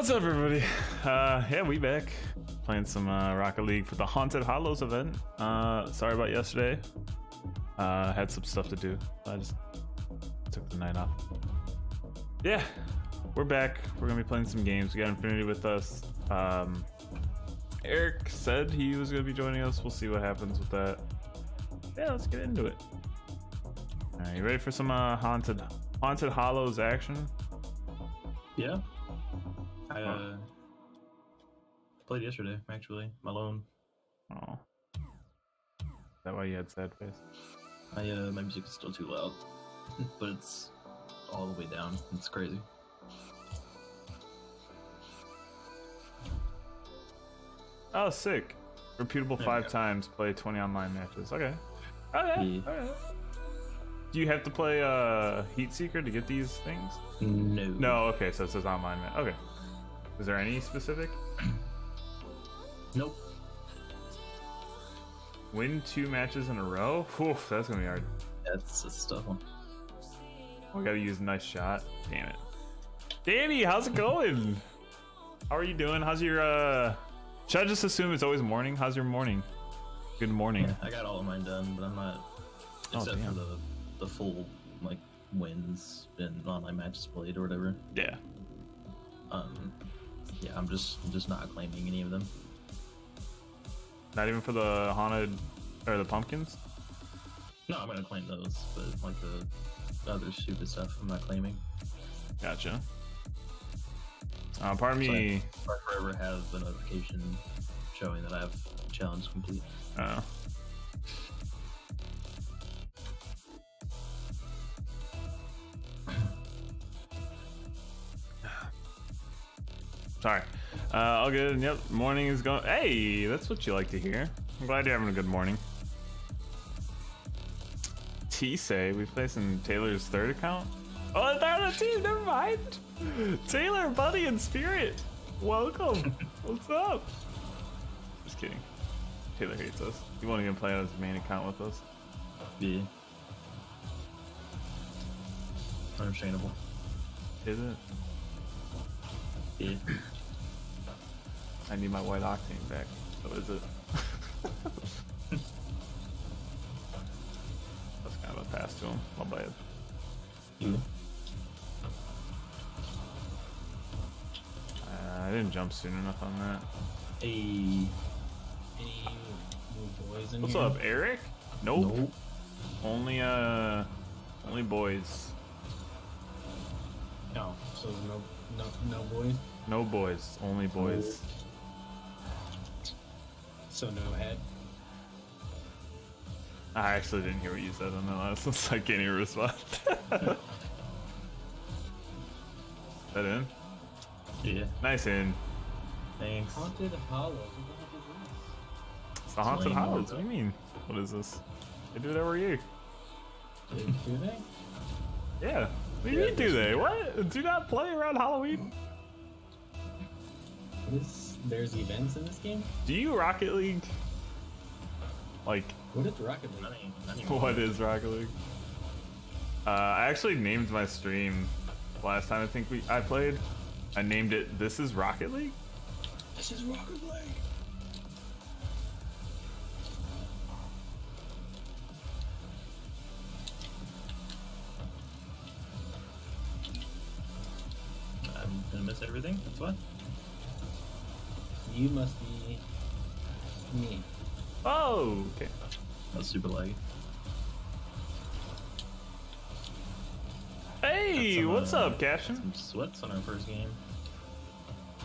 What's up, everybody? Uh, yeah, we back playing some uh, Rocket League for the Haunted Hollows event. Uh, sorry about yesterday. Uh, had some stuff to do. I just took the night off. Yeah, we're back. We're gonna be playing some games. We got Infinity with us. Um, Eric said he was gonna be joining us. We'll see what happens with that. Yeah, let's get into it. All right, you ready for some uh, haunted haunted hollows action? Yeah. Yesterday, actually, Malone. Oh, is that why you had sad face? I uh, my music is still too loud, but it's all the way down. It's crazy. Oh, sick. Reputable There five times, play 20 online matches. Okay. Okay. Yeah. alright. Do you have to play uh, Heat Seeker to get these things? No. No, okay, so it says online match. Okay. Is there any specific? Nope. Win two matches in a row? Whew, that's gonna be hard. That's a tough one. We gotta use a nice shot. Damn it. Danny, how's it going? How are you doing? How's your uh should I just assume it's always morning? How's your morning? Good morning. Yeah, I got all of mine done, but I'm not. Oh, Except for the the full like wins and online matches played or whatever. Yeah. Um, yeah, I'm just just not claiming any of them. Not even for the haunted or the pumpkins? No, I'm gonna claim those, but like the other stupid stuff, I'm not claiming. Gotcha. Uh, pardon me. Sorry. Or forever have a notification showing that I have challenge complete. Uh, sorry. Uh, all good. Yep. Morning is going. Hey, that's what you like to hear. I'm glad you're having a good morning. T say we play some Taylor's third account. Oh, they're on the team. Never mind. Taylor, buddy, and Spirit. Welcome. What's up? Just kidding. Taylor hates us. He won't even play on his main account with us. Yeah. Understandable. Is it? Yeah. I need my white octane back. What is it? That's kind of a pass to him. My bad. You. Uh, I didn't jump soon enough on that. Hey. Any boys in What's here? up, Eric? Nope. Nope. Only uh, only boys. No, so no, no, no boys. No boys. Only boys. So no head. I actually didn't hear what you said on the last one, so I can't even respond. that in? Yeah. Nice in. Thanks. Haunted Hollow. What the It's the haunted hollows. What do you mean? What is this? They do it every year. Do they? Yeah. What do you mean, do they? What? Do not play around Halloween? This, there's events in this game. Do you Rocket League? Like, What is Rocket League? Not any- not anymore. what is Rocket League? Uh, I actually named my stream last time I think we I played. I named it This is Rocket League? This is Rocket League. I'm gonna miss everything. That's what. You must be me. Oh, okay. That's super laggy. Hey, some, what's uh, up, Cashin? Some sweats on our first game.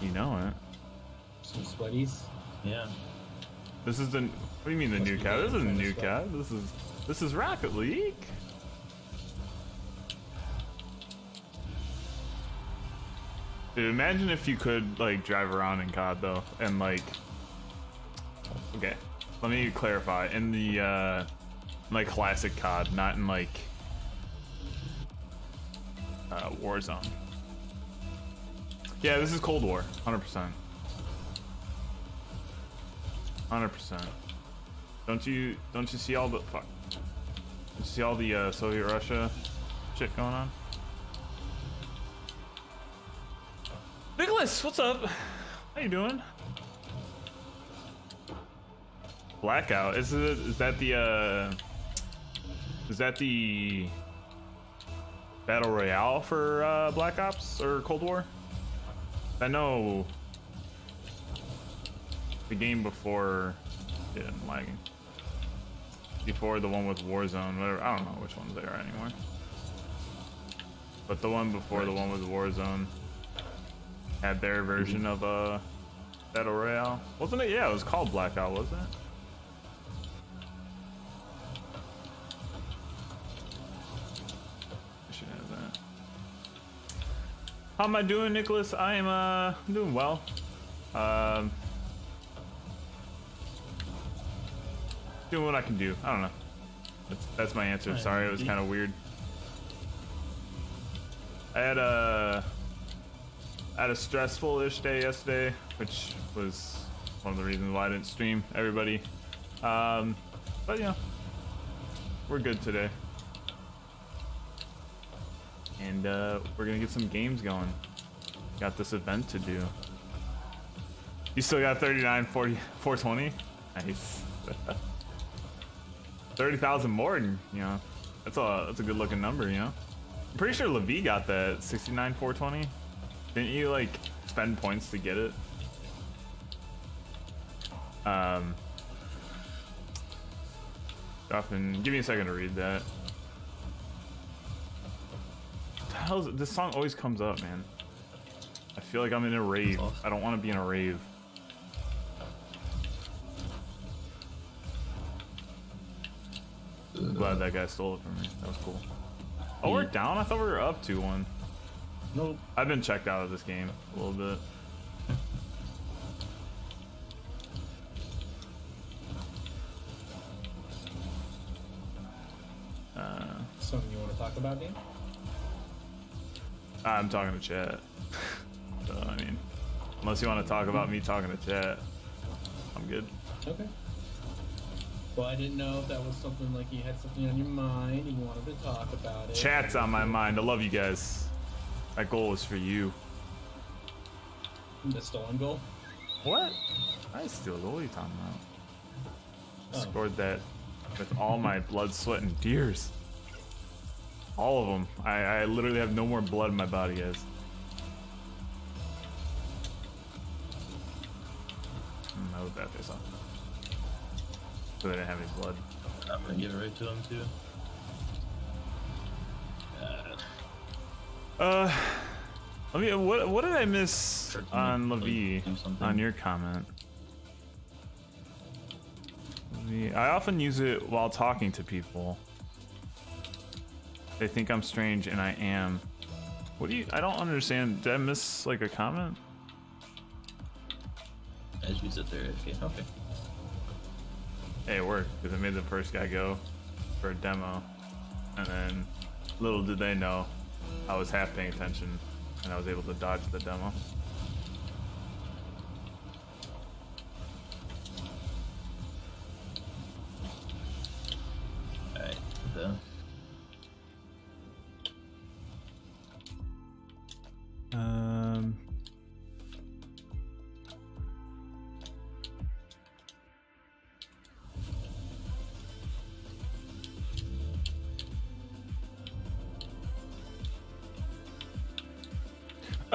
You know it. Some sweaties. Yeah. This is the. What do you mean the Must new cat? This isn't for new cat. This is this is Rocket League. Imagine if you could like drive around in COD though, and like. Okay, let me clarify. In the uh, like classic COD, not in like uh, Warzone. Yeah, this is Cold War, hundred percent. Hundred percent. Don't you don't you see all the fuck? You see all the uh, Soviet Russia shit going on? Nicholas, what's up? How you doing? Blackout. Is it? Is that the? uh Is that the battle royale for uh, Black Ops or Cold War? I know the game before. Yeah, I'm lagging. Before the one with Warzone, whatever. I don't know which ones they are anymore. But the one before the one with Warzone had their version of uh, Battle Royale. Wasn't it? Yeah, it was called Blackout, wasn't it? I should have that. How am I doing, Nicholas? I am uh doing well. Um doing what I can do. I don't know. That's that's my answer. Sorry, it was kind of weird. I had a I had a stressful-ish day yesterday, which was one of the reasons why I didn't stream everybody. Um, but yeah, we're good today, and uh, we're gonna get some games going. Got this event to do. You still got 39, 40, 420? Nice. 30,000 more, and you know, that's a that's a good looking number, you know. I'm pretty sure Levi got that 69 420. Didn't you like spend points to get it? Um, Often, give me a second to read that. What the hell is? This song always comes up, man. I feel like I'm in a rave. I don't want to be in a rave. I'm glad that guy stole it from me. That was cool. Oh, we're down? I thought we were up 2-1. Nope. I've been checked out of this game a little bit. Uh, Something you want to talk about, Dan? I'm talking to chat. so, I mean, unless you want to talk about me talking to chat, I'm good. Okay. Well, I didn't know if that was something like you had something on your mind and you wanted to talk about it. Chat's on my mind. I love you guys. That goal is for you. The stolen goal. What? I steal. Are you talking about? Oh. Scored that with all my blood, sweat, and tears. All of them. I, I literally have no more blood in my body, guys. Hmm, that was bad face off. So they didn't have any blood. I'm gonna give it right to him too. Uh, Uh, let me. What what did I miss on you, Levi on your comment? I often use it while talking to people. They think I'm strange, and I am. What do you? I don't understand. Did I miss like a comment? as you sit there, if okay, okay. Hey, it worked because it made the first guy go for a demo, and then little did they know, I was half paying attention, and I was able to dodge the demo. Alright, so Um.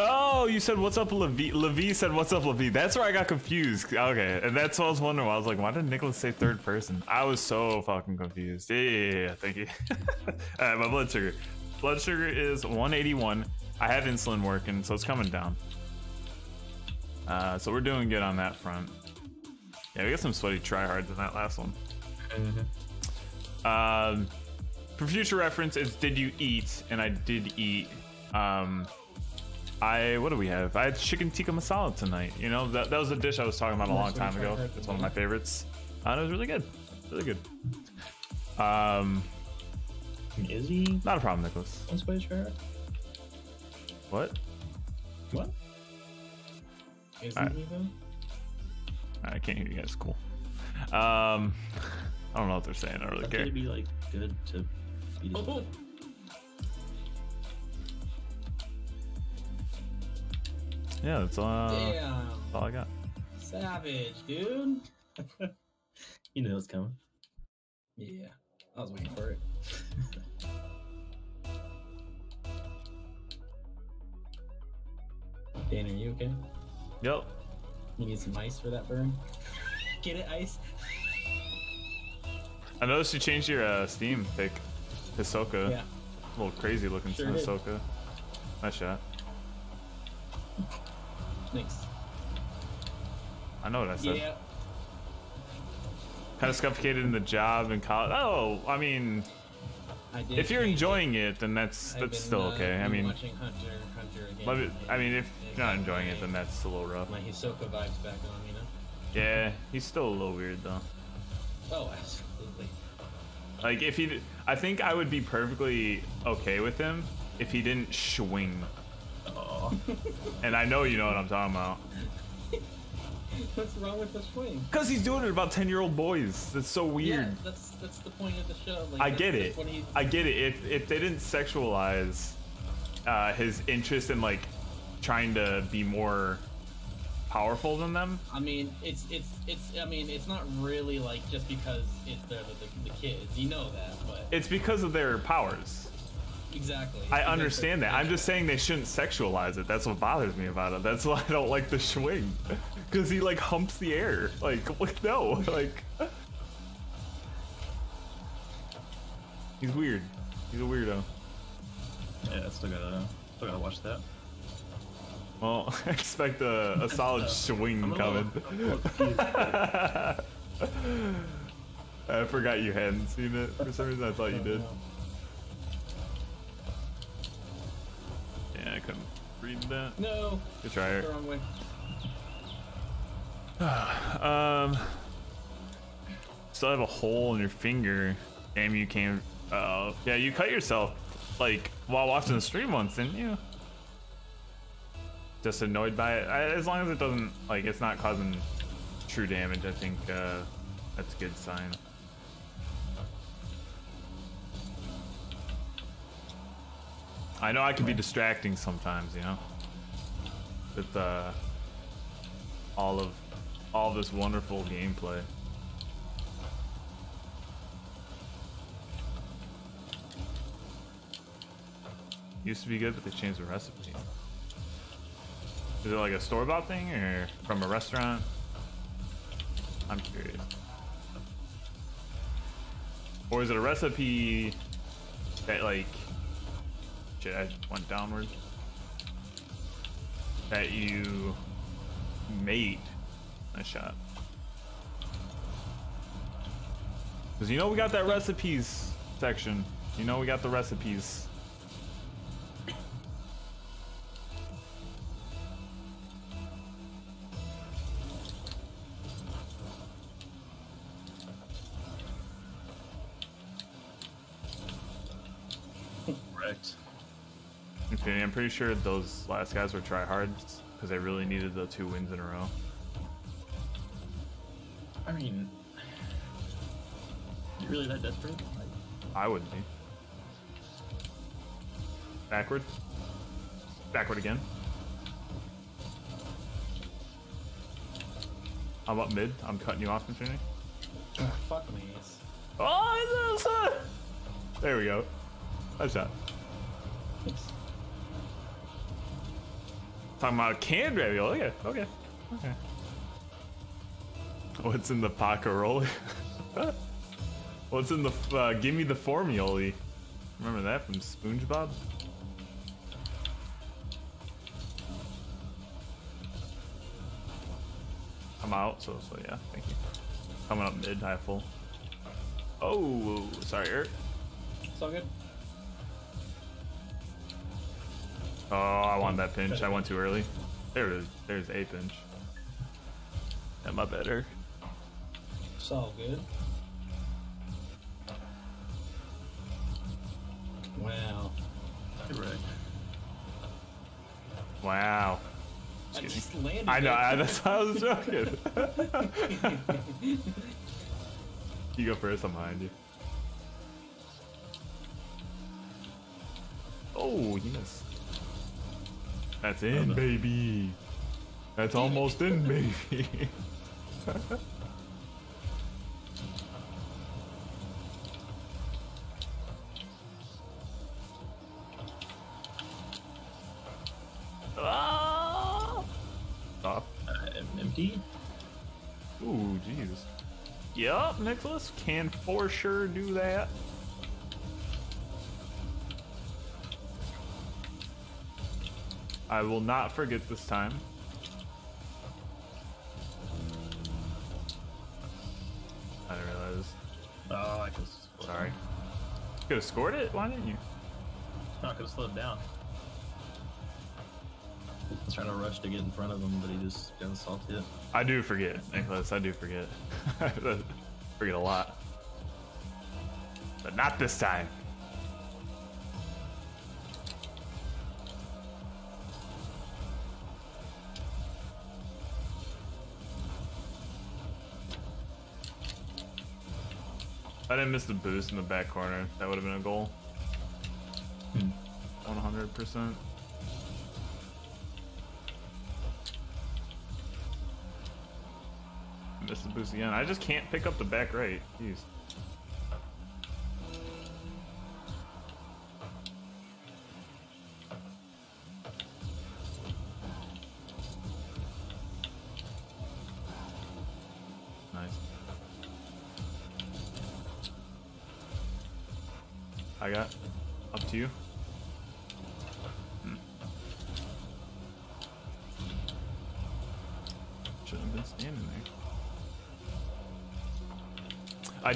Oh, you said what's up, Levi? Levi said what's up, Levi. That's where I got confused. Okay, and that's what I was wondering. I was like, why did Nicholas say third person? I was so fucking confused. Yeah, yeah, yeah, thank you. All right, my blood sugar. Blood sugar is 181. I have insulin working, so it's coming down. Uh, so we're doing good on that front. Yeah, we got some sweaty tryhards in that last one. Um, for future reference, it's did you eat? And I did eat. Um, I what do we have? I had chicken tikka masala tonight. You know that that was a dish I was talking about a long time ago. It's one of my favorites. Uh, and it was really good, really good. Um, is he not a problem, Nicholas. on Spice Fair? What? What? Isn't Alright. I can't hear you guys. Cool. Um, I don't know what they're saying. I don't really Could care. it be like good to eat Oh, Yeah, that's all, Damn. that's all I got. Savage, dude. You know it's coming. Yeah. I was waiting for it. Dan, are you okay? Yep. You need some ice for that burn? Get it, ice? I noticed you changed your uh, Steam pick. Hisoka. Yeah. A little crazy looking Sure. Hisoka. Nice shot. Thanks. I know what I said. Yeah. Kind of suffocated in the job and college. Oh, I mean, I did. if you're change it. enjoying it, then that's that's been, still uh, okay. I mean, watching Hunter, Hunter again. let it, I mean, if you're not enjoying it, then that's a little rough. my Hisoka vibes back on, you know. Yeah, he's still a little weird though. Oh, absolutely. Like if he, I think I would be perfectly okay with him if he didn't swing. And I know you know what I'm talking about. What's wrong with the swing? Cause he's doing it about ten year old boys. That's so weird. Yeah, that's that's the point of the show. Like, I get it. he- I get it. If if they didn't sexualize uh, his interest in like trying to be more powerful than them, I mean, it's it's it's. I mean, it's not really like just because it's they're the, the, the kids. You know that, but it's because of their powers. Exactly. I understand that. I'm just saying they shouldn't sexualize it. That's what bothers me about it. That's why I don't like the swing. Because he like humps the air. Like, what? no. Like, he's weird. He's a weirdo. yeah. I still gotta, still gotta watch that. Well, I expect a, a solid swing I'm coming. little- little. I forgot you hadn't seen it. For some reason, I thought you did. Yeah, I couldn't read that. No, Good try. the wrong way. Um, still have a hole in your finger. Damn, you came. Uh, yeah, you cut yourself like while watching the stream once, didn't you? Just annoyed by it. I, as long as it doesn't like it's not causing true damage, I think uh, that's a good sign. I know I can be distracting sometimes, you know, with uh, all of all this wonderful gameplay. Used to be good, but they changed the recipe. Is it like a store bought thing or from a restaurant? I'm curious. Or is it a recipe that like shit I just went downward? That you made Nice shot. Cause you know we got that recipes section. You know we got the recipes. Correct. Okay, I'm pretty sure those last guys were tryhards because they really needed the two wins in a row. I mean, you really that desperate? I wouldn't be. Backward. Backward again. I'm up mid. I'm cutting you off, Infinity. Ah, fuck me. Oh, it's there we go. Nice shot. Thanks. Talking about canned ravioli. Okay, okay, okay. What's in the pacaroli? What's in the uh, give me the formioli? Remember that from SpongeBob? I'm out, so so yeah, thank you. Coming up mid, high full. Oh, sorry, Eric. It's all good. Oh, I want that pinch. I went too early. There it is. There's a pinch. Am I better? Eric. It's all good. Wow. Correct. Wow. I Excuse just landed. I know. I, that's why I was joking. you go first. I'm behind you. Oh, you missed. That's in, no. baby. That's almost in, baby. ah! Stop. Uh, empty? Ooh, jeez. Yup, Nicholas can for sure do that. I will not forget this time. I didn't realize. Oh, I could. Sorry. Could have scored it? Why didn't you? No, I could have slowed down. I was trying to rush to get in front of him, but he just got salty it. I do forget, Nicholas. I do forget. forget a lot. But not this time. Didn't miss the boost in the back corner. That would have been a goal. Hmm. 100%. Missed the boost again. I just can't pick up the back right. Jeez.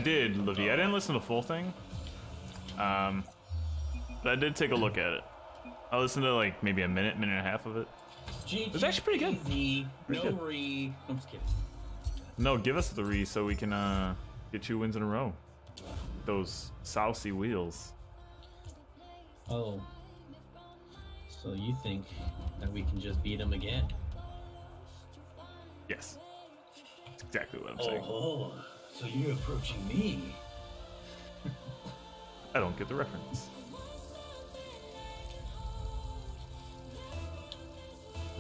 Did, Livy. I didn't listen to the full thing. Um, but I did take a look at it. I listened to like maybe a minute, minute and a half of it. GG, was actually pretty good. Pretty no good. re. I'm just kidding. No, give us the re so we can uh get two wins in a row. Those saucy wheels. Oh. So you think that we can just beat them again? Yes. That's exactly what I'm saying. Oh, so you're approaching me? I don't get the reference.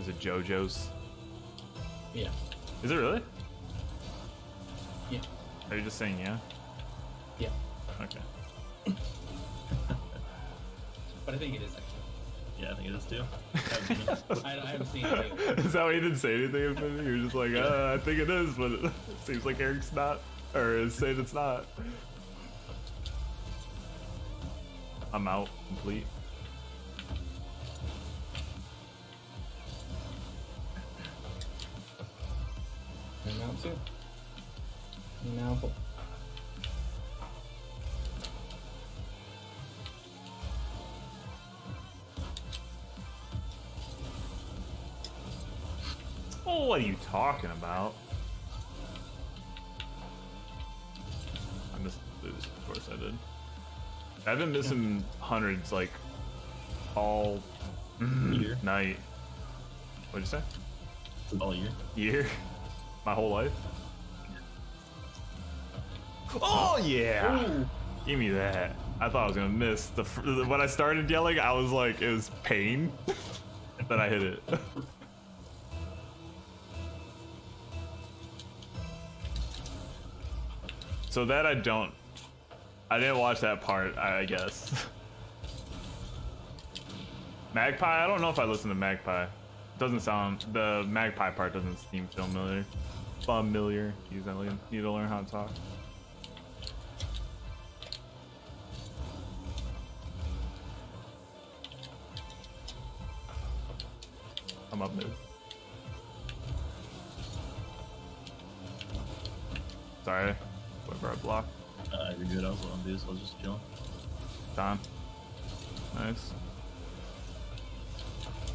Is it JoJo's? Yeah. Is it really? Yeah. Are you just saying yeah? Yeah. Okay. But I think it is actually. Yeah, I think it is too. Haven't seen it. I, I haven't seen it. is that why you didn't say anything in front of me? You're just like, uh, I think it is, but it seems like Eric's not, or is saying it's not. I'm out, complete. I'm out too. Now. Oh, what are you talking about? Of course I did. I've been missing hundreds like all Year? night. What'd you say? All year. Year? My whole life? Oh yeah! Ooh. Give me that. I thought I was gonna miss. The fr- when I started yelling, I was like, it was pain. then I hit it. so that I don't. I didn't watch that part. I guess. Magpie. I don't know if I listened to Magpie. Doesn't sound. The Magpie part doesn't seem familiar. Familiar. Use that. Need to learn how to talk. I'm up mid. Sorry, whatever I blocked. Uh, you're good. I was on boost. I was just chilling. Don. Nice.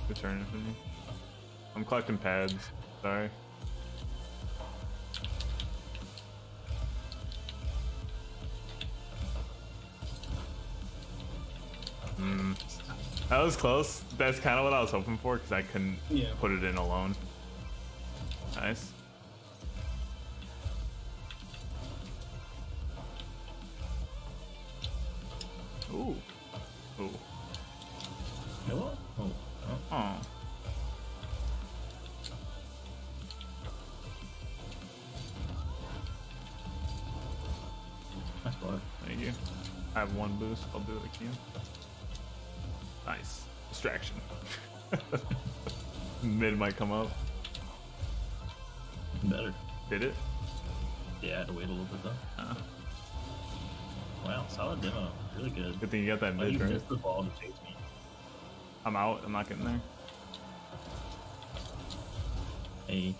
Good turn for me. I'm collecting pads. Sorry. Hmm. That was close. That's kind of what I was hoping for because I couldn't Yeah. put it in alone. Nice. I'll do it again. Nice. Distraction. Mid might come up. Better. Did it? Yeah, I had to wait a little bit though. Uh, Wow, solid demo. Really good. good thing you got that mid, you right? missed the ball to chase me? I'm out. I'm not getting there. Hey.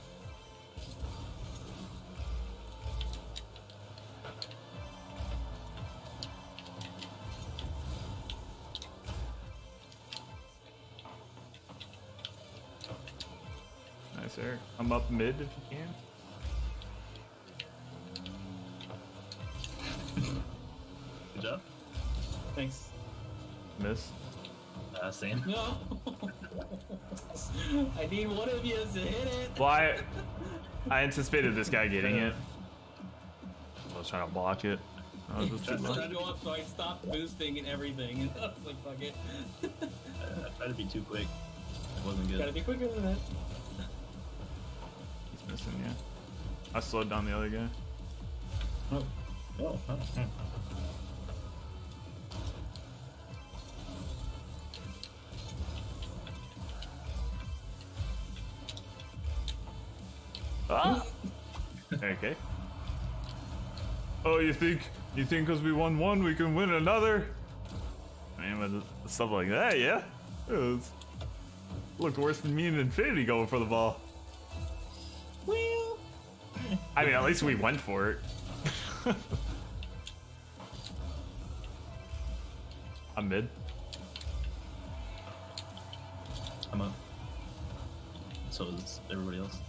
Air. Up mid if you can. Good job. Thanks. Miss. Uh, same. No. I need one of you to hit it. Well, I, I anticipated this guy getting it. I was trying to block it. I was just too I tried to go up, so I stopped boosting and everything. And I was like, fuck it. Uh, I tried to be too quick. It wasn't good. Gotta be quicker than that. Yeah. I slowed down the other guy. Oh. Oh. Ah! okay. Oh, you think you think because we won one, we can win another? I mean, with stuff like that, yeah. It was, looked worse than me and Infinity going for the ball. Well. I mean, at least we went for it. I'm mid. I'm up. So is everybody else.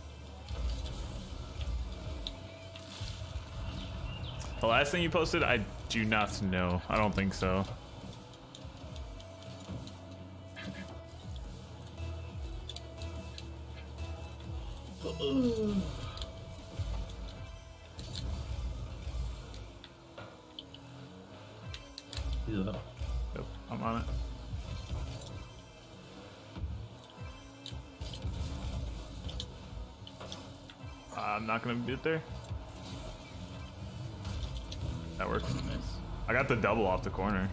The last thing you posted, I do not know. I don't think so. It there. That works. Nice. I got the double off the corner.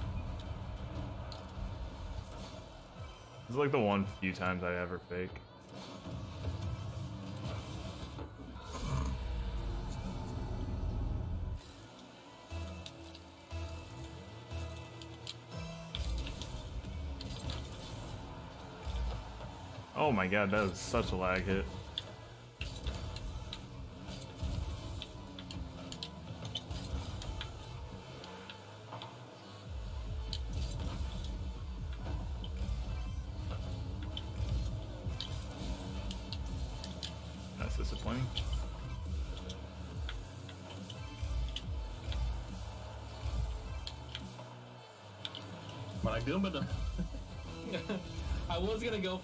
This is like the one few times I ever fake. Oh my god, that was such a lag hit.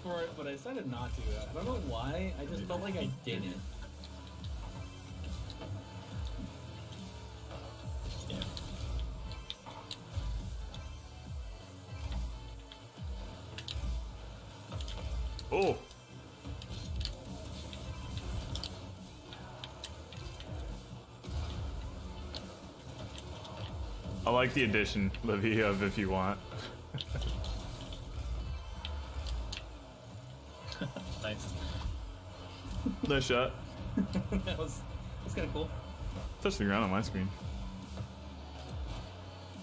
For it, but I decided not to. I don't know why. I just felt like I didn't. Oh! I like the addition, Livy, of if you want. Nice shot. that was that's kind of cool. Touch the ground on my screen.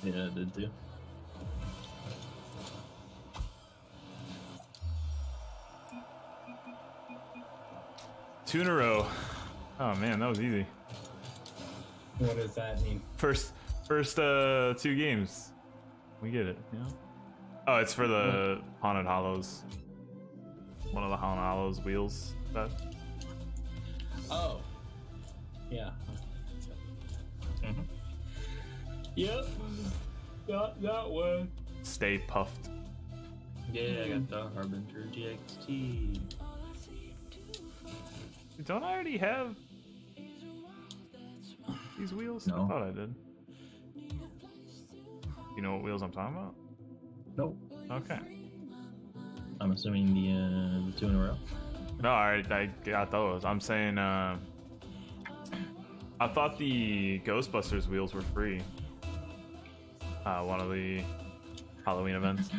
Yeah, it did too. Two in a row. Oh man, that was easy. What does that mean? First, first uh, two games. We get it, you know? Oh, it's for the Haunted Hollows. One of the Haunted Hollows wheels. That stay puffed. Yeah, I got the Harbinger GXT. Don't I already have these wheels? I thought I did. You know what wheels I'm talking about? Nope. Okay. I'm assuming the, uh, the two in a row. No, I, I got those. I'm saying, uh, I thought the Ghostbusters wheels were free. uh, one of the Halloween events.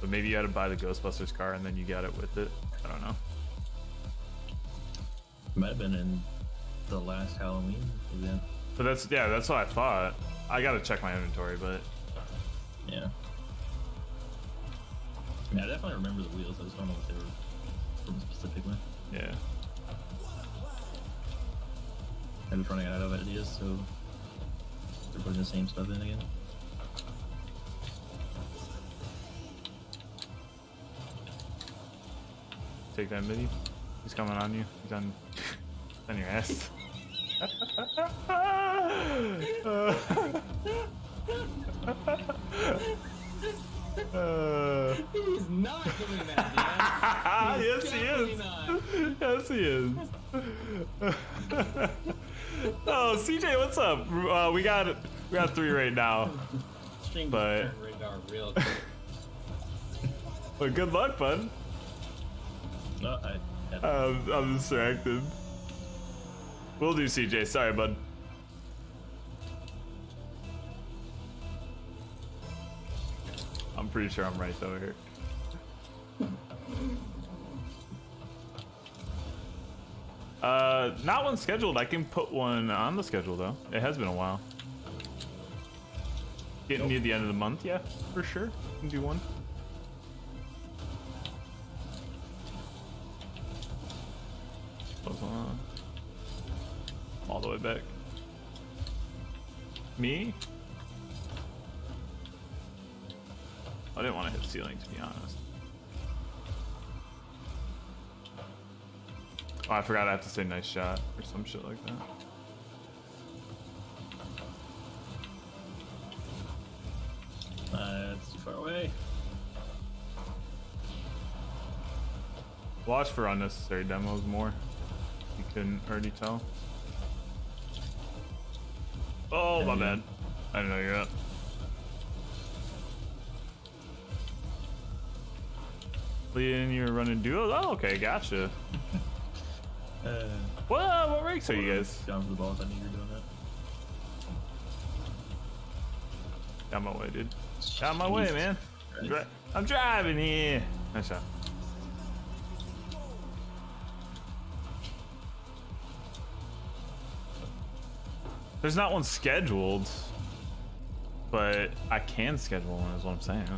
But maybe you had to buy the Ghostbusters car and then you got it with it. I don't know. Might have been in the last Halloween event. But that's yeah, that's what I thought. I gotta check my inventory, but Yeah. I mean, I definitely remember the wheels. I just don't know what they were from specifically. yeah. I'm just running out of ideas, so they're putting the same stuff in again. Take that midi. He's coming on you. He's on on your ass. Uh, He's not doing that, Dan. yes, he Definitely is. not. Yes, he is. oh, CJ, what's up? Uh, we got we got three right now. String But- radar real quick. But good luck, bud. No, I. Had Um, I'm distracted. We'll do CJ. Sorry, bud. I'm pretty sure I'm right though here. Uh, not one scheduled. I can put one on the schedule though. It has been a while. Getting near the end of the month, yeah, for sure. Can do one. All the way back. Me? I didn't want to hit ceiling to be honest. Oh, I forgot I have to say nice shot or some shit like that. Uh, it's too far away. Watch for unnecessary demos more. You couldn't already tell. Oh, my bad. I didn't know you're up. Leading, you're running duos? Oh, okay, gotcha. Uh, Whoa, what ranks are you guys? Down for the balls. I knew you were doing that. Out my way, dude. Out my way, man. Christ. Dri- I'm driving here. Nice shot. There's not one scheduled, but I can schedule one, is what I'm saying.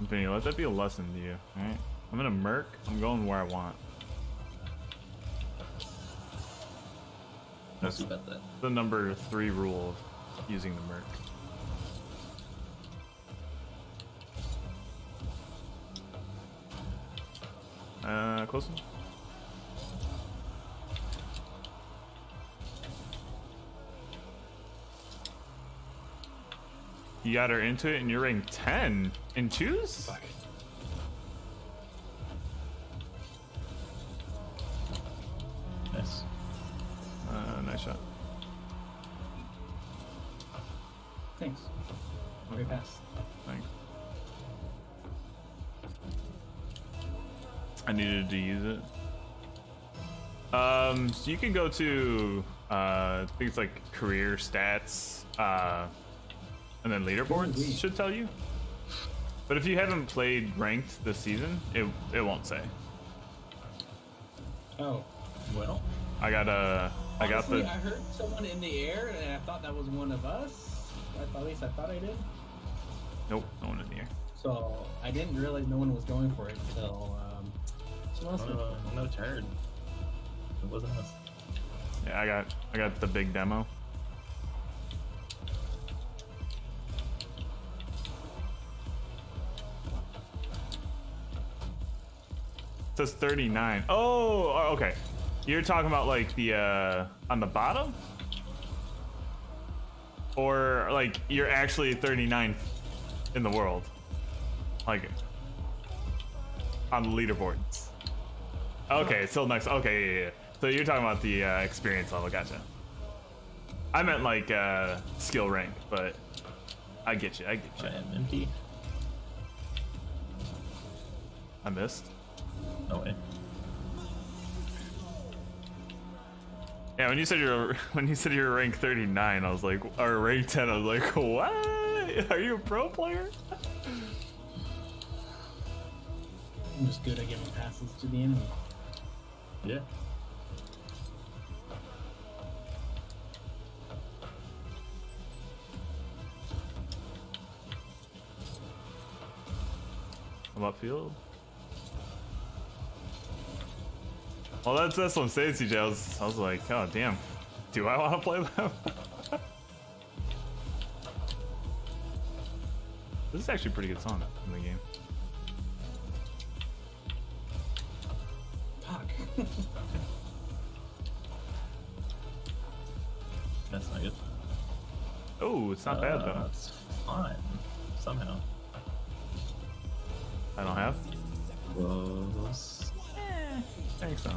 Vinny, let that be a lesson to you, alright? I'm gonna Merc, I'm going where I want. That's that. the number three rule of using the Merc. Uh, close one. You got her into it and you're ranked 10 in twos? Fuck. You can go to uh, things like career stats, uh, and then leaderboards Ooh-wee. should tell you. But if you haven't played ranked this season, it it won't say. Oh. Well, I got a, I got the. I heard someone in the air, and I thought that was one of us. I thought, at least I thought I did. Nope, no one in the air. So I didn't realize no one was going for it until um, someone else. went for uh, no turn. It wasn't us. Yeah, I got, I got the big demo. It says 39. Oh, oh, okay. You're talking about like the uh on the bottom? Or like you're actually 39th in the world? Like on the leaderboards. Okay, still next. Okay, yeah, yeah. So you're talking about the uh, experience level. Gotcha. I meant like uh, skill rank, but I get you. I get you. I am empty. I missed. No way. Yeah, when you said you're when you said you're rank 39, I was like, or rank 10, I was like, what? Are you a pro player? I'm just good at giving passes to the enemy. Yeah. I'm upfield. Well, that's that's what I'm saying, CJ. I was, I was like, oh damn, do I want to play them? this is actually a pretty good song in the game. Fuck. That's not good. Oh, it's not bad Uh, though. It's fine. Somehow. I don't have. Close. Eh, Thanks, so.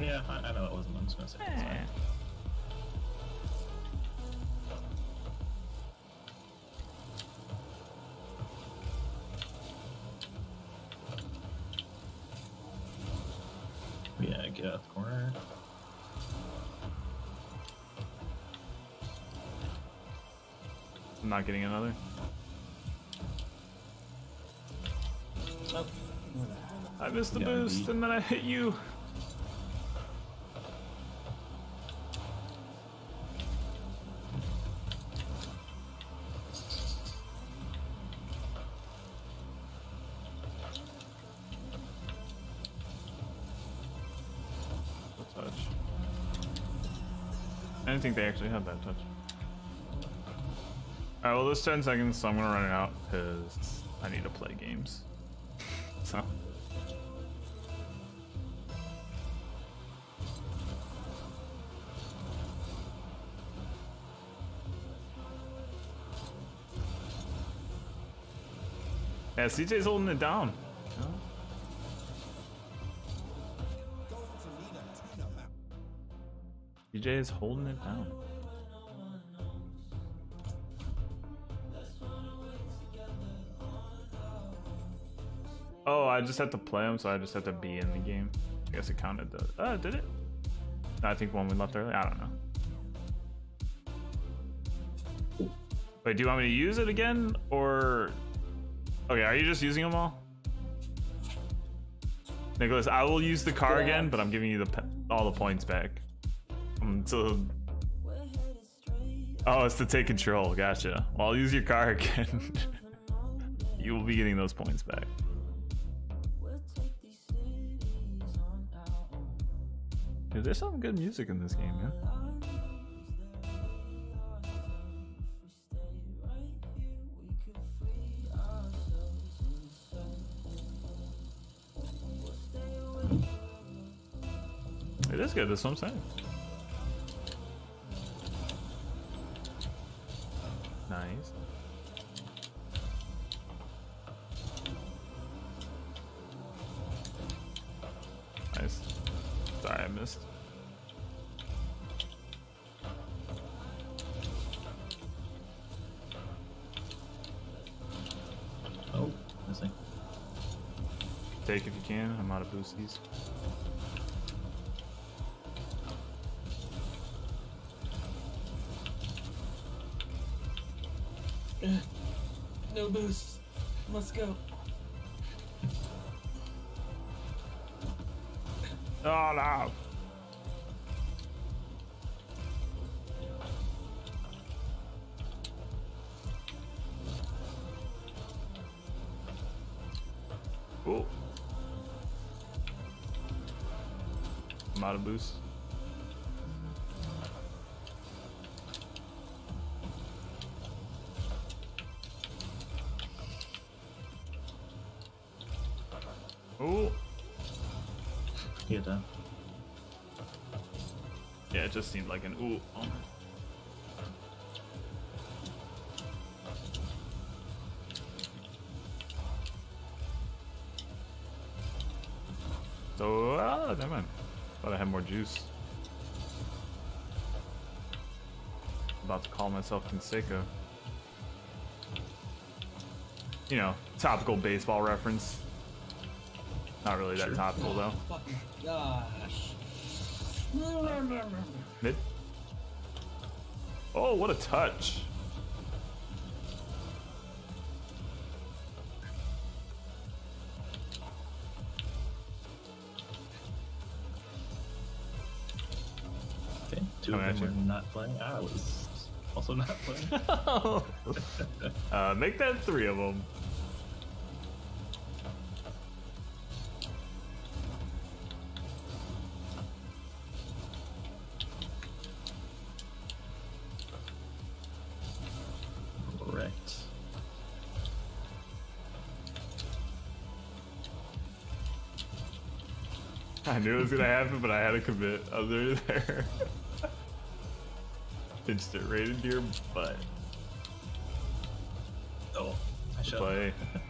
Yeah, I, I know it wasn't. I'm just gonna say it's fine. Eh. Yeah, get out the corner. I'm not getting another. Oh. I missed the boost and then I hit you. Touch. I didn't think they actually had that touch. Alright, well, there's 10 seconds, so I'm gonna run it out because I need to play games. So. Yeah, CJ's holding it down. CJ is holding it down. I just had to play him, so I just had to be in the game. I guess it counted the. Uh, did it? I think one we left early. I don't know. Wait, do you want me to use it again, or? Okay, are you just using them all? Nicholas, I will use the car Yeah. again, but I'm giving you the all the points back. Um, so. Oh, it's to take control. Gotcha. Well, I'll use your car again. you will be getting those points back. Dude, there's some good music in this game, man. It is good, that's what I'm saying. Nice. Nice. Can. I'm out of boosties. No boost. Let's go. Oh no! Out of boost. Oh. That. Yeah, it just seemed like an ooh. So, uh, never mind. Thought I had more juice. About to call myself Canseco. You know, topical baseball reference. Not really that Sure. topical though. Fucking gosh. Mid. Oh, what a touch. Okay, two Coming of at them you. were not playing. I was also not playing. uh, make that three of them. Correct. I knew it was gonna happen, but I had to commit. I was already there. Instant right into your butt. Oh, I shut Play.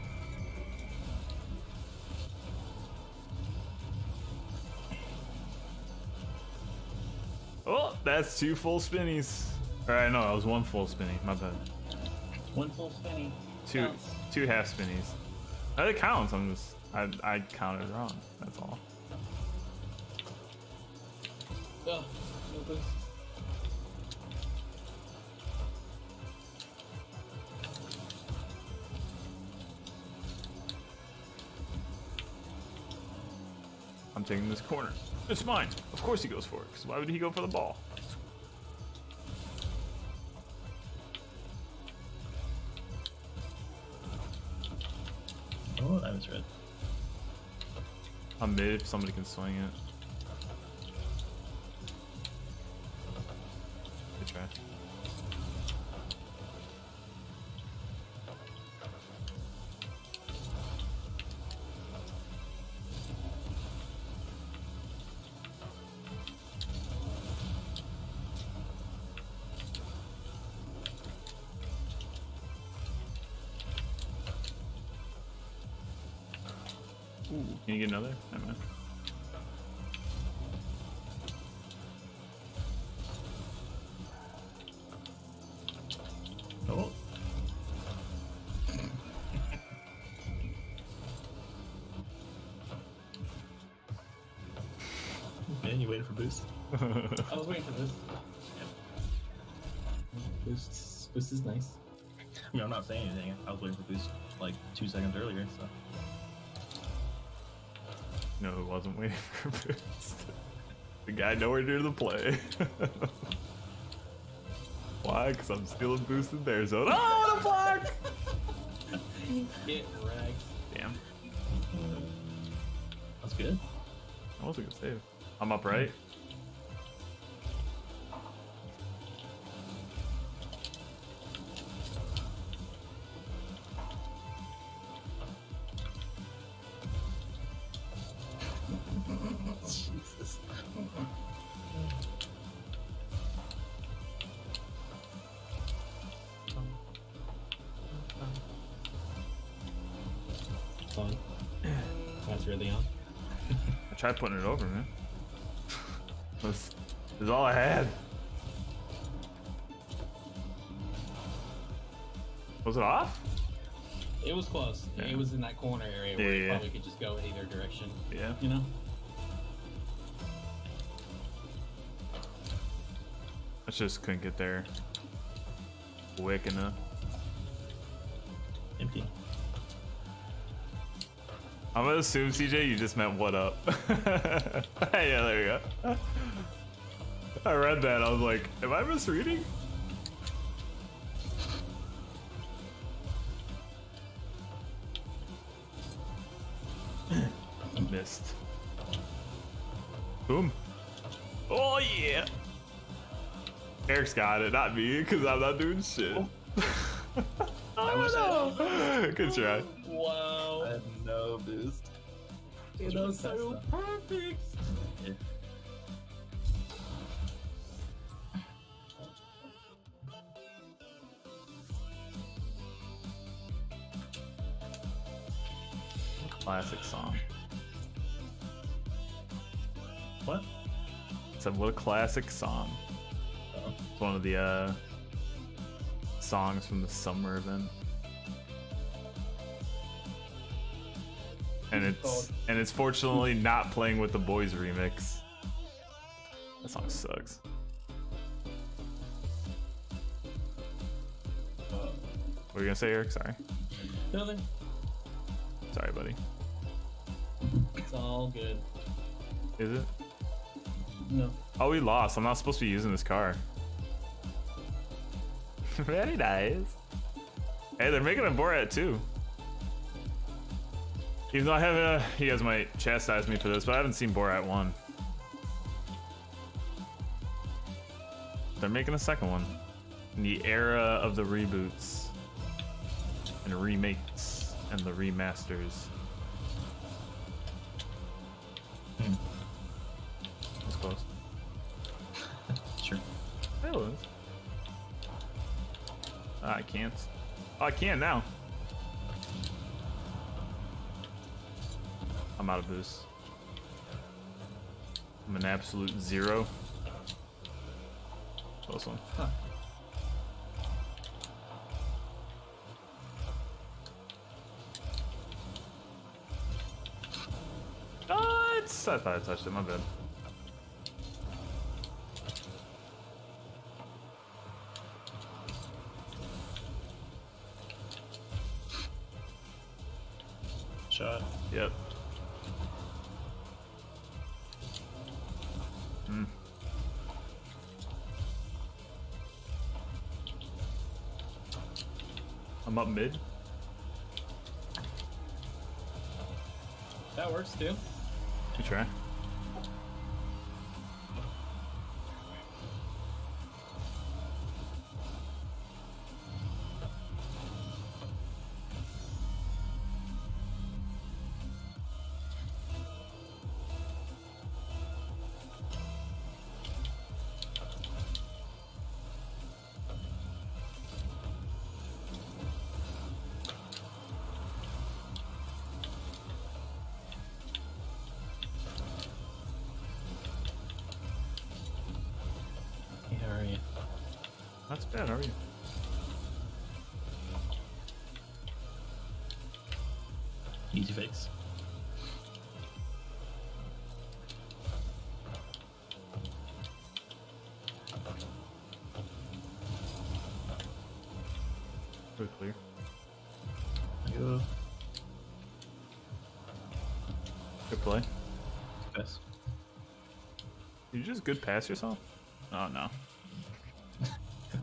Oh, that's two full spinnies. Alright, no, that was one full spinny. My bad. One full spinny. Two, Counts. two half spinnies. That counts. I'm just, I, I counted wrong. Corner. It's mine. Of course he goes for it. Because why would he go for the ball? Oh, that was red. I'm mid if somebody can swing it. Boost, boost is nice. I mean, I'm not saying anything. I was waiting for boost like two seconds earlier, so. No, who wasn't waiting for boost? the guy nowhere near the play. Why? Because I'm stealing boost in their zone. Oh, the block! Get ragged. Damn, That's good. that was a good save. I'm up right. Tried putting it over, man. That's, that's all I had. Was it off? It was close. Yeah. It was in that corner area Yeah, where you yeah. probably could just go either direction. Yeah. You know? I just couldn't get there quick enough. Assume CJ you just meant what up. yeah, there you go. I read that. I was like, am I misreading? Missed. Boom. Oh yeah. Eric's got it, not me, because I'm not doing shit. I wish I Good try. It was so perfect. Yeah. Classic song. What? Said what a classic song. Oh. It's one of the uh, songs from the summer event. and it's and it's fortunately not playing with the boys remix. That song sucks. What are you gonna say, Eric? Sorry. Nothing. Sorry, buddy. It's all good. Is it? No. Oh, we lost. I'm not supposed to be using this car. Very nice. Hey, they're making a Borat too. Even though I haven't, uh, you guys might chastise me for this, but I haven't seen Borat 1. They're making a second one. In the era of the reboots and remakes and the remasters. Hmm. That's close. Sure. Was. I can't. Oh, I can now. I'm out of boost. I'm an absolute zero. Close one. Huh. Oh, it's, I thought I touched it. My bad. Shot. Yep. Up mid. That works too. You try. Just good pass yourself? Oh no.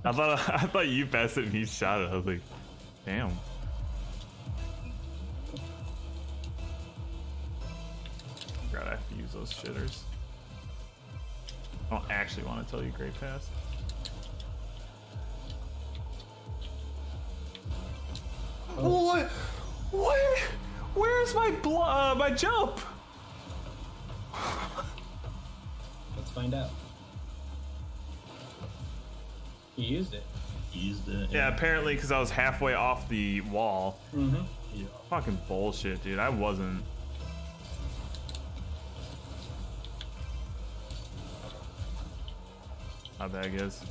I thought I thought you passed it and he shot it. I was like, damn. God, I have to use those shitters. I don't actually want to tell you great pass. It. Yeah, and- apparently because I was halfway off the wall. Mm-hmm. Yeah. Fucking bullshit, dude. I wasn't. My bad. It's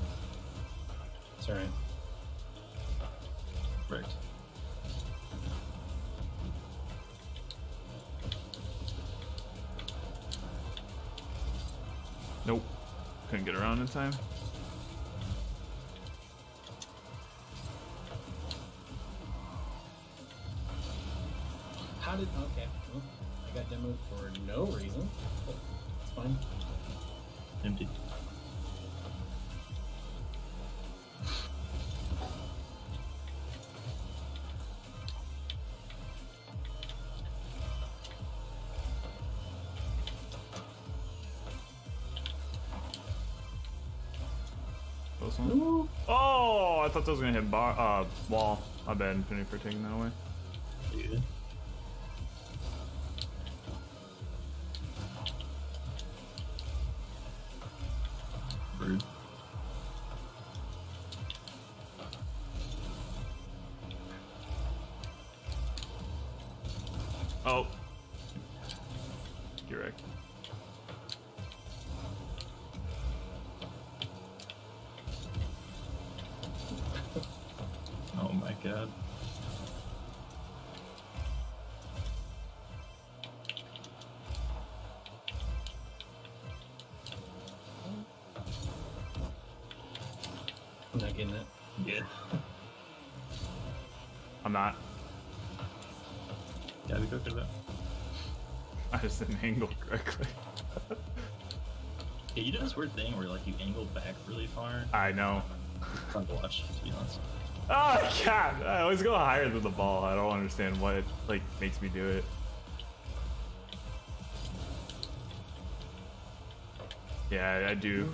Close one. Oh, I thought that was gonna hit bar, uh, wall. My bad, Infinity, for taking that away. I'm not. Yeah. I'm not. Gotta be quicker though. I just didn't angle correctly. Yeah, you do this weird thing where like you angle back really far. I know. Fun to watch, to be honest. Oh god! I always go higher than the ball. I don't understand what like makes me do it. Yeah, I do.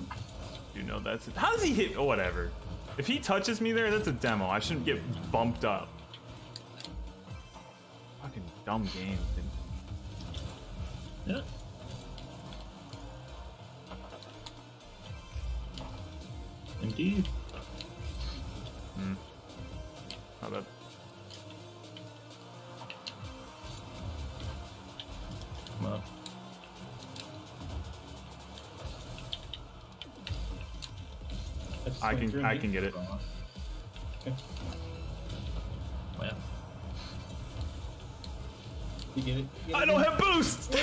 You know that's it. How does he hit? Oh, whatever. If he touches me there, that's a demo. I shouldn't get bumped up. Fucking dumb game. dude. Yeah. Indeed. Can I can get it. Okay. Well, You get it? You get I it? don't have boost.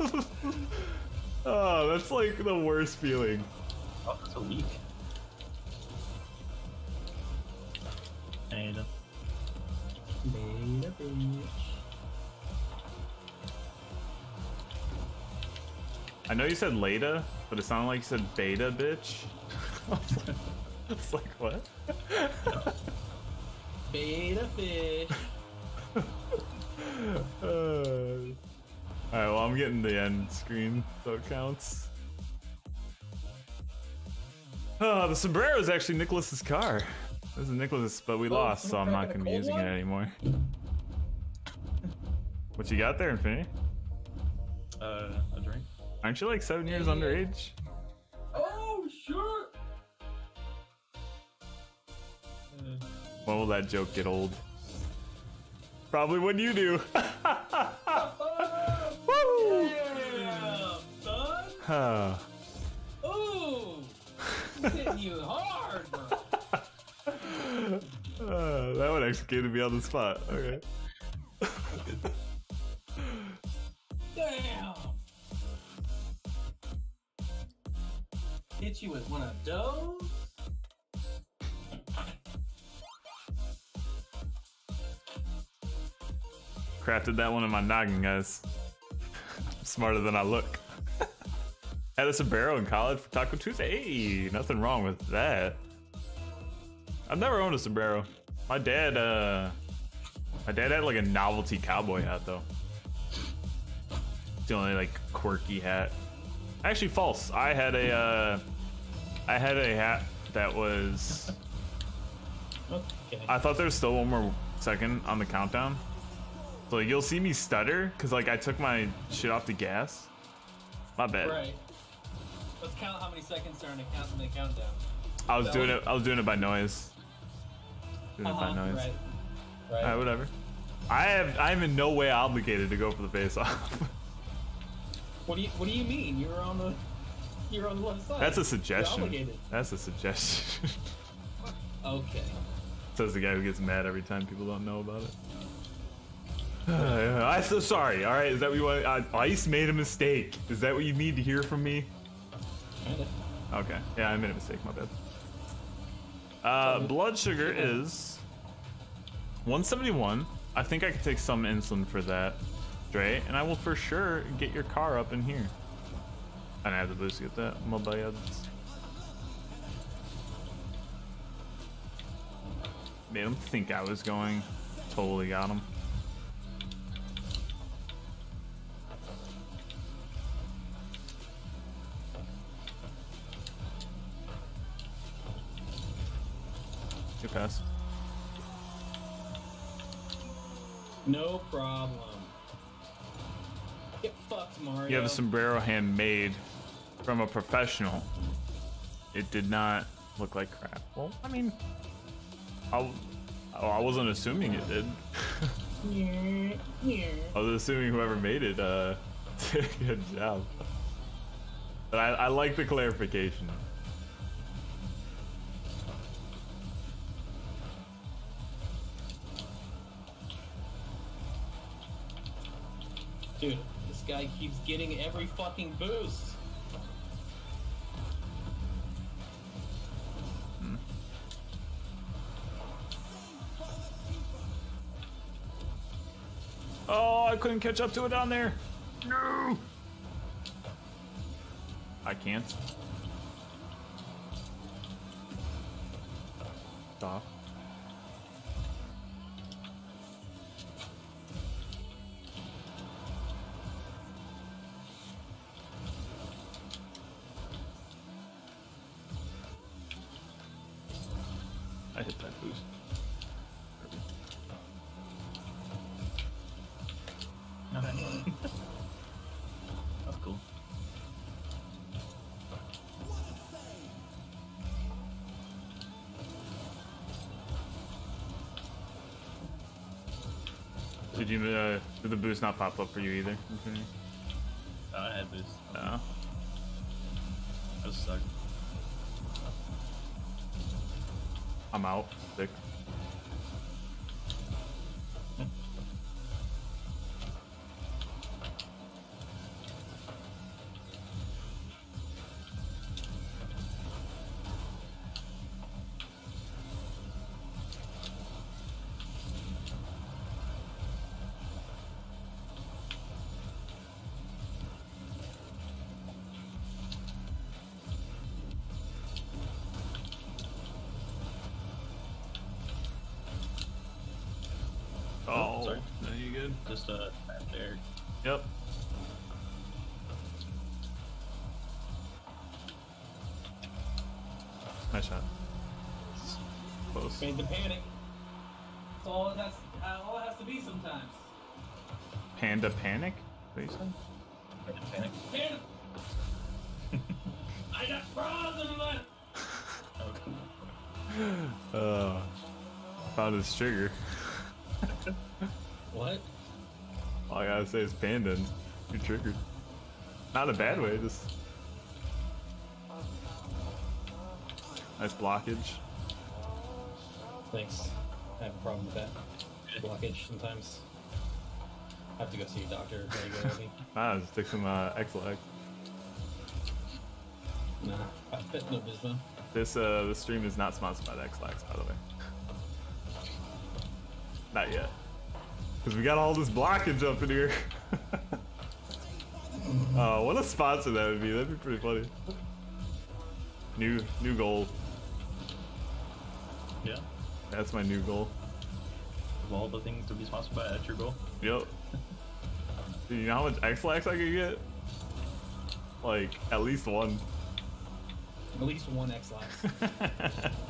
oh, that's like the worst feeling. oh, that's so weak. And Later, bitch. I know you said Leda, but it sounded like you said beta, bitch. it's like what? Beta fish. Uh, Alright, well, I'm getting the end screen, so it counts. Uh, the sombrero is actually Nicholas's car. This is Nicholas, but we Oh, lost, so I'm not gonna be using one? it anymore. What you got there, Infinity? uh, a drink. Aren't you like seven years Yeah. underage? When will that joke get old? Probably when you do. Woo! Yeah, son. Uh, Ooh. He's hitting you hard, bro. uh, that one executed me on the spot. Okay. Damn. Hit you with one of those. Crafted that one in my noggin, guys. Smarter than I look. Had us a sombrero in college for Taco Tuesday. Hey, nothing wrong with that. I've never owned a sombrero. My dad, uh, my dad had like a novelty cowboy hat though. It's the only like quirky hat. Actually, false. I had a, uh, I had a hat that was. Okay. I thought there was still one more second on the countdown. So like, you'll see me stutter because like I took my shit off the gas. My bad. right. Let's count how many seconds are in the count in the countdown. I was That doing it. I was doing it by noise. Doing it by Uh-huh, noise. Right. Right. Whatever. I have. I am in no way obligated to go for the face off. What do you What do you mean? You were on the You were on the left side. That's a suggestion. That's a suggestion. Okay. Says the guy who gets mad every time people don't know about it. I'm so sorry. All right, is that what you want? Uh, Ice made a mistake. Is that what you need to hear from me? Okay. Yeah, I made a mistake. My bad. Uh, blood sugar is 171. I think I could take some insulin for that, Dre, and I will for sure get your car up in here. I don't have the boost to get that. My bad. Made him think I was going. Totally got him. Good pass. No problem. Get fucked, Mario. You have a sombrero handmade from a professional. It did not look like crap. Well, I mean, I, I wasn't assuming it did. Yeah, yeah. I was assuming whoever made it uh, did a good job. But I, I like the clarification. Dude, this guy keeps getting every fucking boost. Hmm. Oh, I couldn't catch up to it down there. No. I can't. Stop. Did you uh, did the boost not pop up for you either? I had boost. No. That sucked. I'm out. Sick. Made the panic. That's all it has. All it has to be sometimes. Panda panic? What you said? I panic. Panic. I got my left. Oh, Uh, found his trigger. What? All I gotta say is panda and you're triggered. Not in a bad way, just. Nice blockage. Thanks. I have a problem with that blockage sometimes. I have to go see a doctor regularly. Ah, just take some uh, Ex-Lax. nah, I bet no Bisma. This uh, this stream is not sponsored by the Ex-Lax, by the way. Not yet. Because we got all this blockage up in here. Oh, what a sponsor that would be. That'd be pretty funny. New new goal. That's my new goal. Of all the things to be sponsored by, that's your goal. Yep. Dude, you know how much Ex-Lax I could get? Like, at least one. At least one X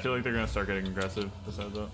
feel like they're gonna start getting aggressive. Besides that.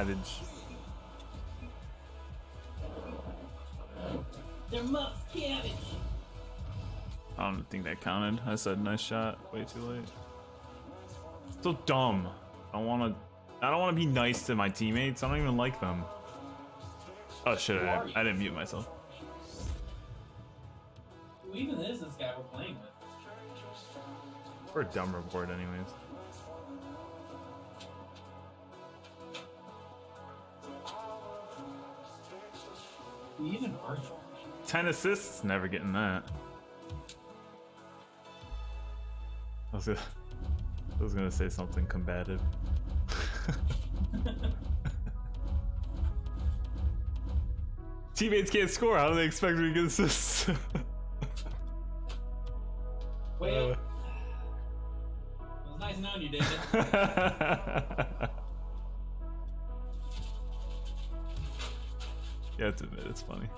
What is this garbage? They're muffs cabbage. I don't think that counted. I said nice shot. Way too late. So dumb. I want to. I don't want to be nice to my teammates. I don't even like them. Oh shit! I, I didn't mute myself. Who even is this guy we're playing with? We're a dumb report, anyways. 10 assists? Never getting that. I was gonna, I was gonna say something combative. Teammates can't score. How do they expect me to get assists? well, uh, it was nice knowing you, David. Yeah, it's a. It's funny.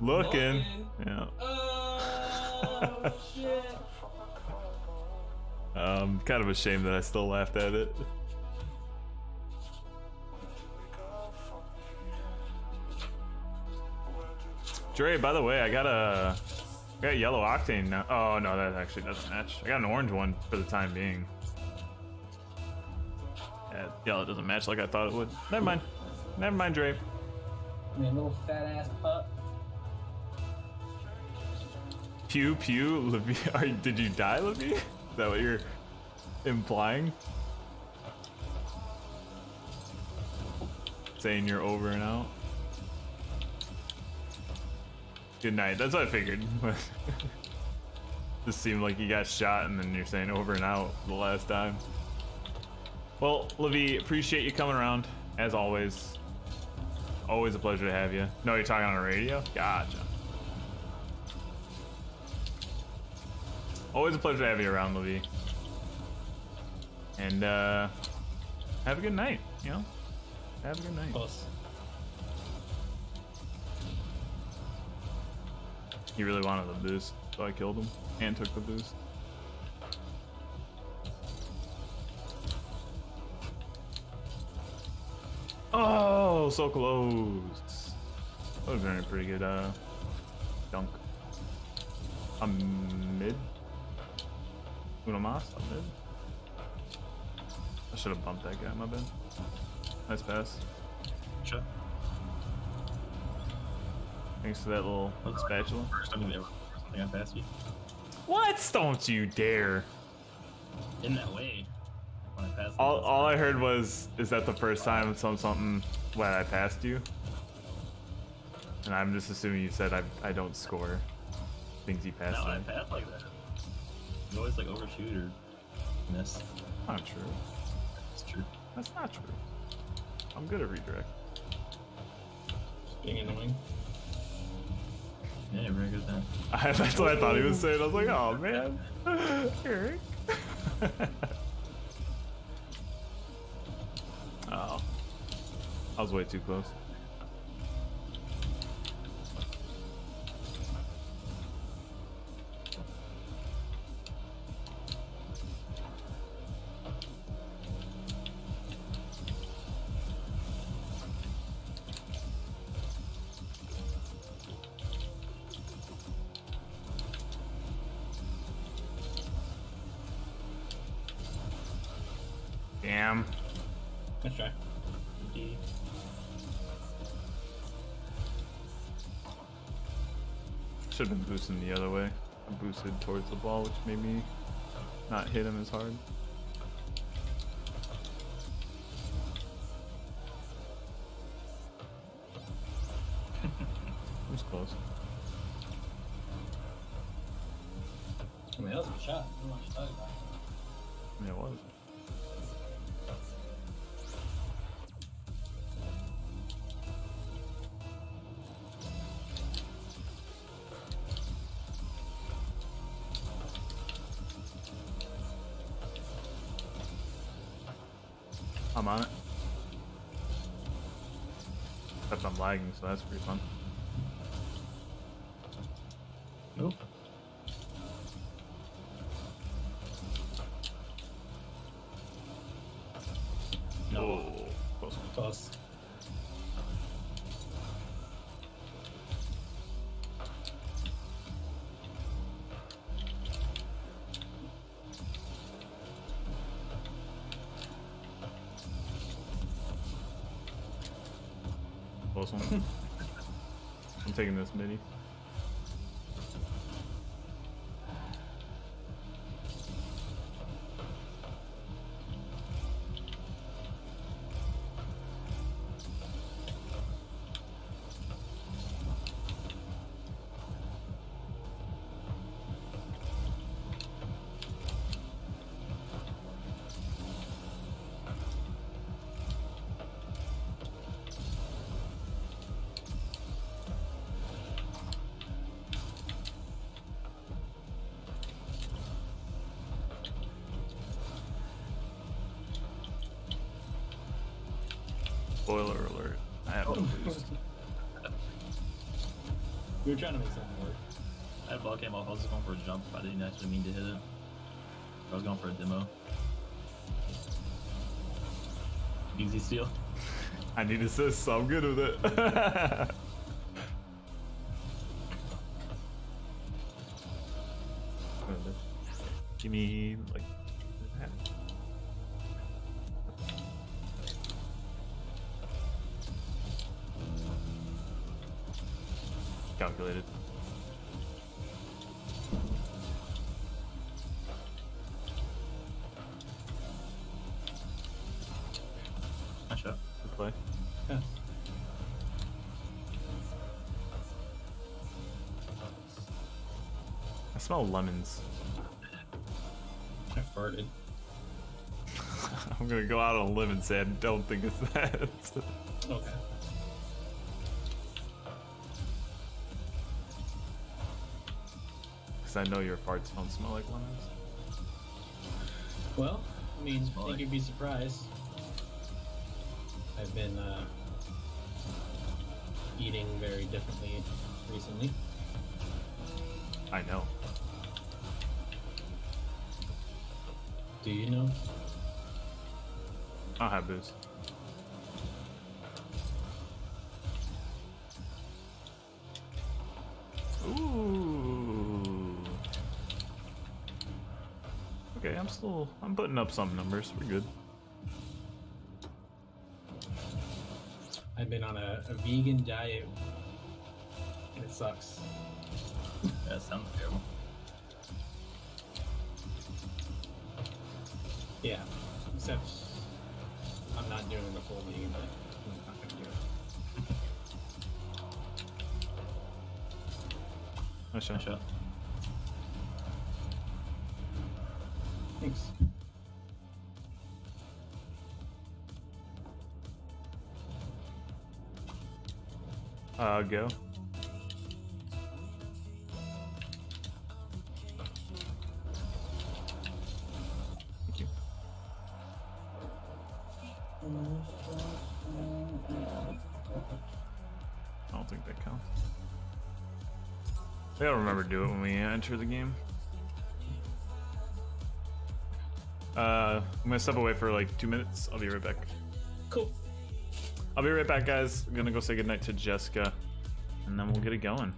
Looking. Yeah. Oh shit! Um, kind of a shame that I still laughed at it. Dre, by the way, I got a I got a yellow octane now. Oh no, that actually doesn't match. I got an orange one for the time being. Yeah, yellow doesn't match like I thought it would. Never mind. Never mind, Dre. Little fat ass pup. Pew pew, Levy. Are, did you die, Levy? Is that what you're implying? Saying you're over and out. Good night. That's what I figured. Just seemed like you got shot and then you're saying over and out the last time. Well, Levy, appreciate you coming around as always. Always a pleasure to have you. No, you're talking on the radio? Gotcha. Always a pleasure to have you around, Levy. And uh have a good night, you know? Have a good night. Close. He really wanted the boost, so I killed him and took the boost. Oh, so close. That been a pretty good uh, dunk. A mid? Uno mas? A mid? I should have bumped that guy, my bad. Nice pass. Shut. Thanks to that little spatula. First time ever something I passed you. What? Don't you dare. In that way. I All, all I heard was, is that the first time some something when I passed you? And I'm just assuming you said I, I don't score things you pass No, I me. passed like that. You always like overshoot or miss. Not true. It's true. That's not true. I'm good at redirect. Being annoying. Yeah, very good at that. That's what I thought he was saying. I was like, oh man, Eric. oh, I was way too close. Been boosting the other way. I boosted towards the ball, which made me not hit him as hard. Lagging, so that's pretty fun. I'm Spoiler alert. I have no boost. we were trying to make something work. That ball came off. I was just going for a jump. I didn't actually mean to hit it. I was going for a demo. Easy steal. I need assists, so I'm good with it. smell lemons. I farted. I'm gonna go out on a limb and say I don't think it's that. Okay. Because I know your farts don't smell like lemons. Well, I mean, I think like- you'd be surprised. I've been uh, eating very differently recently. I know. Do you know? I'll have booze. Ooh. Okay, I'm still I'm putting up some numbers. We're good. I've been on a, a vegan diet, and it sucks. That sounds terrible. Yeah, except I'm not doing the full vegan but I'm not gonna do it. Nice Nice shot. shot. Thanks. Uh, go. They don't remember to do it when we enter the game. Uh, I'm gonna step away for like two minutes. I'll be right back. Cool. I'll be right back, guys. I'm gonna go say goodnight to Jessica, and then we'll get it going.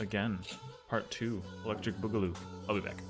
Again, part two, Electric Boogaloo. I'll be back.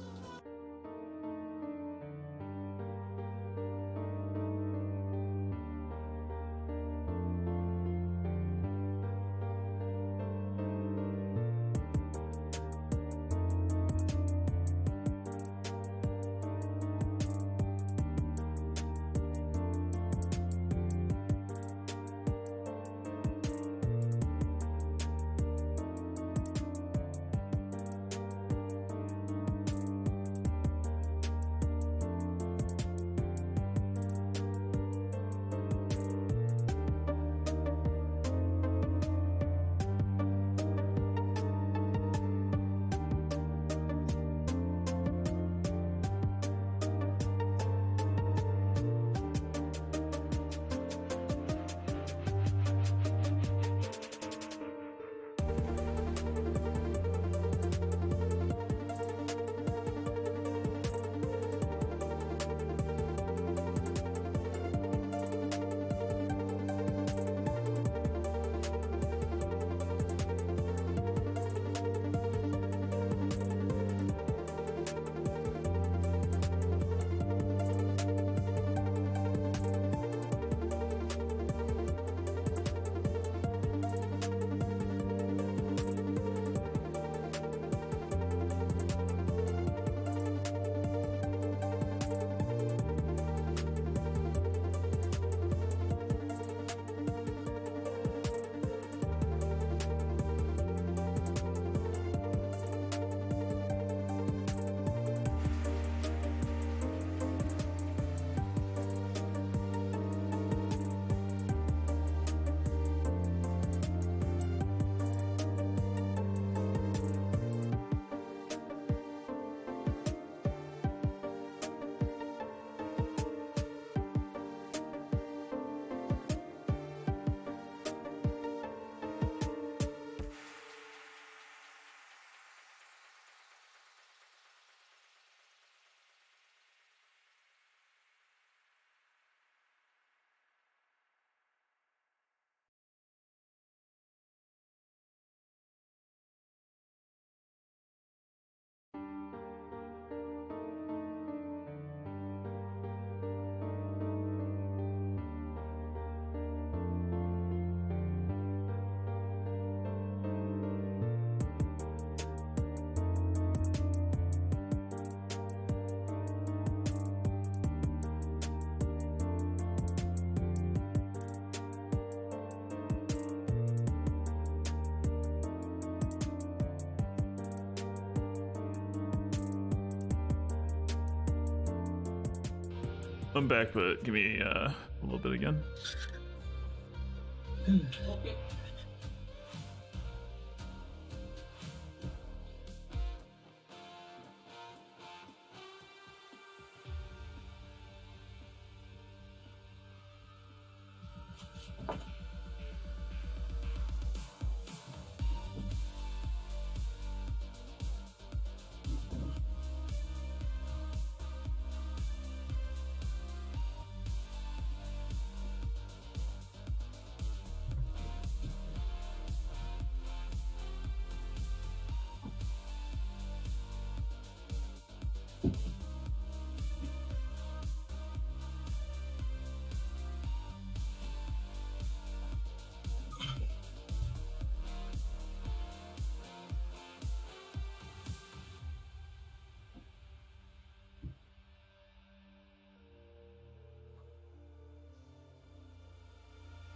I'm back, but give me uh, a little bit again.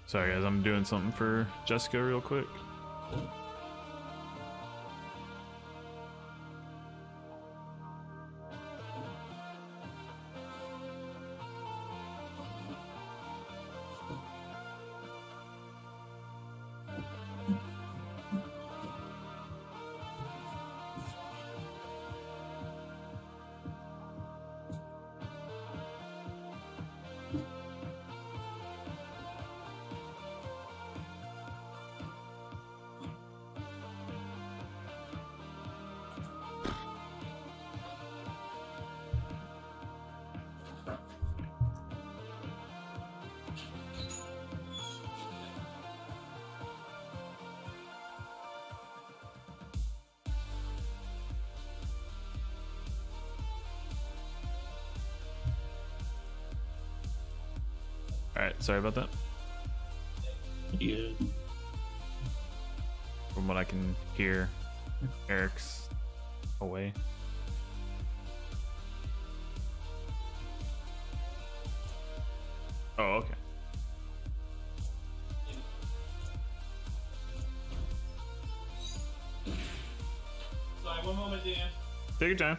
Sorry, guys, I'm doing something for Jessica real quick. Right, sorry about that. Yeah. From what I can hear, Eric's away. Oh, okay. Sorry, one moment, Dan. Take your time.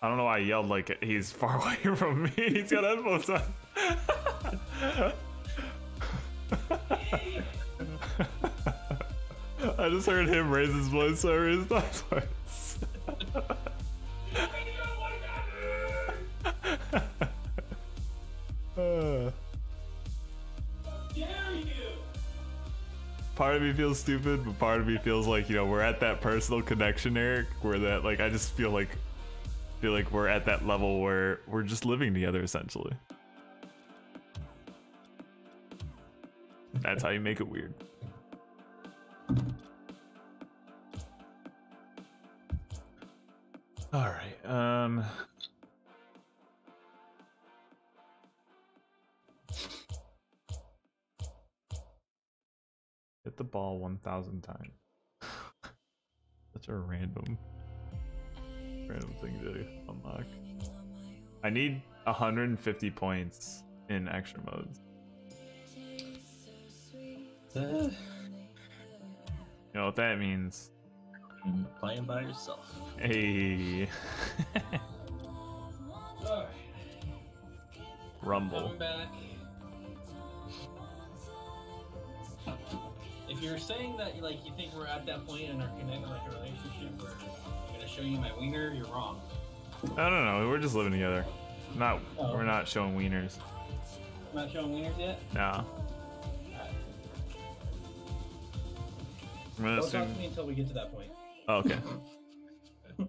I don't know why I yelled like he's far away from me. He's got headphones on. I just heard him raise his voice, raised my voice. Part of me feels stupid, but part of me feels like you know we're at that personal connection, Eric. Where that like I just feel like feel like we're at that level where we're just living together essentially. That's how you make it weird. All right. Um. Hit the ball 1,000 times. Such a random, random thing to unlock. I need 150 points in extra modes. You know what that means? Mm, playing by yourself. Hey. Rumble. If you're saying that like you think we're at that point in our connect like a relationship where I'm gonna show you my wiener, you're wrong. I don't know. We're just living together. Not. Oh. We're not showing wieners. Not showing wieners yet. Nah. I'm Don't talk to me until we get to that point. Oh, okay.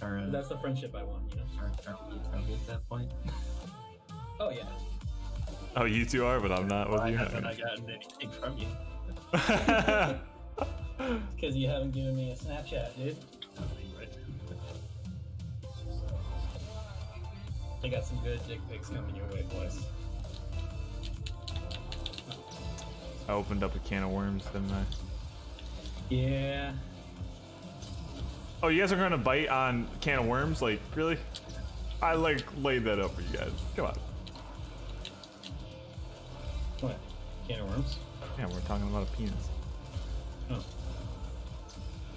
Are, uh, That's the friendship I want, you know. are, are, are we at that point? Oh yeah. Oh, you two are, but I'm not with Why you. haven't I gotten anything from you? Because you haven't given me a Snapchat, dude. I got some good dick pics coming your way, boys. I opened up a can of worms, didn't I? Yeah. Oh, you guys are gonna bite on can of worms? Like, really? I like laid that up for you guys. Come on. What? Can of worms? Yeah, we're talking about a penis. Oh. All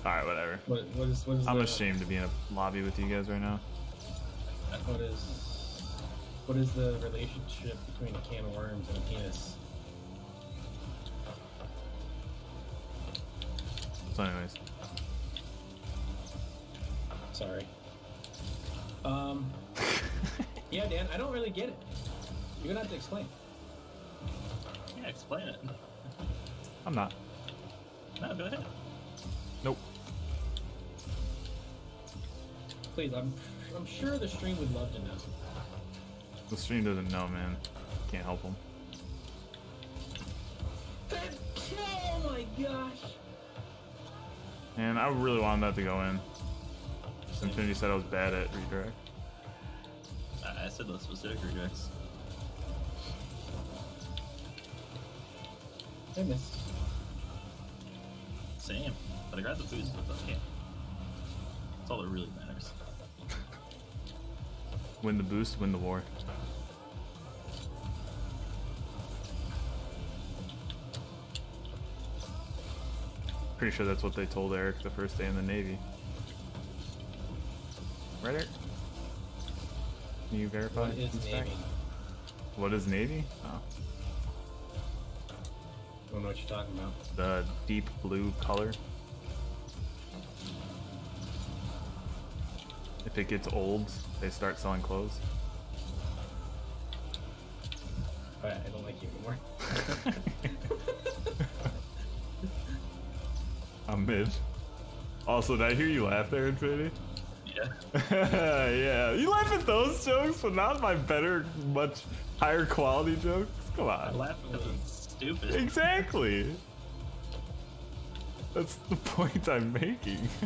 right, whatever. What? What is? What is? I'm the, ashamed to be in a lobby with you guys right now. What is what is the relationship between a can of worms and a penis? So, anyways, Sorry. Um. Yeah, Dan, I don't really get it. You're gonna have to explain. Yeah, explain it. I'm not. No, go ahead. Nope. Please, I'm I'm sure the stream would love to know. The stream doesn't know, man. Can't help him. Oh my gosh! And I really wanted that to go in. Infinity said I was bad at redirect. I I said those specific redirects. I missed. Same. But I got the boost with the can. That's all that really matters. Win the boost, win the war. Pretty sure that's what they told Eric the first day in the Navy. Right, Eric? Can you verify? What is? Navy? What is Navy? Oh, Don't know what you're talking about. the deep blue color. If it gets old, they start selling clothes. Alright, I don't like you anymore. I'm mid. Also, did I hear you laugh there, Infinity? Yeah. yeah, you laugh at those jokes, but not my better, much higher quality jokes. Come on. I laugh because it's stupid. Exactly. That's the point I'm making.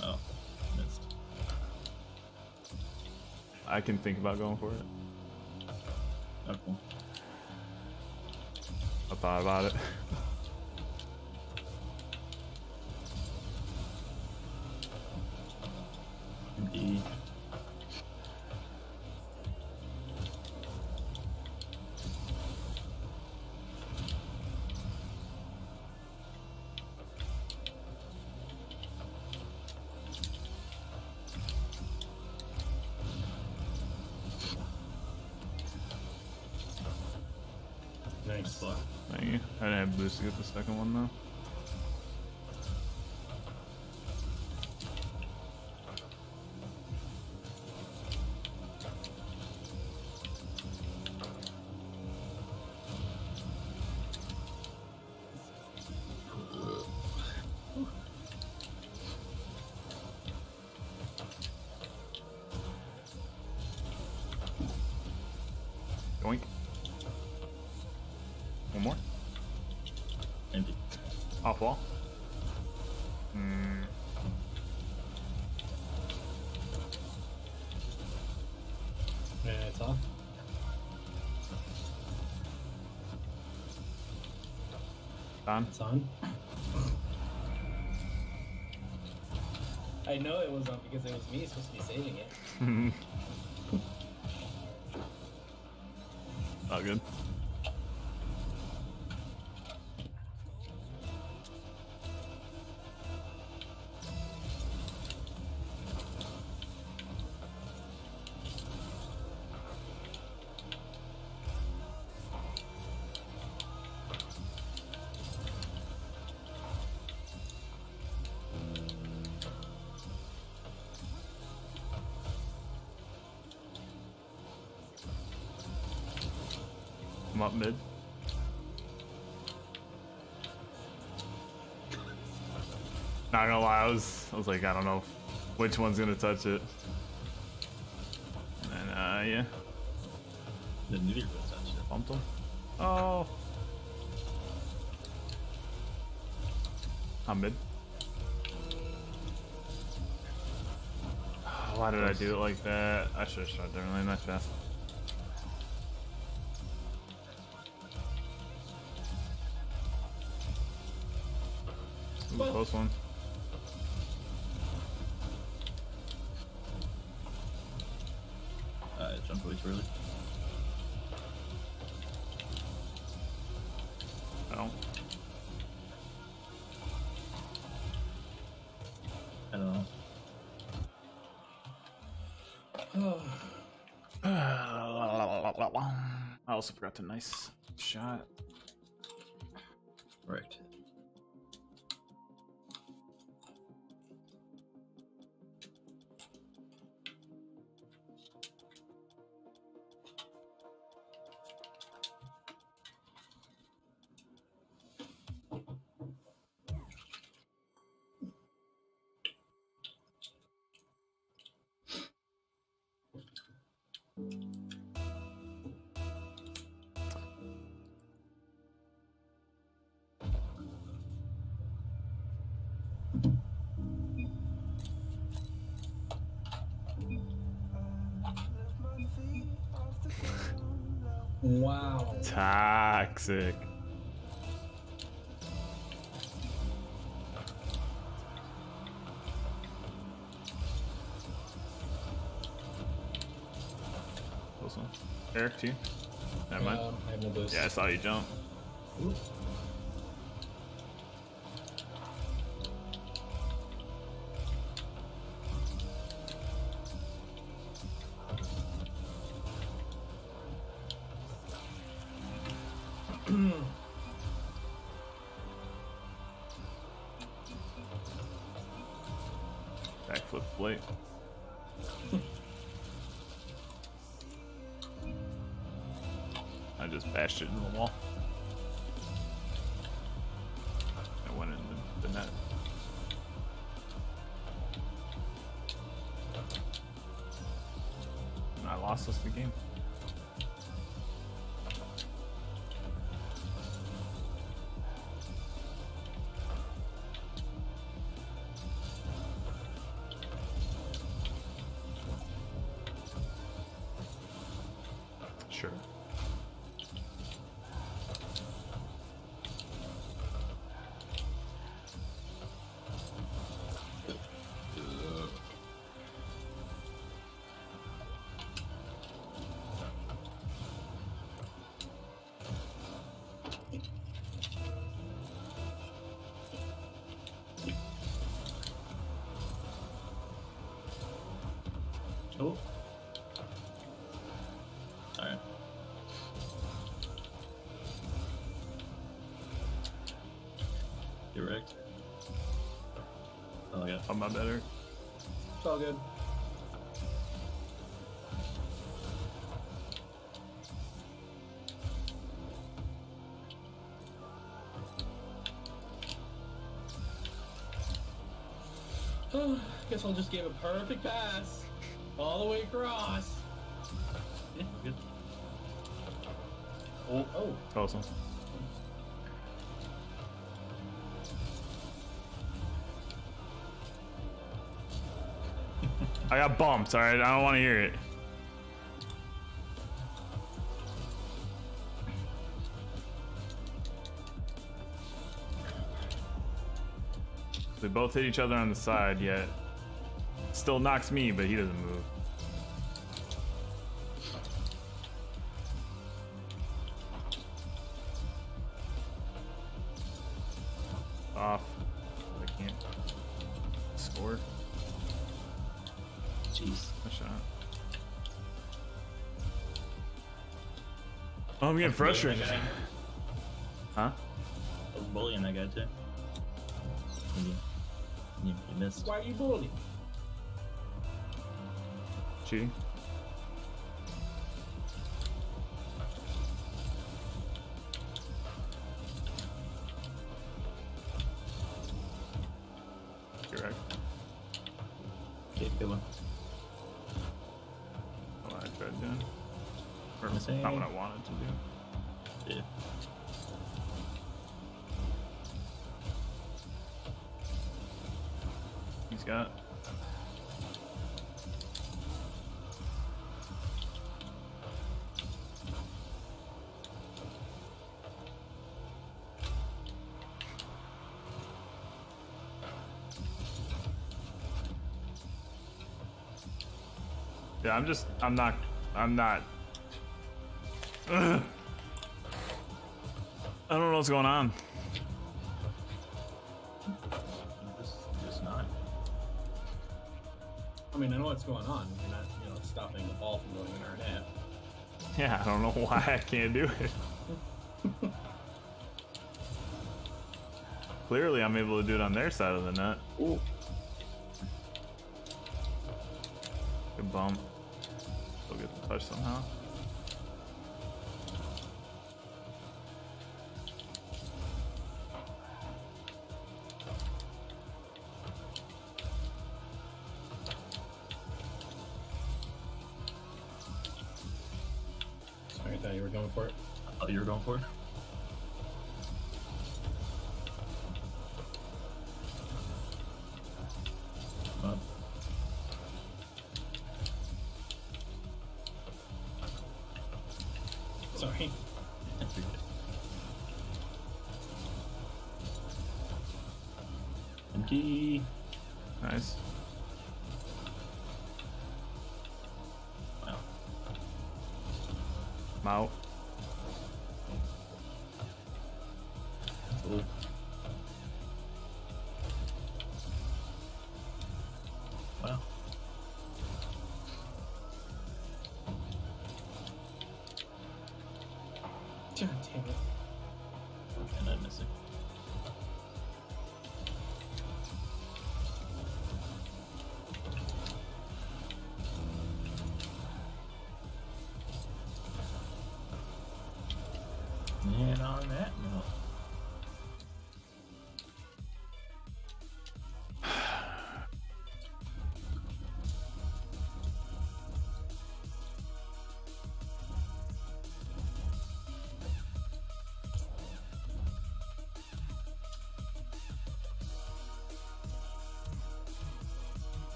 Oh, missed. I can think about going for it. Cool. I thought about it. Indeed. Nice. Fuck. Thank you. I didn't have boost to get the second one though. Off wall. Hmm. Yeah, it's off. It's on. I know it was on because it was me supposed to be saving it. Not good. Was like, I don't know which one's gonna touch it. And uh yeah, The was that shit. bumped him. Oh. I'm mid. Why did I do it like that? I should have shot differently. Nice pass. Also forgot to nice shot. Toxic. Close one. Eric, too. Never mind. Um, I have no boost. Yeah, I saw you jump. Ooh. Oh yeah. I'm better. It's all good. Guess I'll just give a perfect pass all the way across. Yeah, good. Oh, oh. Close I got bumped, alright? I don't want to hear it. They both hit each other on the side, yet still knocks me, but he doesn't move. Getting frustrated. Bullying Huh? I was bullying that guy too. You, you, you missed. Why are you bullying? Cheating? Yeah, I'm just, I'm not, I'm not. Ugh. I don't know what's going on. Just not. I mean, I know what's going on. You're not, you know, stopping the ball from going in our net. Yeah, I don't know why I can't do it. Clearly, I'm able to do it on their side of the net.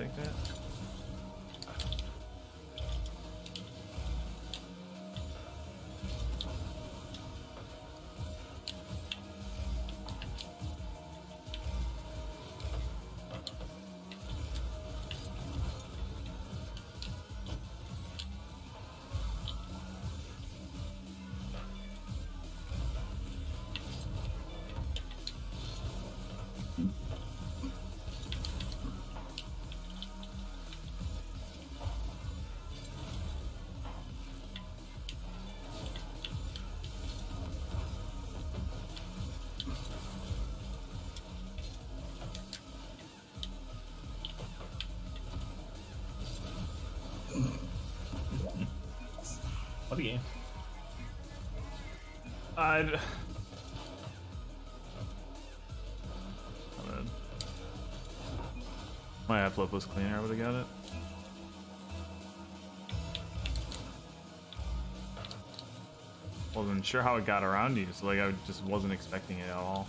take that? I'd oh. My app was cleaner, I would have got it. Wasn't sure how it got around you, so like I just wasn't expecting it at all.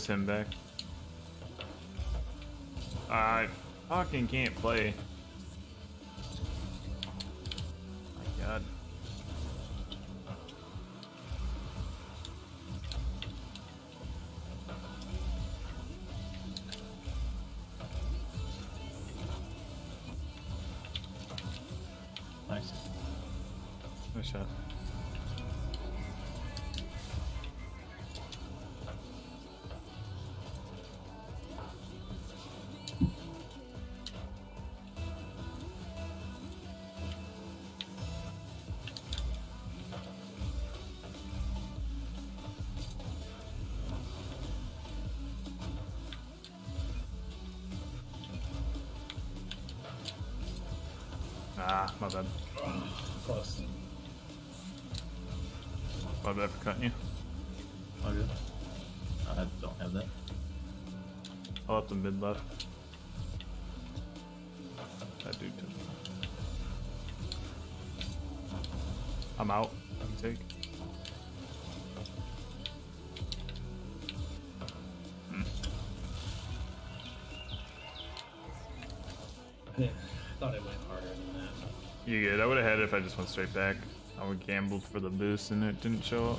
us him back. I fucking can't play. The mid left. That dude took. I'm out. You take. I thought it went harder than that. You good? I would have had it if I just went straight back. I would gambled for the boost and it didn't show up.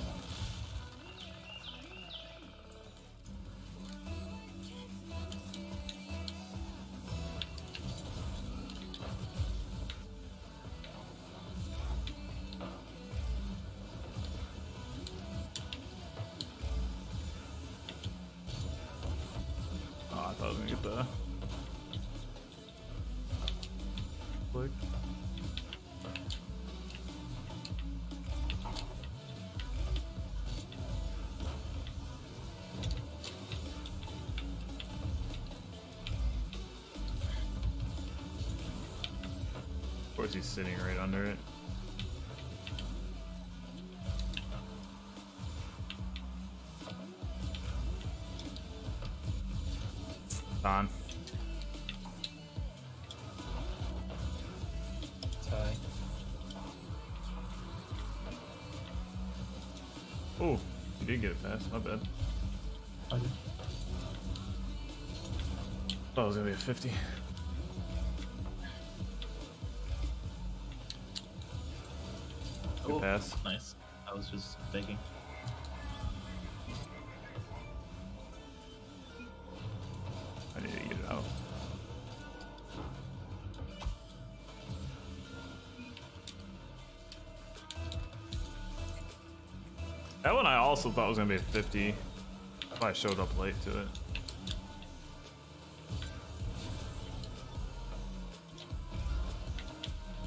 You did get it fast. My bad. Okay. Thought it was gonna be a 50. Good Oh, pass. Nice. I was just begging. Also thought it was gonna be a 50. If I showed up late to it.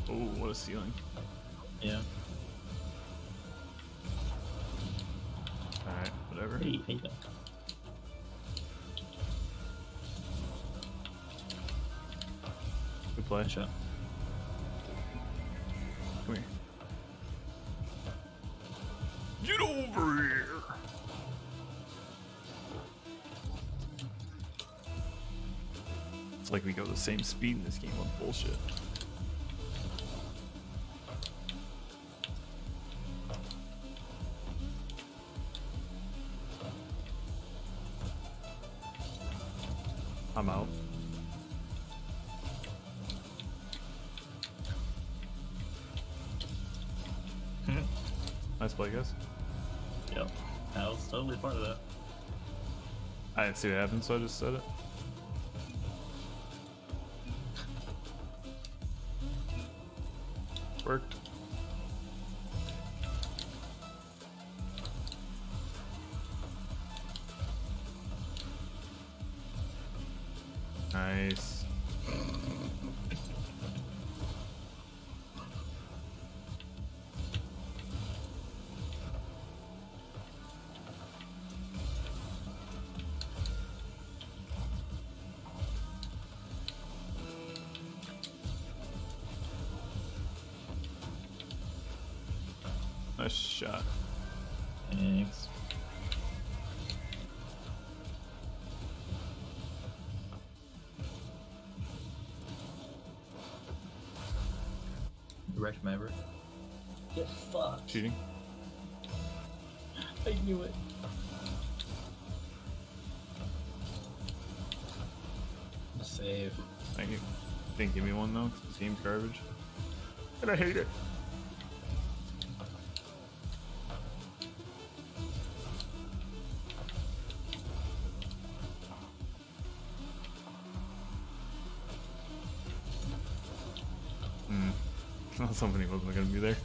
Oh, what a ceiling. The same speed in this game. What bullshit. I'm out. Nice play, guys. Yep. That was totally part of that. I didn't see what happened, so I just said it. Cheating. I knew it. Save. Thank you. Didn't give me one though, 'cause this game's garbage. And I hate it. Hmm. Not was hoping he wasn't gonna be there.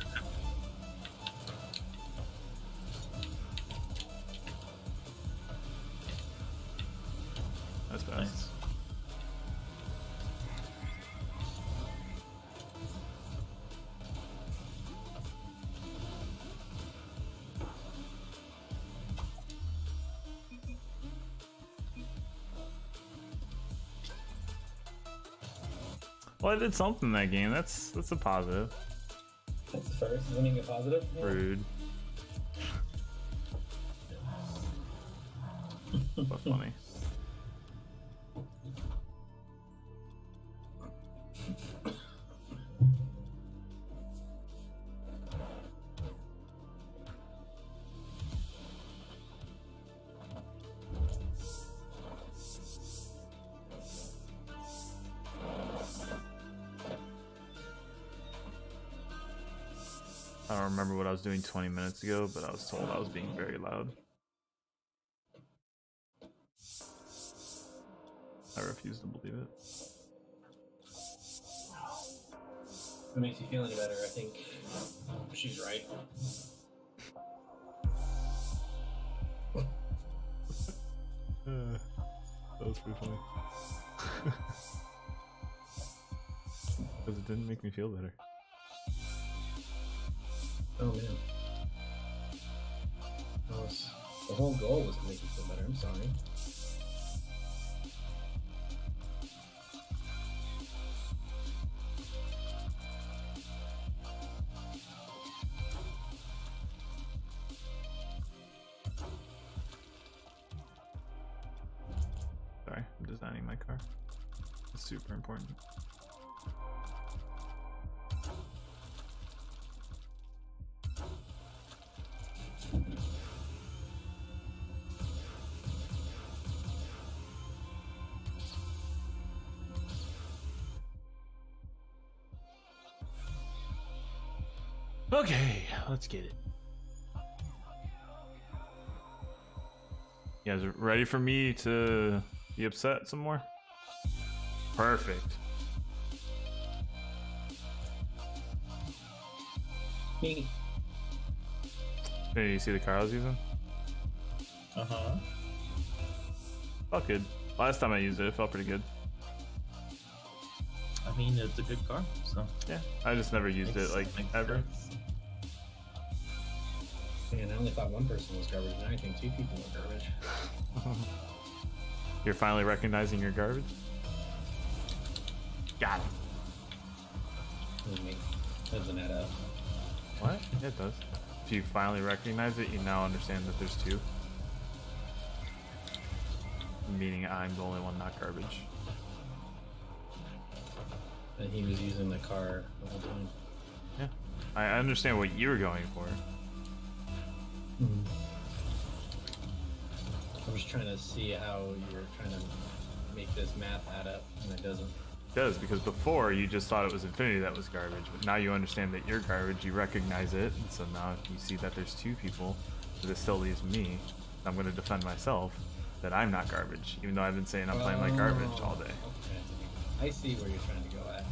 Well, I did something that game. That's that's a positive. That's the first. Isn't he a positive? Yeah. Rude. but funny. Was doing 20 minutes ago, but I was told I was being very loud. Super important. Okay, let's get it. You guys ready for me to be upset some more? Perfect. Me. Hey, you see the car I was using? Uh huh. Felt good. Last time I used it, it felt pretty good. I mean, it's a good car, so. Yeah, I just never used makes- it like ever. sense. Man, I only thought one person was garbage, now I think two people are garbage. You're finally recognizing your garbage. Got. What do you mean? Doesn't add up. What? Yeah, it does. If you finally recognize it, you now understand that there's two. Meaning I'm the only one not garbage. That he was using the car the whole time. Yeah. I I understand what you were going for. Mm-hmm. I'm just trying to see how you're trying to make this math add up, and it doesn't. Does, because before you just thought it was Infinity that was garbage, but now you understand that you're garbage, you recognize it, and so now you see that there's two people, but it still leaves me. I'm going to defend myself that I'm not garbage, even though I've been saying I'm playing like oh, garbage all day. Okay. I see where you're trying to go at.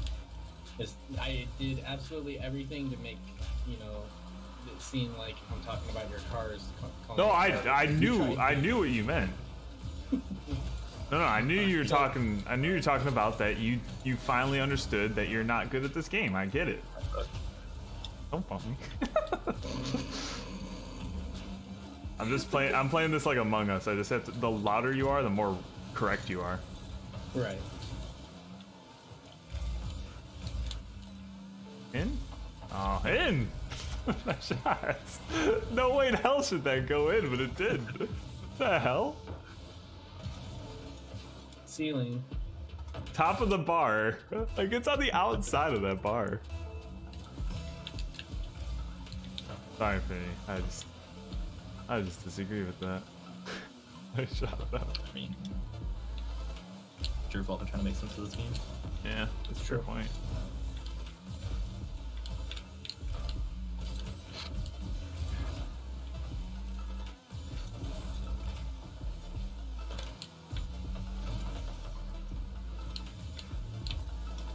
'Cause I did absolutely everything to make, you know, it seem like I'm talking about your cars. No, I. I knew I knew what you meant. No, no, I knew you were talking. I knew you were talking about that. You you finally understood that you're not good at this game. I get it. Don't bump me. I'm just playing. I'm playing this like Among Us. I just have to. The louder you are, the more correct you are. Right. In? Oh, in! Nice shots. No way in hell should that go in, but it did. What the hell? Ceiling. Top of the bar. Like it's on the outside of that bar. Sorry, Penny. I just, I just disagree with that. I shot that. I mean, it's your fault for trying to make sense of this game. Yeah, that's a true point.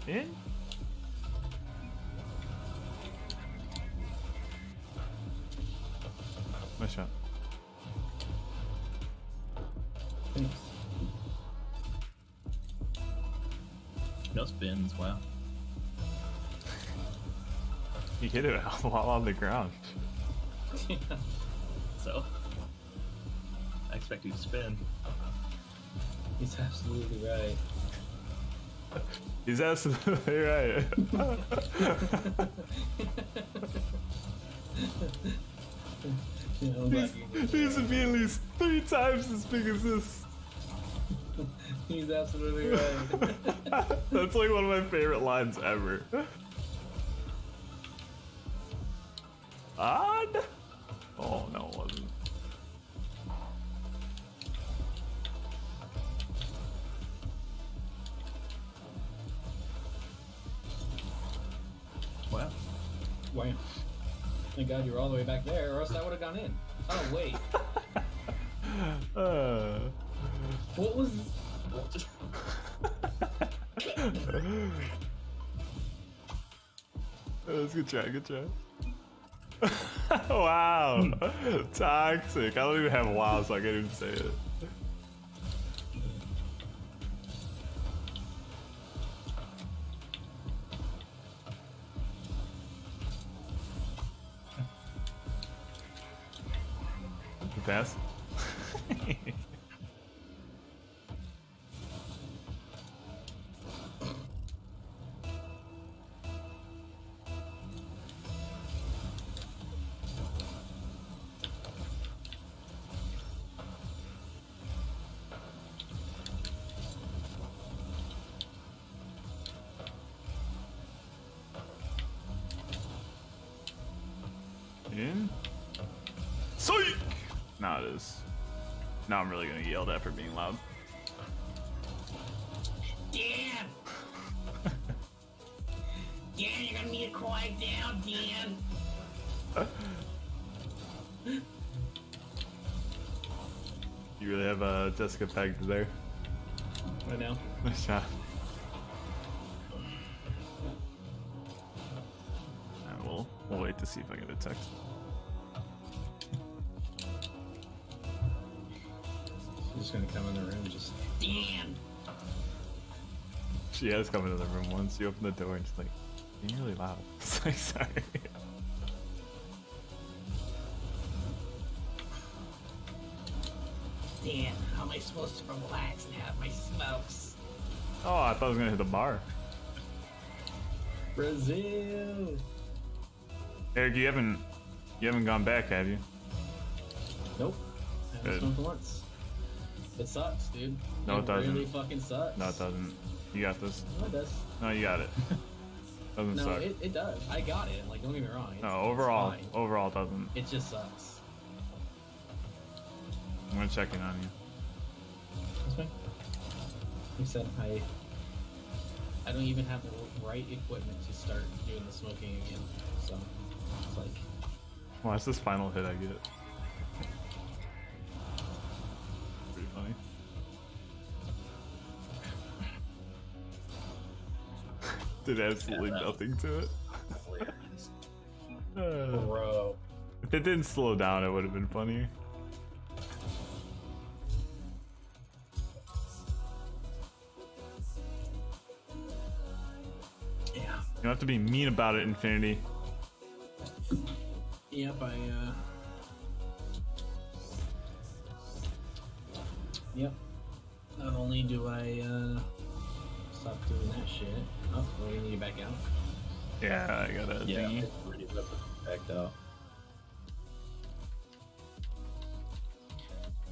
In? Nice shot. Thanks. No spins, wow. You hit it while on the ground. So, I expect you to spin. He's absolutely right. He's absolutely right. Yeah, I'm glad you did These would be at least three times as big as this. He's absolutely right. That's like one of my favorite lines ever. Odd? Oh no, it wasn't. Wow. Wow. Thank God you were all the way back there, or else I would have gone in. Oh wait, Uh, what was? that was a good try, good try. wow. Toxic. I don't even have a wow, so I can't even say it. Pass? Really gonna get yelled at for being loud. Dan! Dan, you're gonna need to quiet down, Dan. You really have uh, Jessica pegged there. Right now. Nice job. And we'll, we'll wait to see if I get a text. Just gonna come in the room, just Dan! She has come into the room once. You open the door and she's like, "You're really loud." It's like, sorry. Dan, how am I supposed to relax and have my smokes? Oh, I thought I was gonna hit the bar. Brazil. Eric, you haven't you haven't gone back, have you? Nope. I haven't smoked once. It sucks, dude. No, it doesn't. It really fucking sucks. No, it doesn't. You got this. No, it does. No, you got it. Doesn't No, suck. it, it does. I got it. Like, don't get me wrong. It's, no, overall, overall it doesn't. It just sucks. I'm gonna check in on you. That's fine. I said, I I don't even have the right equipment to start doing the smoking again. So it's like Watch this final hit I get. Pretty funny. Did absolutely Yeah, nothing to it. Uh, bro. if it didn't slow down, it would have been funnier. Yeah. You don't have to be mean about it, Infinity. Yep, I uh Yep. Not only do I uh stop doing that shit. Oh, well, we need to back out. Yeah, I got a Yeah, thingy. it's pretty backed out.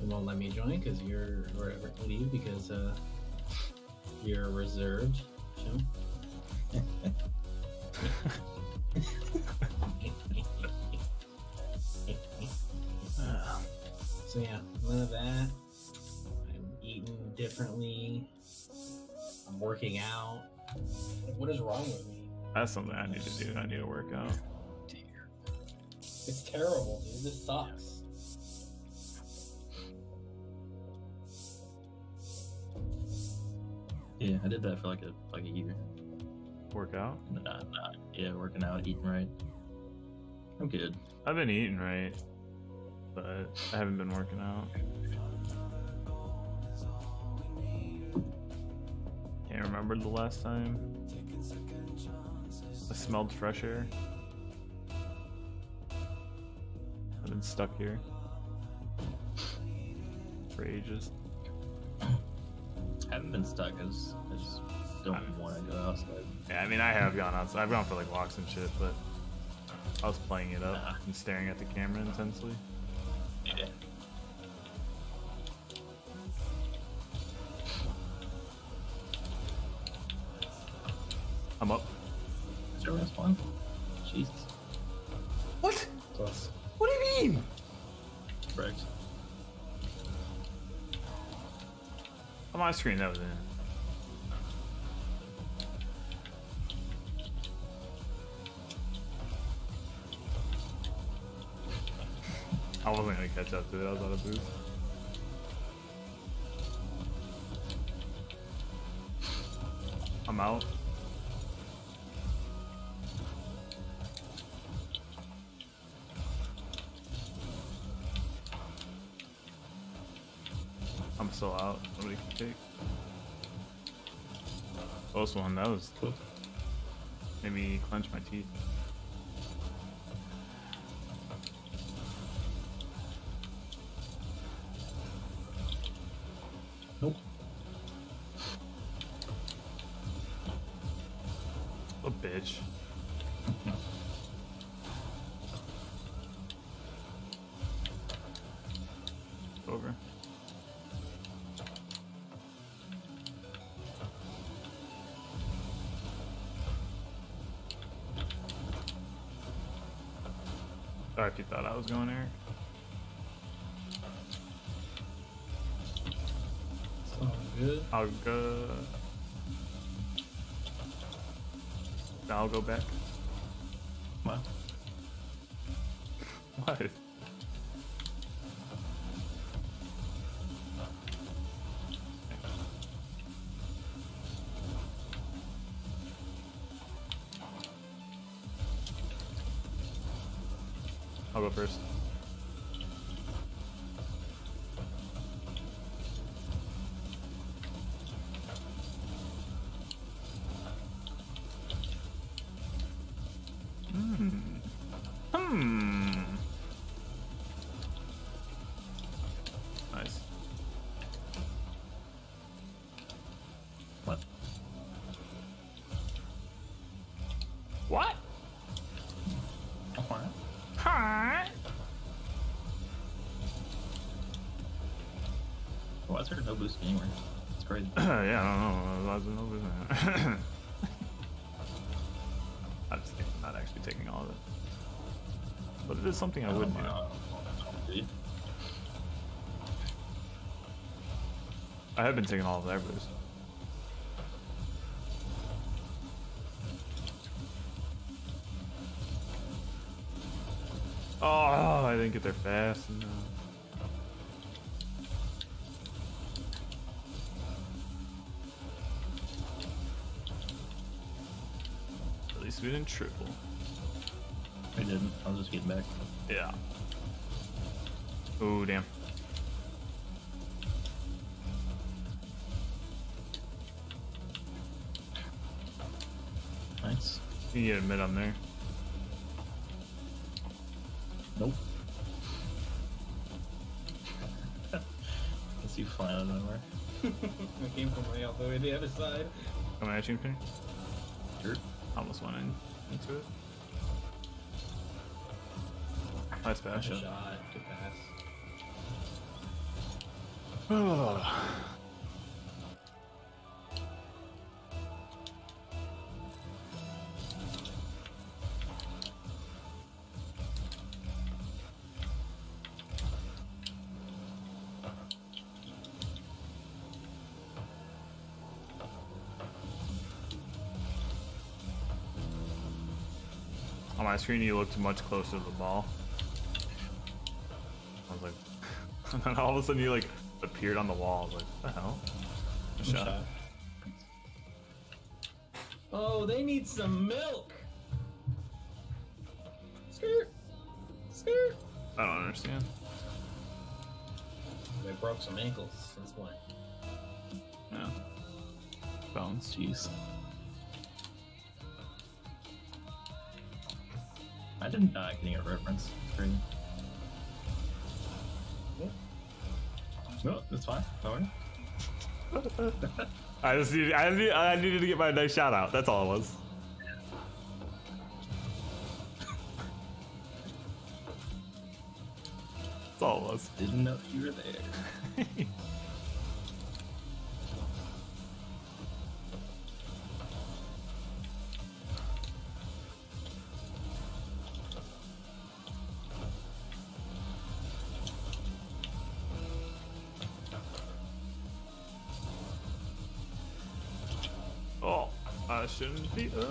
It won't let me join because you're or leave because uh you're reserved. Show. So yeah, none of that. I'm eating differently. I'm working out. What is wrong with me? That's something I need to do. I need to work out. It's terrible, dude. This sucks. Yeah, I did that for like a like a year. Work out? Nah, nah. Yeah, working out, eating right. I'm good. I've been eating right, but I haven't been working out. Can't remember the last time I smelled fresh air. I've been stuck here for ages. I haven't been stuck. I just, I just don't want to go outside. Yeah, I mean, I have gone outside. I've gone for like walks and shit, but I was playing it Nah. up uh-huh. and staring at the camera intensely. Yeah. I'm up. Is there respawn? Jesus. What? Plus, What do you mean? Correct. On my screen, that was in. I wasn't gonna catch up to it. I was out of boost. I'm out. Can. Close one. That was Cool. made me clench my teeth. Was going there. sound good. I'll go. I'll go back. No boost anywhere? It's crazy. yeah, I don't know. I was no business. I'm just kidding. Not actually taking all of it. But it is something I would do. I have been taking all of their boost. Didn't triple. I didn't. I was just getting back. Yeah. Oh, damn. Nice. You need a mid on there. Nope. Let's see flying out of nowhere. I came from way all the way to the other side. Coming at you, Penny. Sure. Almost went in into it. Nice shot. Good pass. On you looked much closer to the ball. I was like, and then all of a sudden you like appeared on the wall. I was like, what the hell? Shot. shot. Oh, they need some milk. Skirt. Skirt. I don't understand. They broke some ankles since when? Yeah. Bones. Jeez. Imagine not getting a reference. It's. No, that's fine. No worry. I just needed, I needed, I needed to get my nice shout out. That's all it was. That's all it was. Didn't know you were there. shouldn't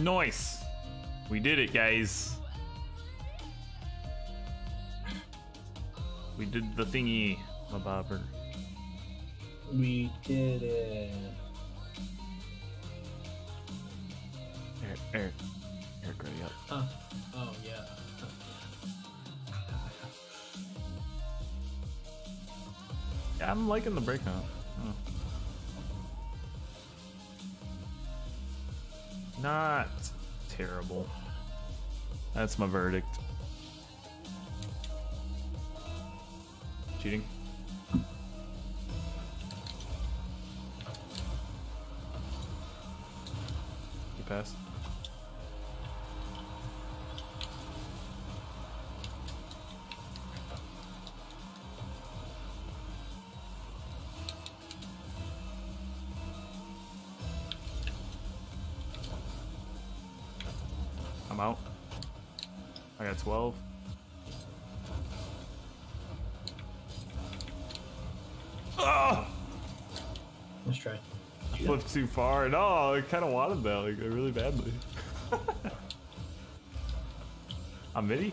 Nice. We did it, guys. We did the thingy, my bobber. We did it. Eric, Eric, Eric, ready up. Huh. Oh, oh, yeah. Yeah, I'm liking the breakout. That's my verdict. Too far. No, I kind of wanted that, like, really badly. I'm midi?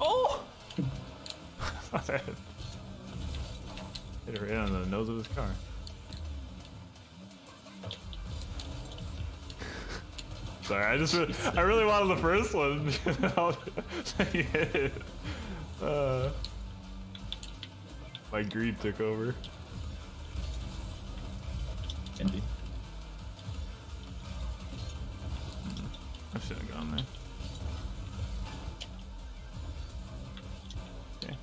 Oh! Hit her right on the nose of his car. Sorry, I just re- I really wanted the first one. You hit it. Uh, my greed took over. Envy. I should have gone there. Okay.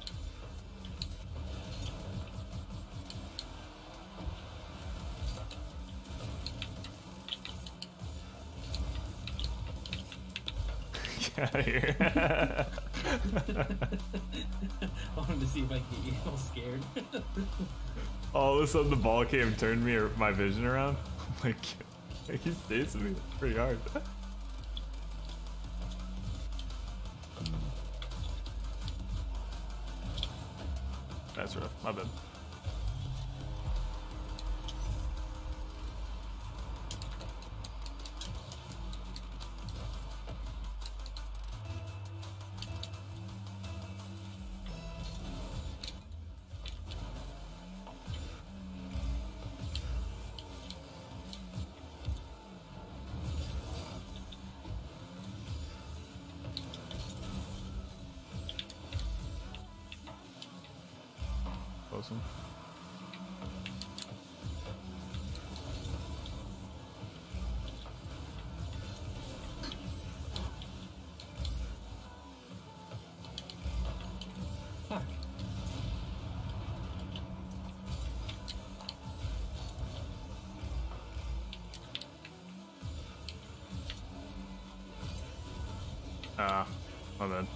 Get out of here. I wanted to see if I could get you all scared. All of a sudden, the ball came, turned me my vision around. like, he's chasing me pretty hard. Ah, my bad.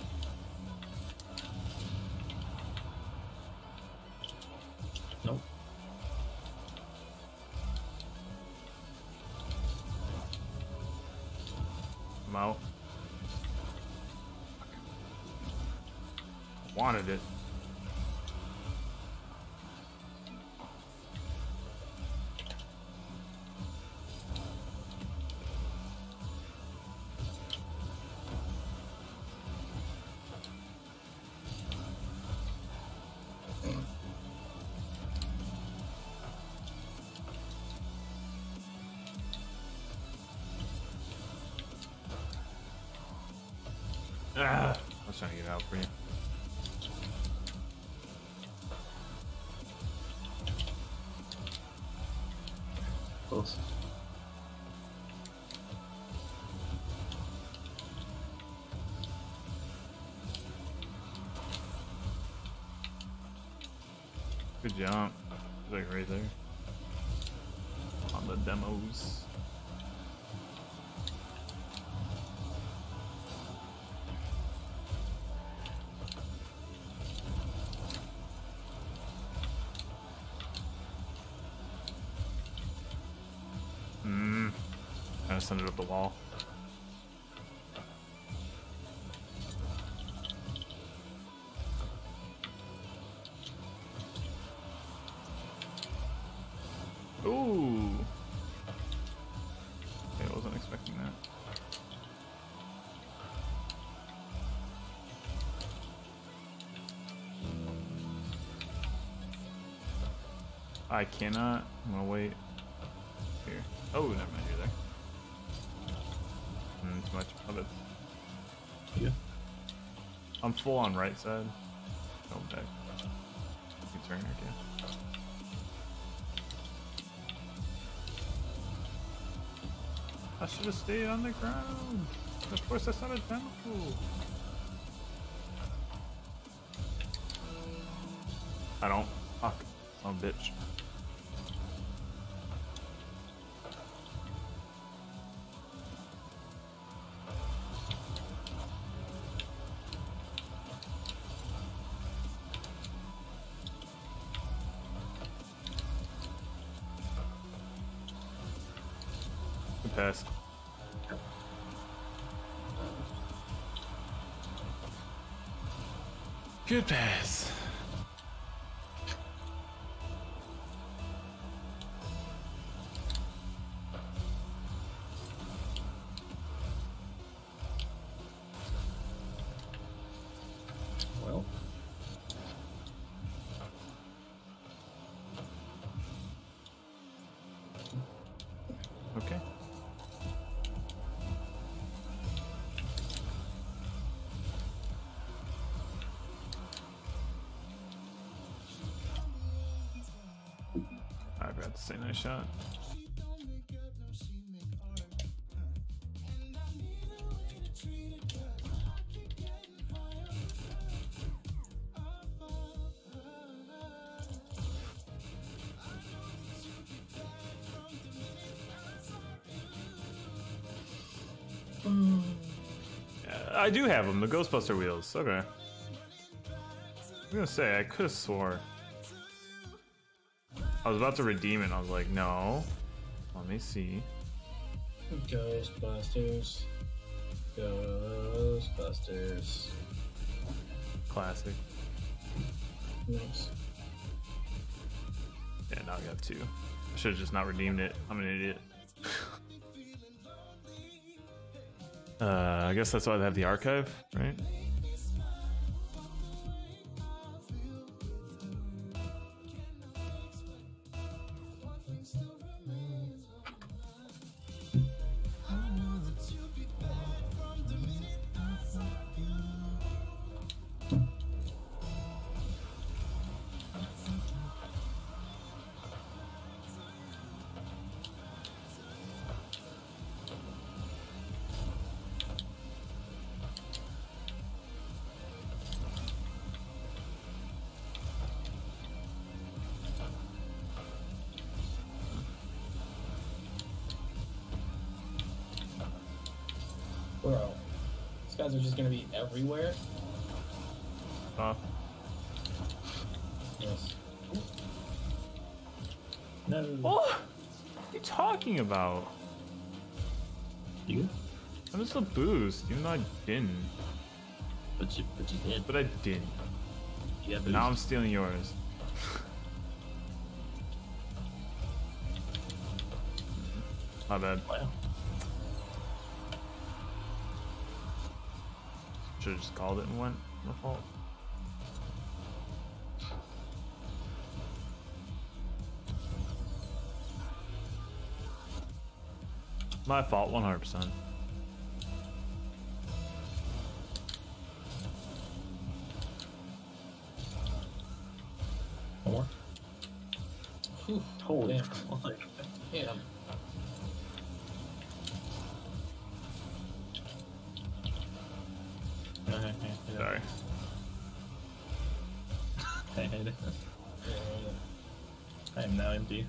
Nope. I'm out. Wanted it. Ah, I was trying to get out for you. Close. Good jump. Like right there. On the demos. Send it up the wall. Ooh. I wasn't expecting that. I cannot. I'm gonna wait. Here. Oh, never I'm full on right side. No back. You can turn here, yeah. I should have stayed on the ground. Of course, that's not a temple. I don't. Fuck. I'm a bitch. Good Uh, I do have them, the Ghostbuster wheels. Okay. I was gonna say, I could have swore. I was about to redeem it, and I was like, no. Let me see. Ghostbusters. Ghostbusters. Classic. Nice. Yeah, now I got two. I should have just not redeemed it. I'm an idiot. Uh, I guess that's why they have the archive, right? Everywhere. Uh, Yes. no. what? What are you talking about? You good? That was a boost, even though I didn't. But you, but you did. But I didn't. You have Now I'm stealing yours. My bad. Wow. have just called it and went default. My fault, 100%. One more. Holy damn. damn. Sorry. I hate it. I am now empty.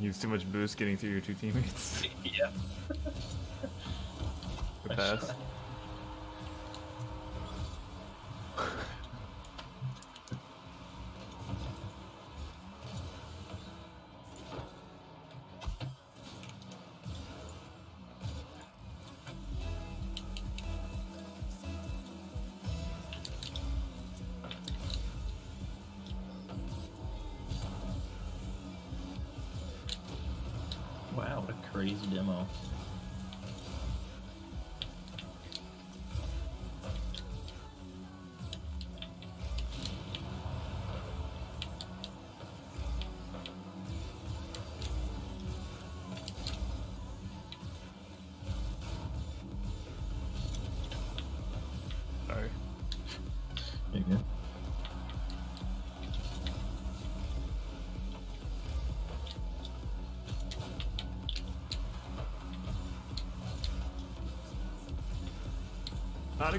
Use too much boost getting through your two teammates. Yeah. Good pass.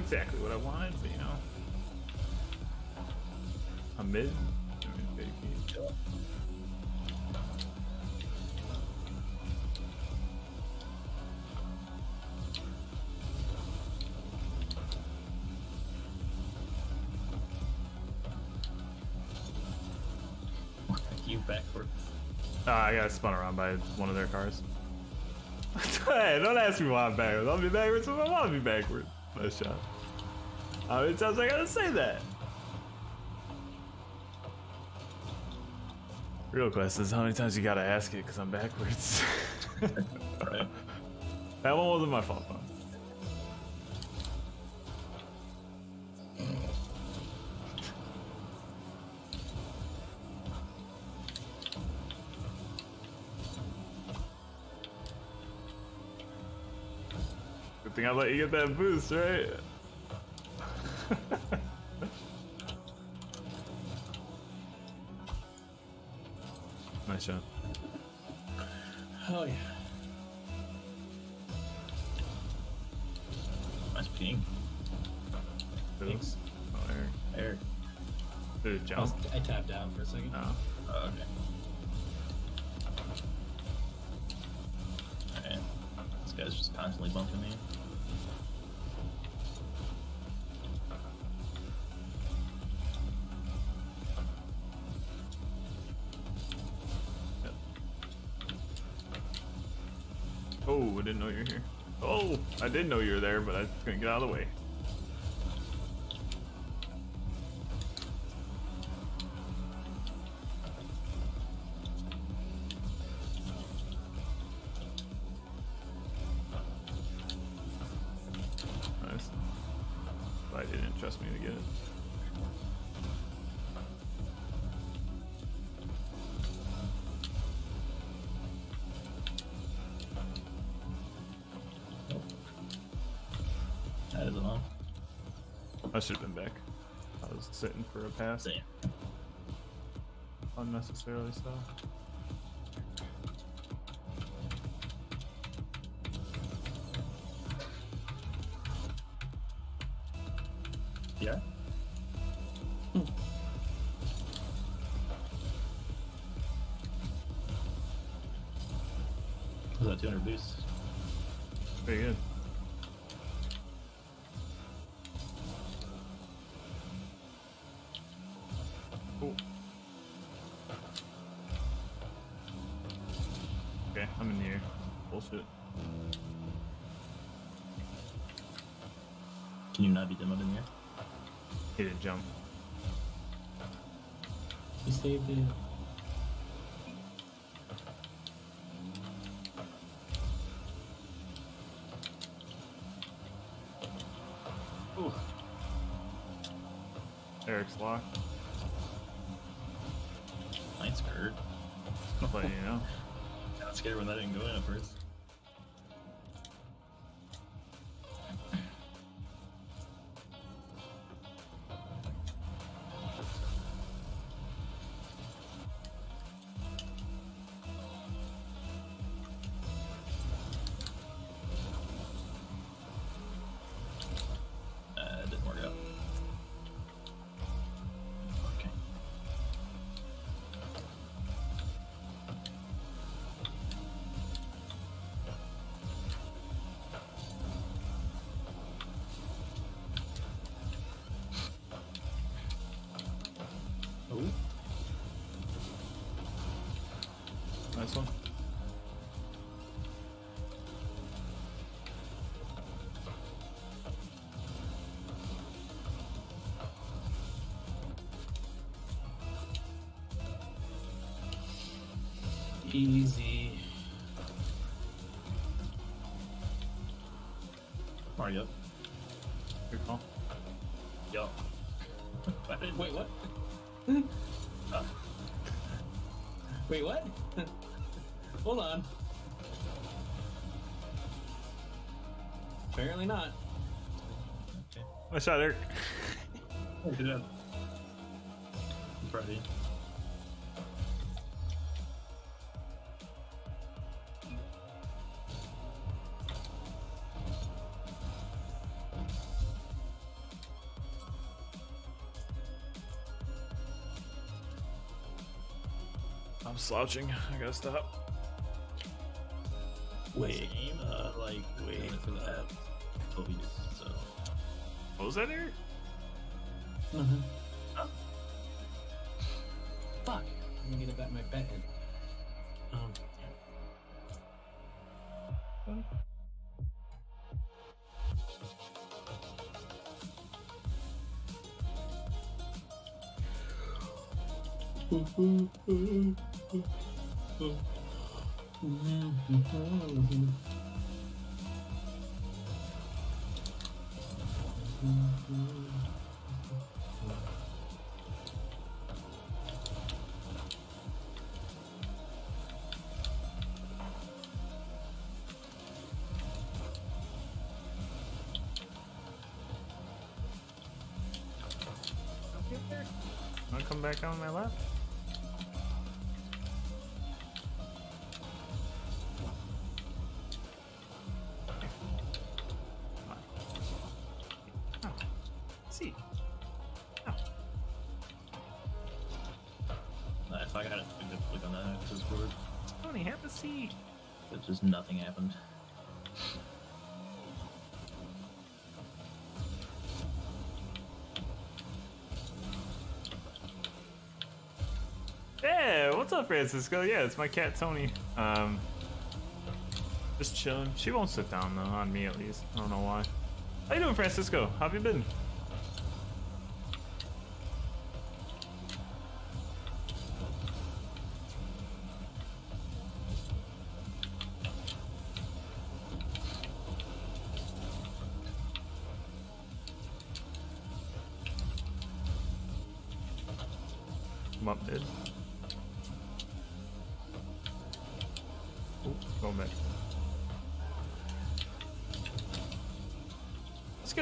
Exactly what I wanted, but you know. A mid? I mean, you backwards. Uh, I got spun around by one of their cars. hey, don't ask me why I'm backwards. I'll be backwards if I want to be backwards. Nice shot. How many times I gotta say that? Real question is how many times you gotta ask it because I'm backwards. Right. that one wasn't my fault though. Good thing I let you get that boost, right? Nice shot. Oh yeah. Oh, I didn't know you were here. Oh, I did know you were there, but I couldn't get out of the way. Sitting for a pass. Damn. Unnecessarily so. He jump. You saved it. Ooh. Eric's locked. Mine scared. But you know. Got scared when that didn't go in at first. Easy. Mario. Good call. Yup. I Wait, what? Uh, Wait, what? Hold on. Apparently not. okay. Nice shot, Eric. Oh, good job. I'm proud of you. Slouching. I gotta stop. Wait, uh, like, wait for that. Police, so. What was that, Eric? Mm-hmm. Fuck. I'm gonna get it back my bet in. Um, Wanna just nothing happened. Yeah, what's up, Francisco? Yeah, it's my cat Tony. Um, just chilling. She won't sit down though, on me at least. I don't know why. How you doing, Francisco? How have you been?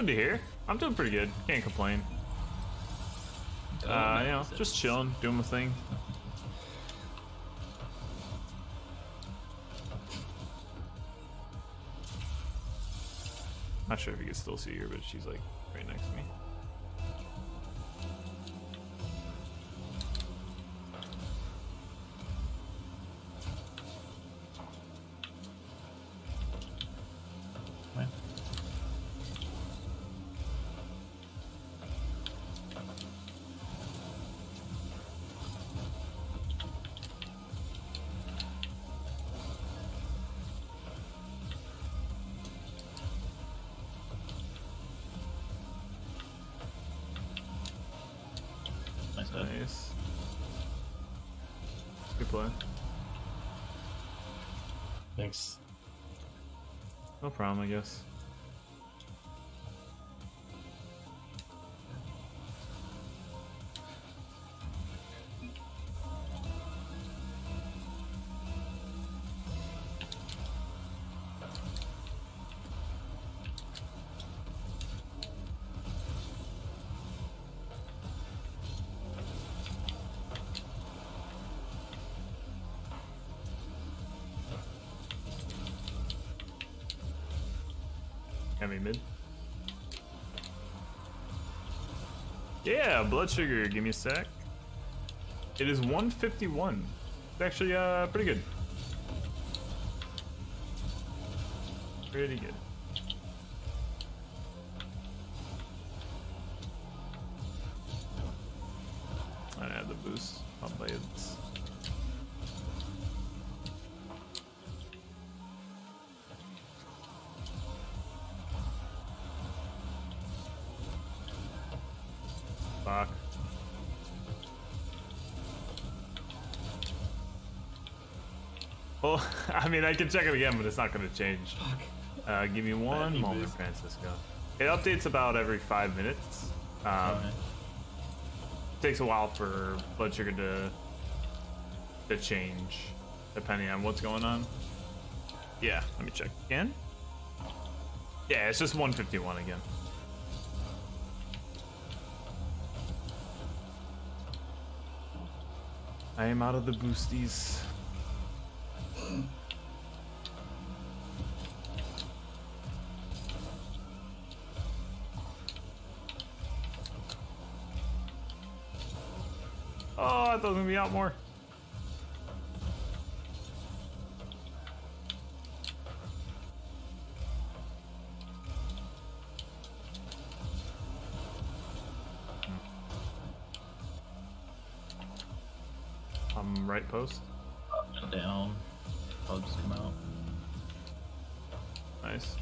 Good to hear. I'm doing pretty good. Can't complain. Uh, you know, just chilling, doing my thing. Not sure if you can still see her, but she's like right next to me. Problem, I guess. Me mid. Yeah, blood sugar. Give me a sec. It is 151. It's actually uh pretty good. Pretty good. I mean, I can check it again, but it's not going to change. Uh, give me one moment, moved. Francisco. It updates about every five minutes. Um, Okay. takes a while for blood sugar to to change, depending on what's going on. Yeah, let me check again. Yeah, it's just 151 again. I am out of the boosties. Was gonna be out more. I'm right post. Up and down. I'll just come out. Nice.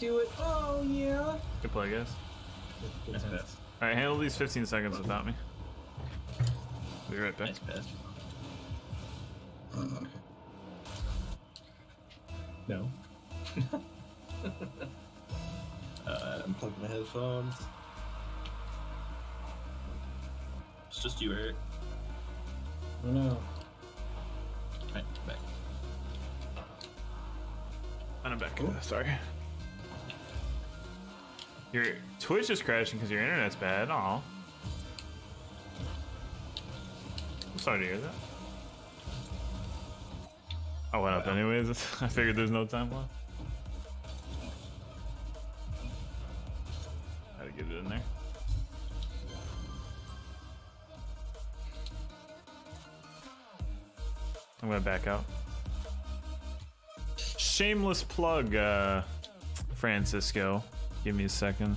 Do it. Oh yeah. Good play, guys. Good, good Nice pass. All right, handle these 15 seconds without me. Be right back. Nice pass. No. Uh, unplug my headphones. It's just you, Eric. Oh no. Right, back. And I'm back. Cool. Sorry. Your Twitch is crashing because your internet's bad. Aw. I'm sorry to hear that. I went up anyways. I figured there's no time left. Had to get it in there. I'm gonna back out. Shameless plug, uh, Francisco. Give me a second.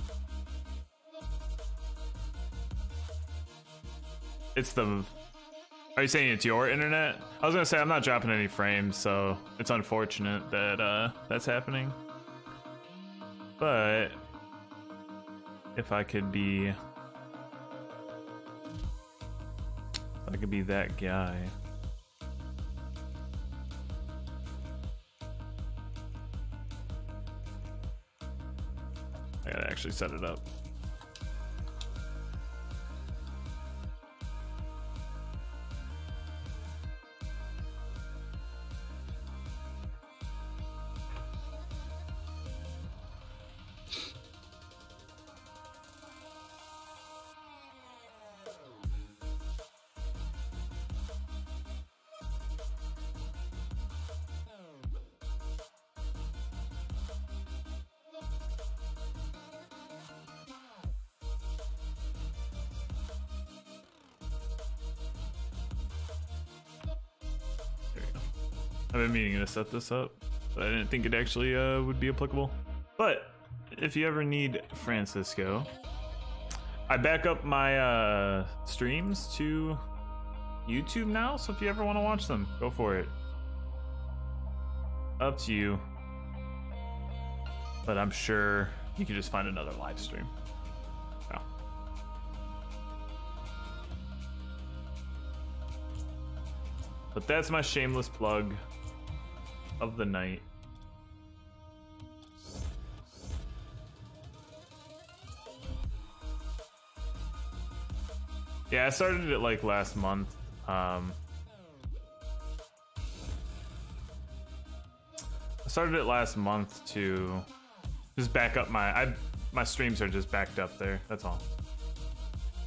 It's the. Are you saying it's your internet? I was gonna say I'm not dropping any frames, so it's unfortunate that uh, that's happening. But if I could be, I could be that guy. Actually set it up. To set this up, but I didn't think it actually uh, would be applicable. But if you ever need Francisco, I back up my uh, streams to YouTube now. So if you ever want to watch them, go for it. Up to you. But I'm sure you can just find another live stream. But that's my shameless plug of the night. Yeah, I started it like last month. Um, I started it last month to just back up my I my streams are just backed up there. That's all.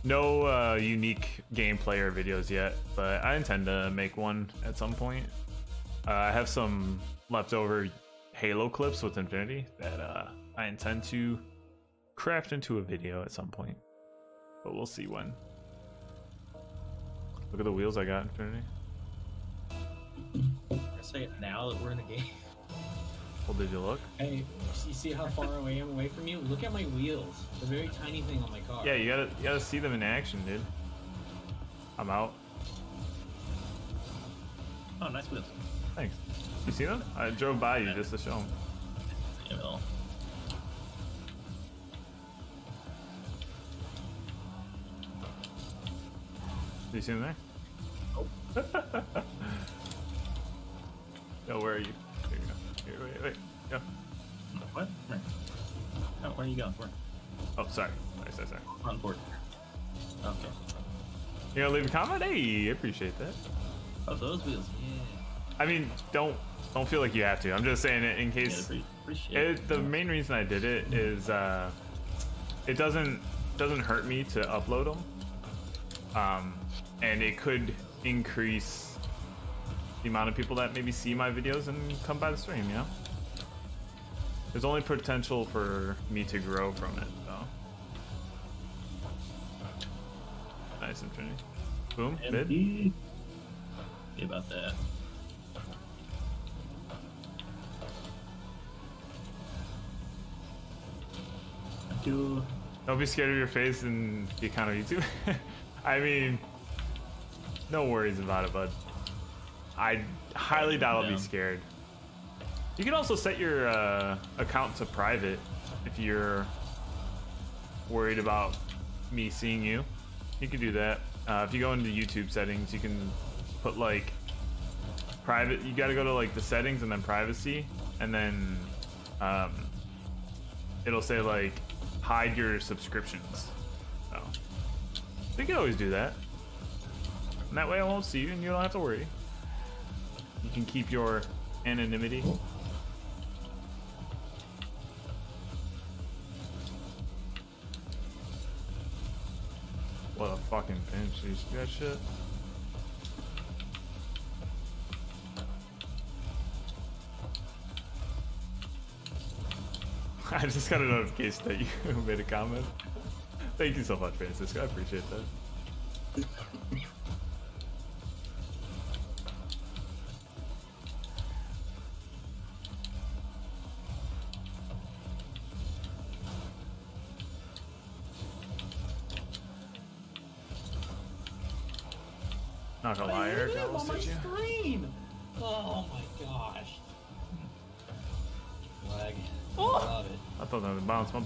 No uh, unique gameplay or videos yet, but I intend to make one at some point. Uh, I have some leftover Halo clips with Infinity that uh, I intend to craft into a video at some point, but we'll see when. Look at the wheels I got, Infinity. I say it now that we're in the game. Well, did you look? Hey, you see how far away I am away from you? Look at my wheels. The very tiny thing on my car. Yeah, you gotta you gotta see them in action, dude. I'm out. Oh, nice wheels. Thanks. You see them? I drove by you just to show them. Yeah, well, You see them there? Nope. Yo, where are you? Here you go. Here, wait, wait. Go. what? Where? Oh, where are you going? Where? Oh, sorry. Sorry, sorry, sorry. On board. Okay. You gonna leave a comment? Hey, I appreciate that. Oh, those wheels. Yeah. I mean, don't don't feel like you have to. I'm just saying it in case. appreciate It, the main reason I did it is uh, it doesn't doesn't hurt me to upload them, um, and it could increase the amount of people that maybe see my videos and come by the stream. You know, there's only potential for me to grow from it. So nice Infinity. Boom. Mid. MP. About that. Do Don't be scared of your face and the account of YouTube. I mean, no worries about it, bud. I highly doubt I'll be scared. You can also set your uh, account to private if you're worried about me seeing you. You can do that. Uh, if you go into YouTube settings, you can put like private. You got to go to like the settings and then privacy, and then um, it'll say like hide your subscriptions. So can always do that. And that way I won't see you and you don't have to worry. You can keep your anonymity. What a fucking pinch. You see that shit? I just got a notification that you made a comment. Thank you so much, Francisco. I appreciate that.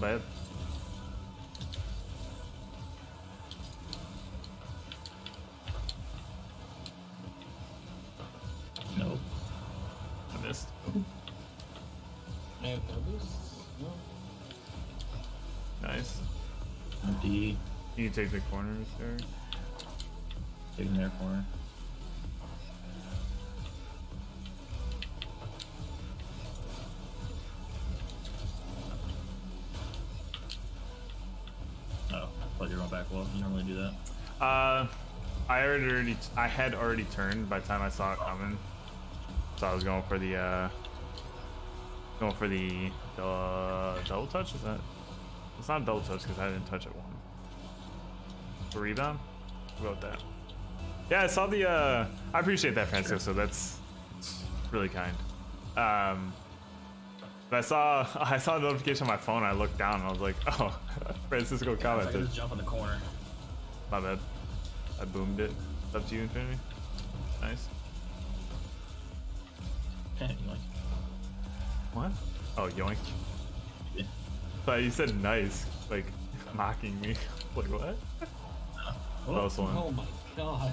That was a bounce, my bad. no. I missed. I have no Nice. D You can take the corners, Eric. taking their corner. Had already, I had already turned by the time I saw it coming, so I was going for the, uh, going for the uh, double touch. Is that? It's not double touch because I didn't touch it one. The rebound. What about that? Yeah, I saw the. Uh, I appreciate that, Francisco. That's, that's really kind. Um, but I saw I saw a notification on my phone. I looked down and I was like, oh, Francisco I commented. just jump in the corner. My bad. I boomed it. It's up to you, Infinity. Nice. you like, What? Oh, yoink. yeah. Thought you said nice, like mocking me. like what? Oh, Close one. Oh my god.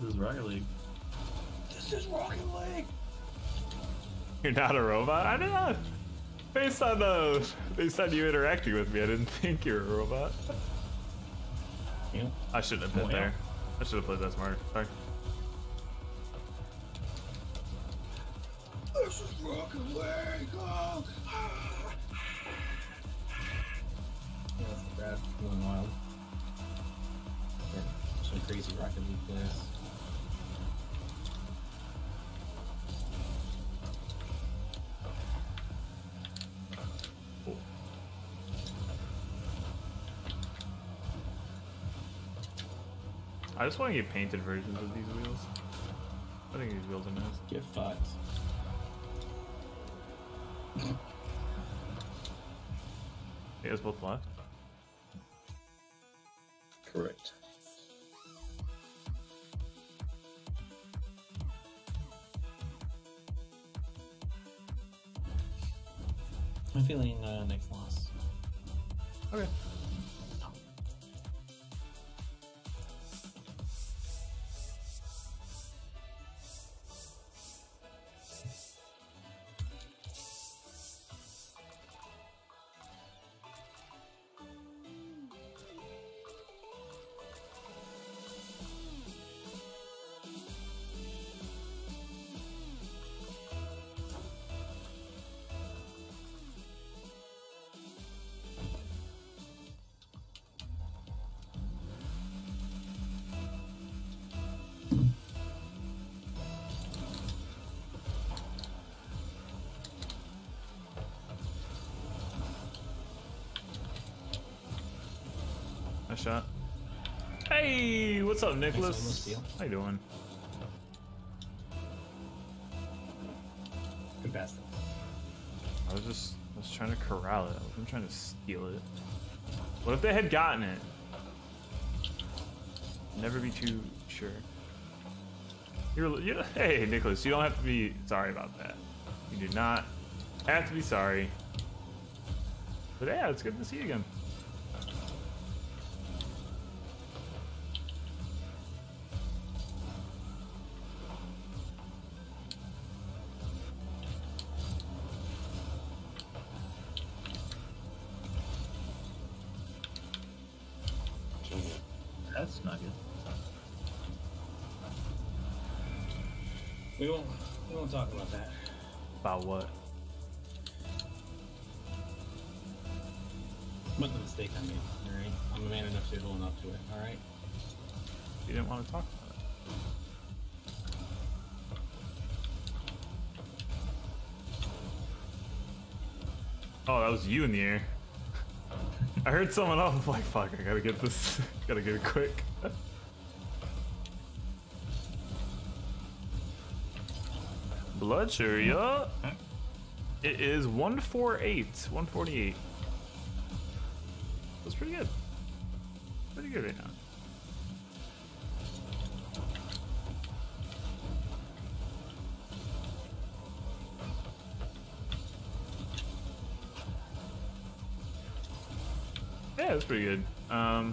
This is Rocket League. This is Rocket League. You're not a robot. I did not. Based on the, based on you interacting with me, I didn't think you were a robot. I shouldn't have Oh, been yeah. there. I should have played that smart. Sorry. I just want to get painted versions of these wheels. I think these wheels are nice. Get fucked. You guys both left. Nice shot. Hey, what's up, Nicholas? How you doing? Good pass. though. I was just I was trying to corral it. I wasn't trying to steal it. What if they had gotten it? Never be too sure. You're, you hey, Nicholas, you don't have to be sorry about that. You do not have to be sorry. But yeah, it's good to see you again. Oh, that was you in the air. I heard someone off. I'm like, fuck, I gotta get this. gotta get it quick. Blood yeah. It is 148. 148. That's pretty good. Pretty good right now. Pretty good. Um,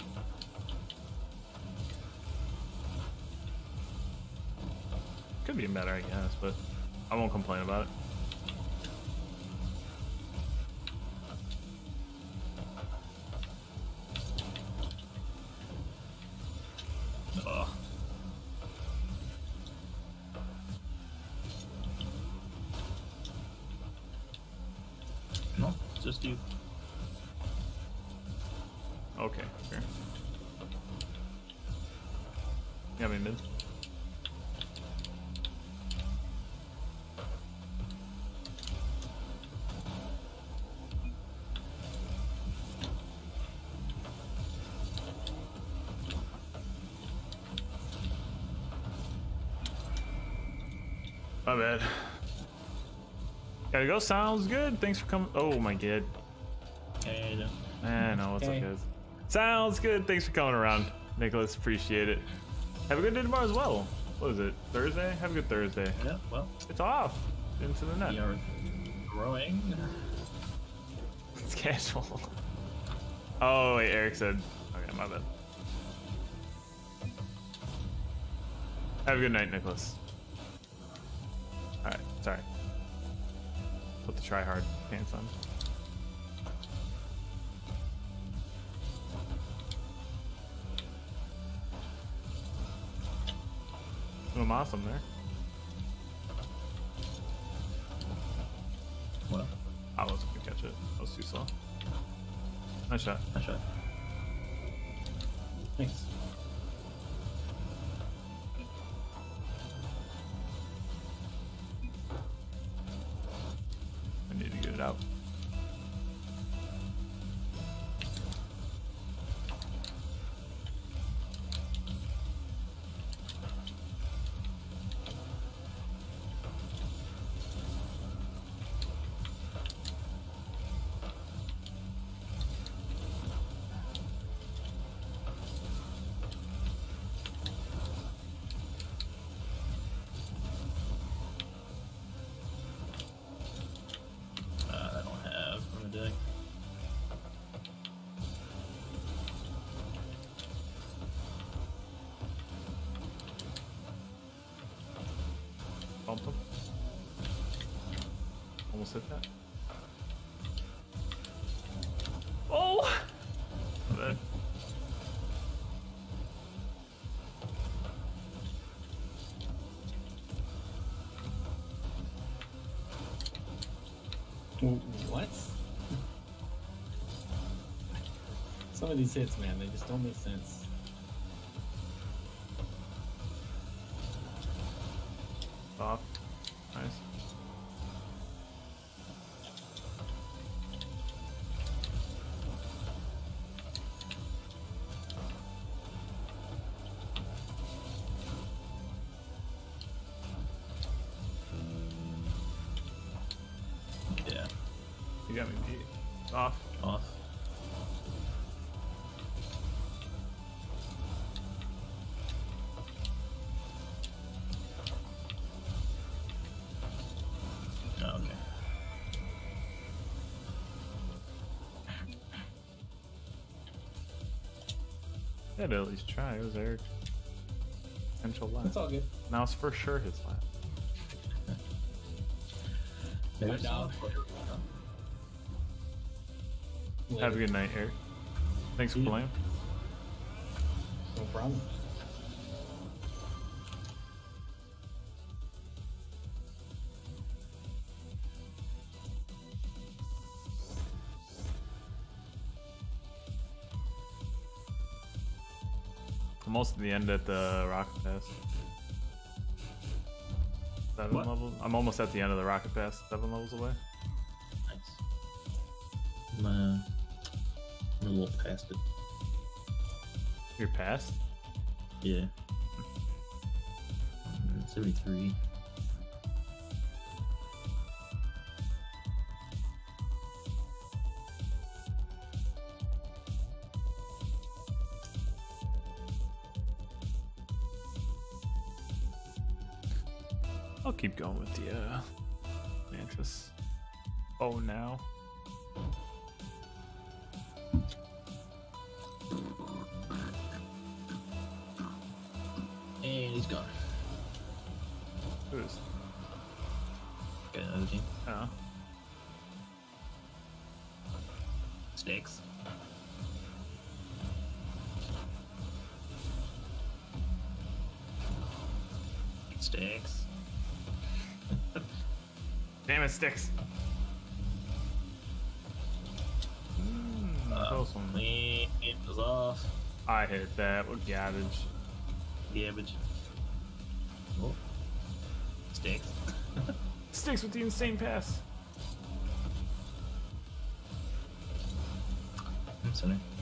could be better, I guess, but I won't complain about it. Go. Sounds good. Thanks for coming. Oh my god. Hey, no. Eh, no, it's Okay. okay. Sounds good. Thanks for coming around, Nicholas. Appreciate it. Have a good day tomorrow as well. What is it? Thursday? Have a good Thursday. Yeah, well, It's off. Into the net. we are growing. It's casual. Oh wait, Eric said. Okay, my bad. Have a good night, Nicholas. Try hard pants on. I'm awesome there. Some of these hits, man, they just don't make sense. Off. Nice. Yeah. You got me beat. Off. Yeah, to at least try. It was Eric. Potential last. It's all good. Now it's for sure his last. There's doubt. some- Have a good night, Eric. Thanks for playing. No problem. Almost at the end at the Rocket Pass. Seven What? levels. I'm almost at the end of the Rocket Pass. Seven levels away. Nice. I'm, uh, I'm a little past it. You're past. Yeah. Um, 73. Keep going with uh, Mantis. Oh, now. And he's gone. Who is? Got another team. Oh. Sticks. Sticks. Damn it, sticks. Mm, Uh, close one. It was off. I hit that with garbage. Garbage. Oh. Sticks. Sticks with the insane pass. Center. Okay.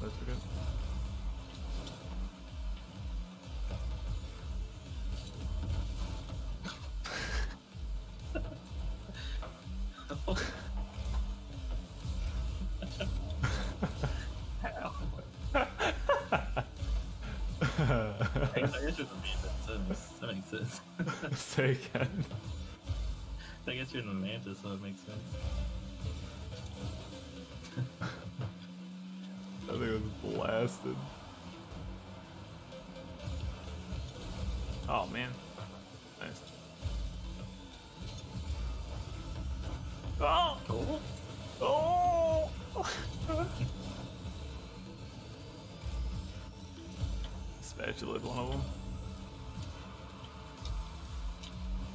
The opportunities. That's good. I guess I guess you're the mantis. That makes, that makes sense. Say again. I guess you're the mantis, so it makes sense. It blasted. Oh man. Nice. Oh! Oh. Oh! Spatula one of them.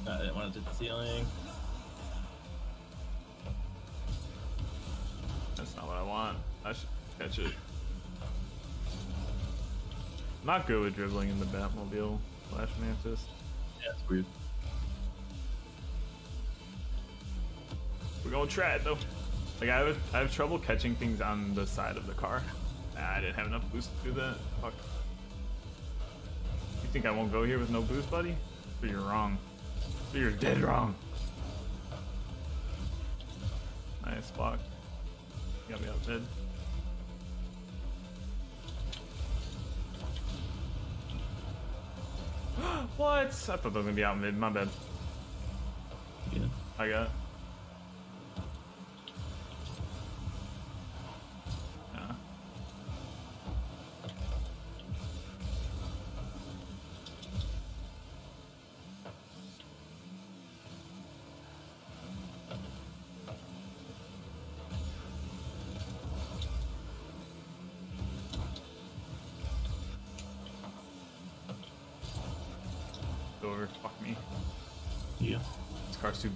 Uh, I didn't want to hit the ceiling. That's not what I want. I should catch it. Not good with dribbling in the Batmobile Flash Mantis. Yeah, it's weird. We're gonna try it though. Like I have, I have trouble catching things on the side of the car. Nah, I didn't have enough boost to do that. Fuck. You think I won't go here with no boost, buddy? But you're wrong. But you're dead wrong. Nice block. You got me up mid. What? I thought that was gonna be out mid. My bad. Yeah. I got. it.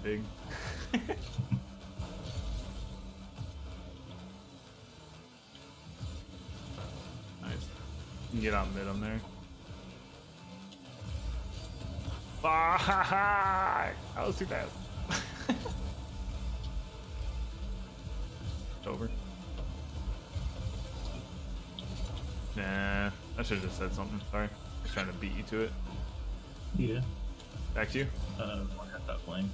Big. nice. Get out mid on there. Fuck! That was too fast. It's over. Nah, I should have just said something. Sorry. Just trying to beat you to it. Yeah. Back to you. Uh, one half that flame.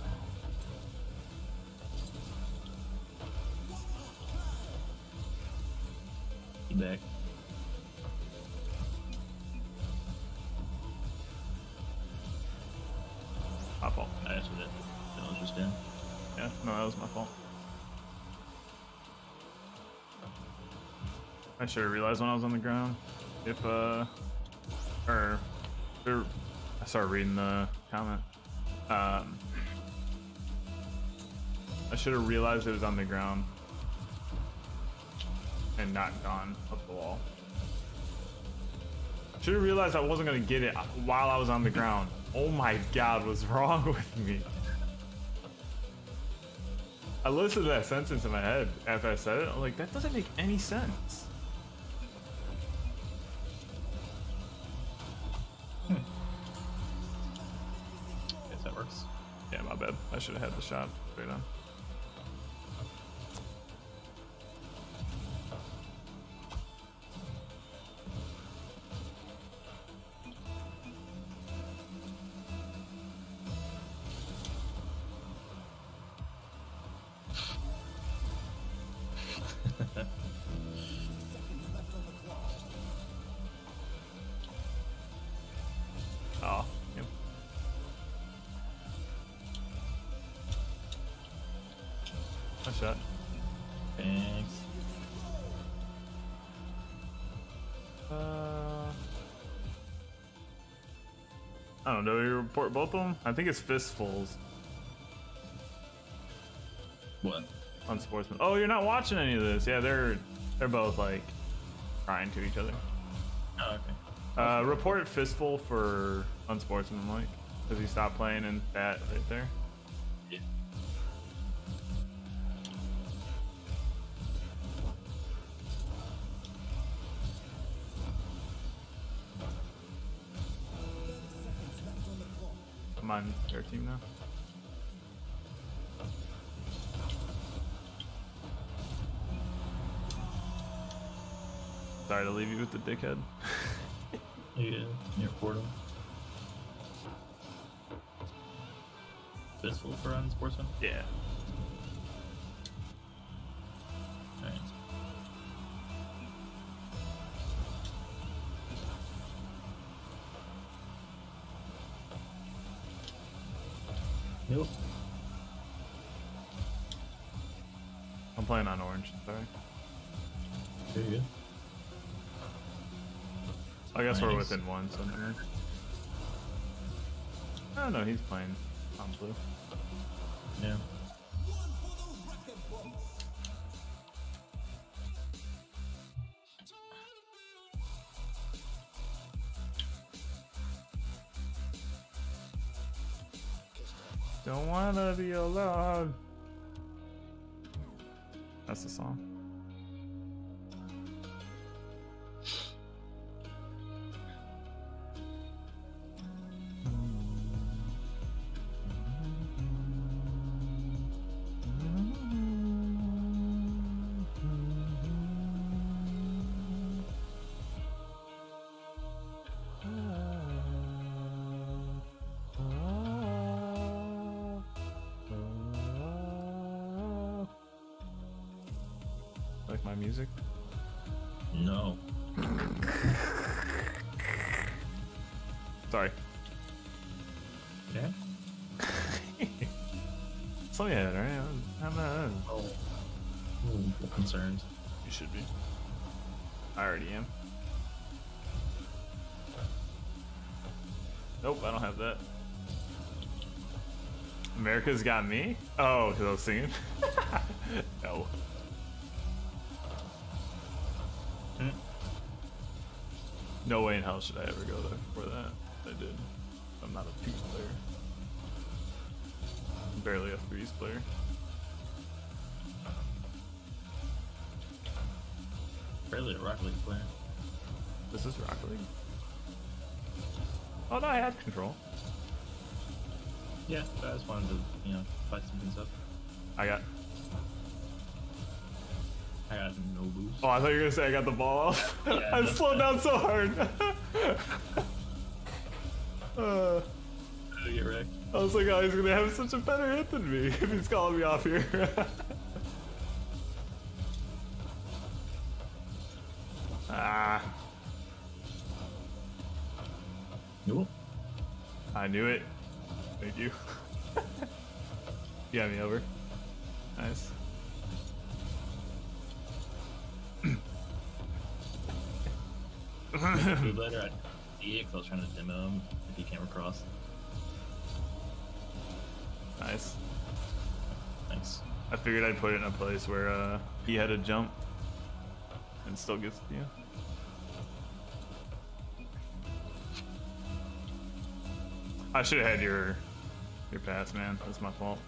I should have realized when I was on the ground. If, uh, or, or I started reading the comment. Um, I should have realized it was on the ground and not gone up the wall. Should have realized I wasn't gonna get it while I was on the ground. Oh my god, what's wrong with me? I listened to that sentence in my head after I said it. I'm like, that doesn't make any sense. Should have had the shot straight on. Both of them? I think it's fistfuls What? on Sportsman. Oh, you're not watching any of this? Yeah, they're they're both like crying to each other. Oh, okay. Uh, report fistful for unsportsmanlike because he stopped playing in that right there. Team now. Sorry to leave you with the dickhead. Yeah, near portal. Fistful for unsportsman? yeah. Guess we're Nice. within one, so never mind. Oh no, he's playing on blue. Yeah. Don't wanna be alone. So yeah, right? I'm, uh, Oh. Ooh, concerned. you should be. I already am. Nope, I don't have that. America's got me? Oh, because I was singing? no. Hmm. No way in hell should I ever go there for that. Player. Barely a Rocket League player. This is Rocket League. Oh no, I had control. Yeah, but I just wanted to, you know, fight some things up. I got. I got no boost. Oh, I thought you were gonna say I got the ball off. Yeah, I slowed down so hard. uh, I get wrecked. I was like, oh, he's gonna have such a better hit than me if he's calling me off here. ah, Nope. I knew it. Thank you. you got me over. Nice. Good letter. It 'cause I was trying to demo him if he came across. I figured I'd put it in a place where uh, he had to jump and still gets to you. I should have had your your pass, man. That's my fault.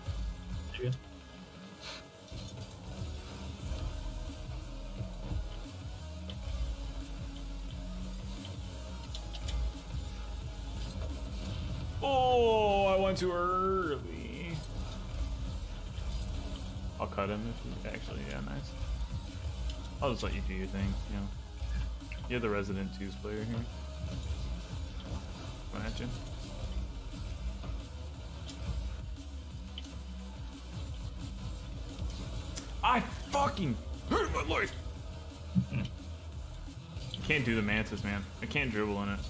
Oh, I went too early. Him if you actually. Yeah, nice. I'll just let you do your thing. You know, you're the resident twos player here. Coming at you. I fucking hurt my life. Can't do the mantis, man. I can't dribble in it.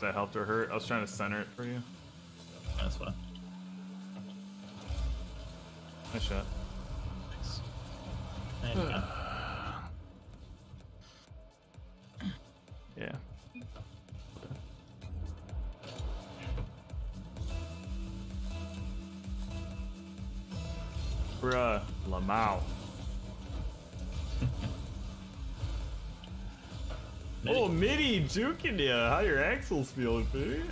If that helped or hurt. I was trying to center it for you. That's fine. Nice shot. Mitty juking you. How your axles feeling, dude?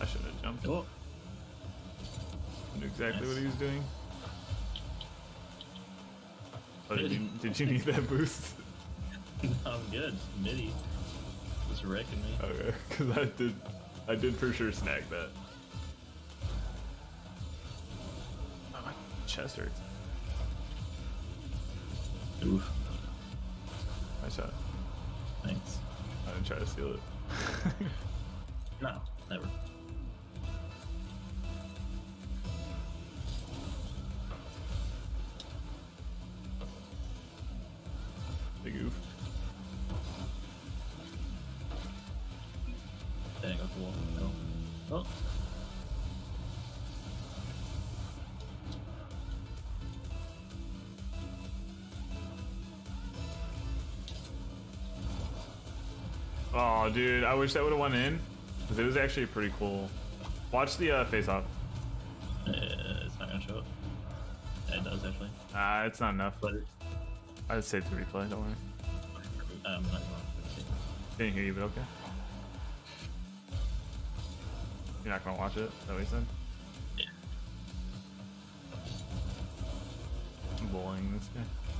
I should have jumped. Oh. I knew exactly nice. what he was doing. Oh, did, you, did you need that boost? I'm good. Mitty. Just wrecking me. Oh, okay, because I did I did for sure snag that. Oh, my chest hurts. Oof. Nice shot. Thanks. I didn't try to steal it. No, never. Dude, I wish that would have went in. Because it was actually pretty cool. Watch the uh, face off. Uh, it's not gonna show up. Yeah, it does actually. Ah, it's not enough. But I'd say to replay, don't worry. I'm not Didn't hear you, but okay. You're not gonna watch it? Is that what you said? Yeah. I'm bullying this guy.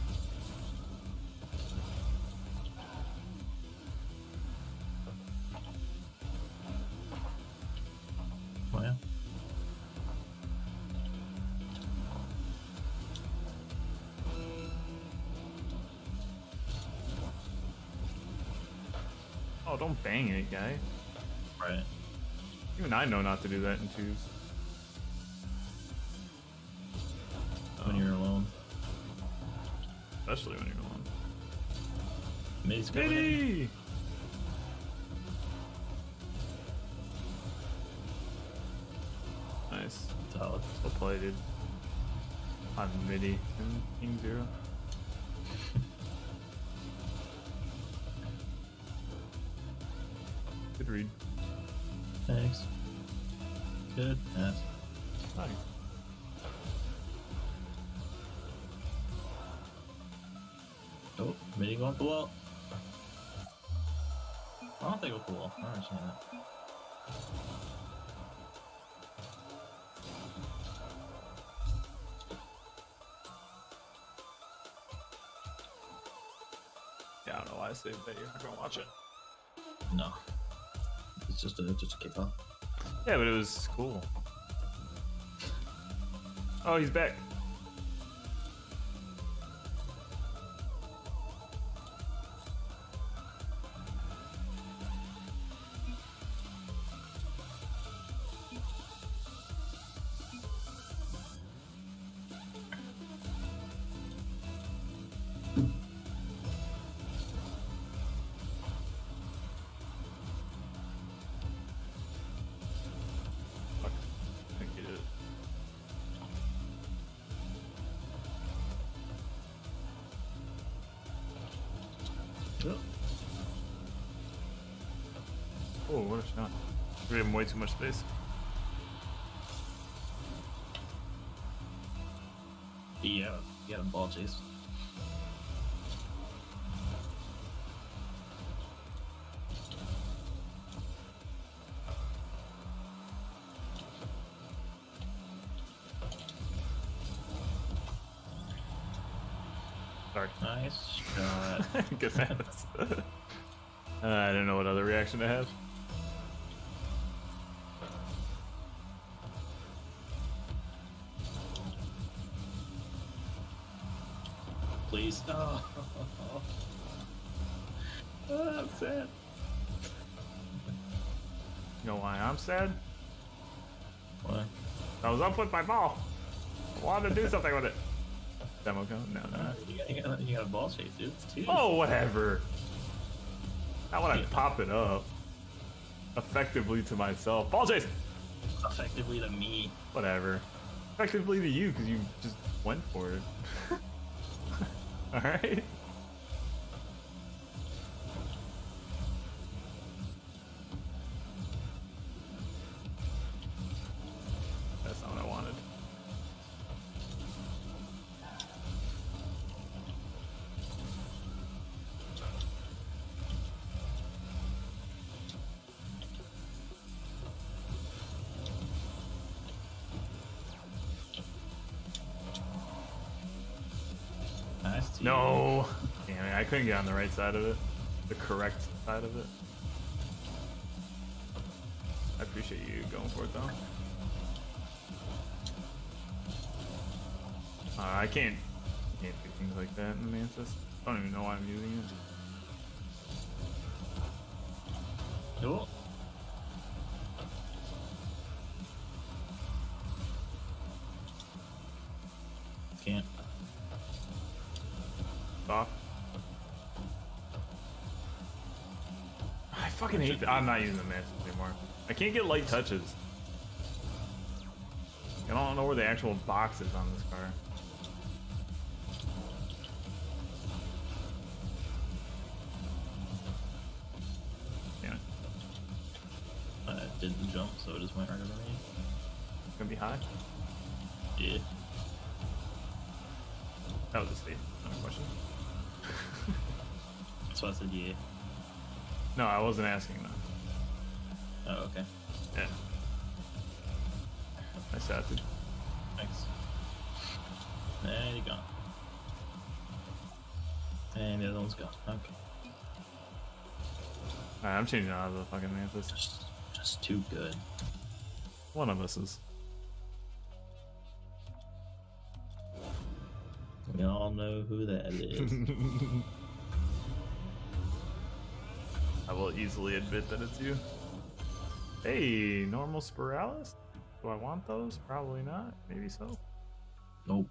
I know not to do that in twos. When you're um, alone. Especially when you're alone. Midi's coming in. Nice. Solid. Well played, dude. On MIDI and King Zero. Good read. Good. Yes. Nice. Oh, Midi going up the wall. I don't think go up the wall. I don't understand that. Yeah, I don't know why I saved that. You're not gonna watch it. No. It's just a just a kickoff. Yeah, but it was cool. Oh, he's back. Way too much space. Yeah, a ball chase. Sorry. Nice shot. Good pass. uh, I don't know what other reaction to have. Oh. oh, I'm sad. You know why I'm sad? Why? I was up with my ball. I wanted to do something with it. Demo code? No, no. You, got, you, got, you got a ball chase, dude. Two. Oh, whatever. Not when I pop it up. Effectively to myself. Ball chase! Effectively to me. Whatever. Effectively to you because you just went for it. Alright? Couldn't get on the right side of it. The correct side of it. I appreciate you going for it though. Uh, I can't can't do things like that in the Mantis. I don't even know why I'm using it. Cool. I'm not using the Mantis anymore. I can't get light touches. I don't know where the actual box is on this car. Damn it. Uh, I did the jump, so it just went right over me. It's gonna be high. Yeah. That was a state. Not a question. So I said yeah. No, I wasn't asking And the other one's gone. Okay. Alright, I'm changing out of the fucking Mantis. Just, just too good. One of us is. We all know who that is. I will easily admit that it's you. Hey, normal spiralis? Do I want those? Probably not. Maybe so. nope.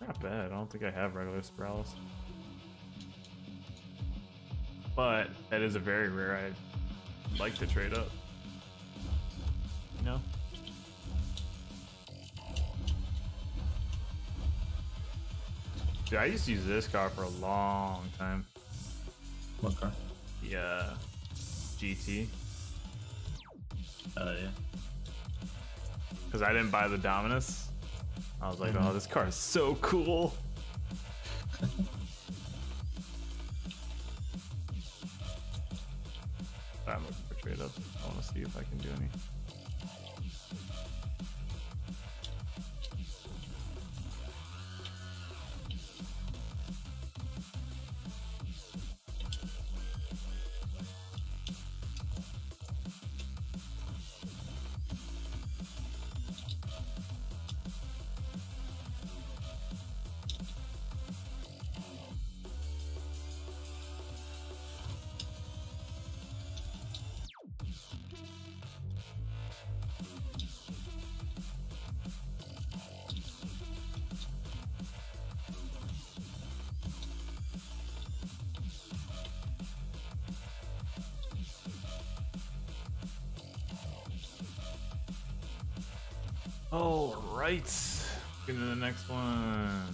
Not bad. I don't think I have regular spiralis. But that is a very rare I'd like to trade up. You know? Dude, I used to use this car for a long time. What car? The uh, GT. Uh, yeah. Because I didn't buy the Dominus. I was like, oh, this car is so cool. I'm looking for trade ups. I want to see if I can do any. Right. Get to the next one.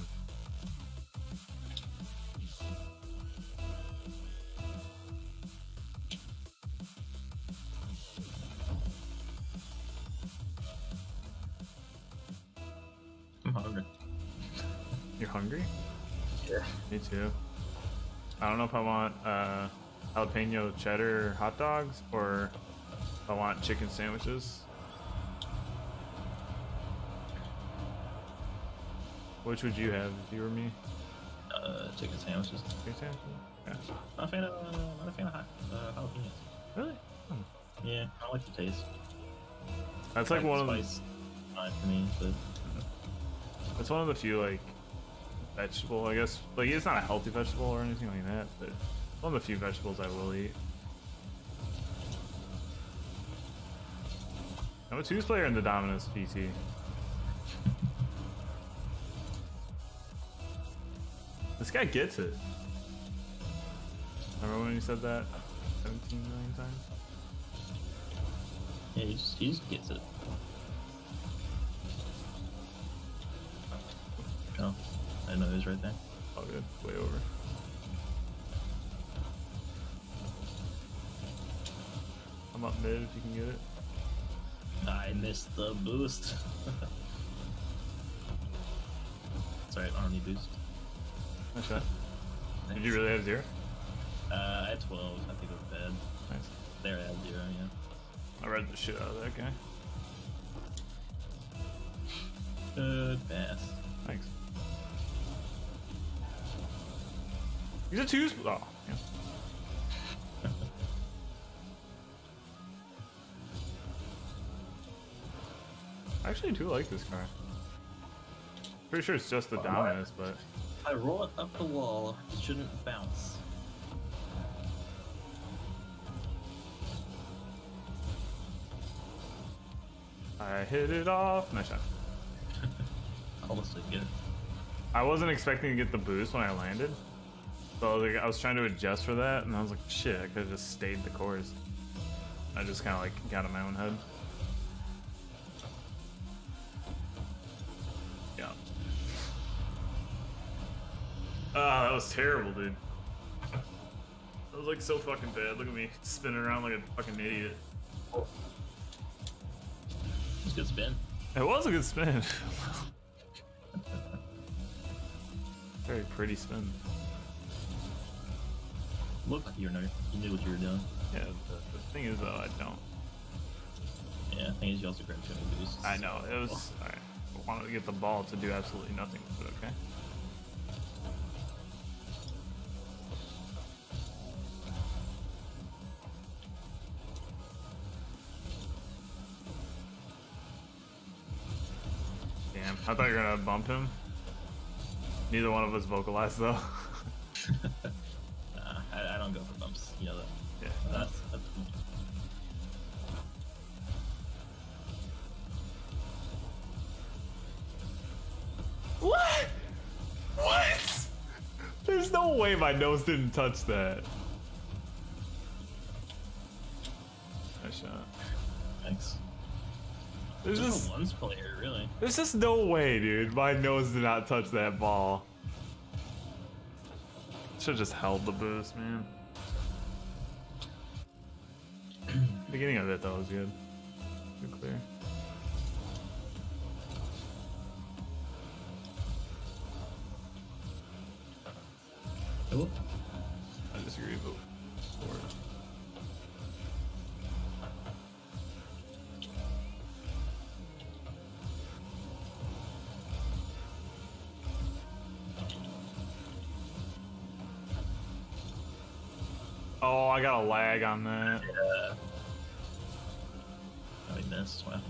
I'm hungry. You're hungry? Yeah. Me too. I don't know if I want uh, jalapeno cheddar hot dogs or if I want chicken sandwiches. Which would you have if you were me? Uh, chicken sandwiches. Chicken sandwiches? Yeah. Not a fan of, uh, not a fan of hot, uh, jalapenos. Really? Hmm. Yeah, I don't like the taste. That's like one of the. Fine for me, but that's one of the few like vegetable, I guess. Like it's not a healthy vegetable or anything like that, but one of the few vegetables I will eat. I'm a twos player in the Dominus GT. Guy gets it. Remember when you said that 17 million times? yeah, he just, he just gets it. Oh, I didn't know he was right there. Oh, good. Way over. I'm up mid if you can get it. I missed the boost. Sorry, I don't need boost. Nice shot. Did you really have zero? Uh, I had 12. I think it was bad. Nice. There I had zero, yeah. I read the shit out of that guy. Good pass. Thanks. He's a two. sp- Oh, yeah. I actually do like this car. Pretty sure it's just the Dominus, but If I roll it up the wall, it shouldn't bounce. I hit it off. Nice shot. Almost didn't get it. I wasn't expecting to get the boost when I landed. So I was, like, I was trying to adjust for that, and I was like, shit, I could have just stayed the course. I just kind of like got in my own head. Was terrible, dude. That was like so fucking bad. Look at me spinning around like a fucking idiot. It's a good spin. It was a good spin. Very pretty spin. Look, you know, you knew what you were doing. Yeah, the, the thing is though, I don't. Yeah, I think you also grabbed many boosts. I know, it was. Alright. I wanted to get the ball to do absolutely nothing with it, okay? I thought you were gonna bump him. Neither one of us vocalized though. Nah, uh, I, I don't go for bumps. You know that. yeah. That's, that's What? What? There's no way my nose didn't touch that. Nice shot. thanks. There's Just a player, really. there's just no way, dude. My nose did not touch that ball. Should have just held the boost, man. Beginning of it though was good. Clear. Cool. I disagree, but Oh, I got a lag on that. Yeah. Oh, missed. Wow.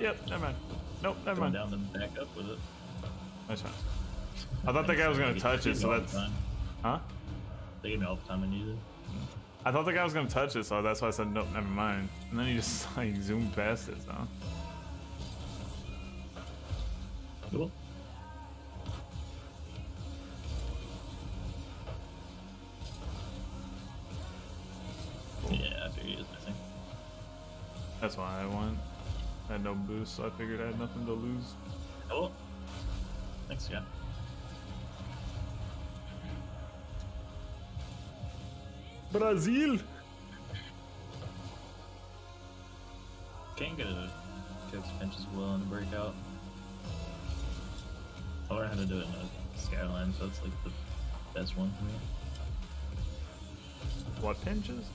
Yep, never mind. Nope, never Going mind. down then back up with it. Nice one. I thought that guy was gonna touch it, so that's. Huh? They give me all the time I need it. I thought the guy was gonna touch it, so that's why I said nope, never mind. And then he just like zoomed past it, so. So I figured I had nothing to lose. Oh. Thanks, yeah. Brazil! Can't get a Kuxir pinch as well in a breakout. I learned how to do it in a skyline, so it's like the best one for me. What pinches?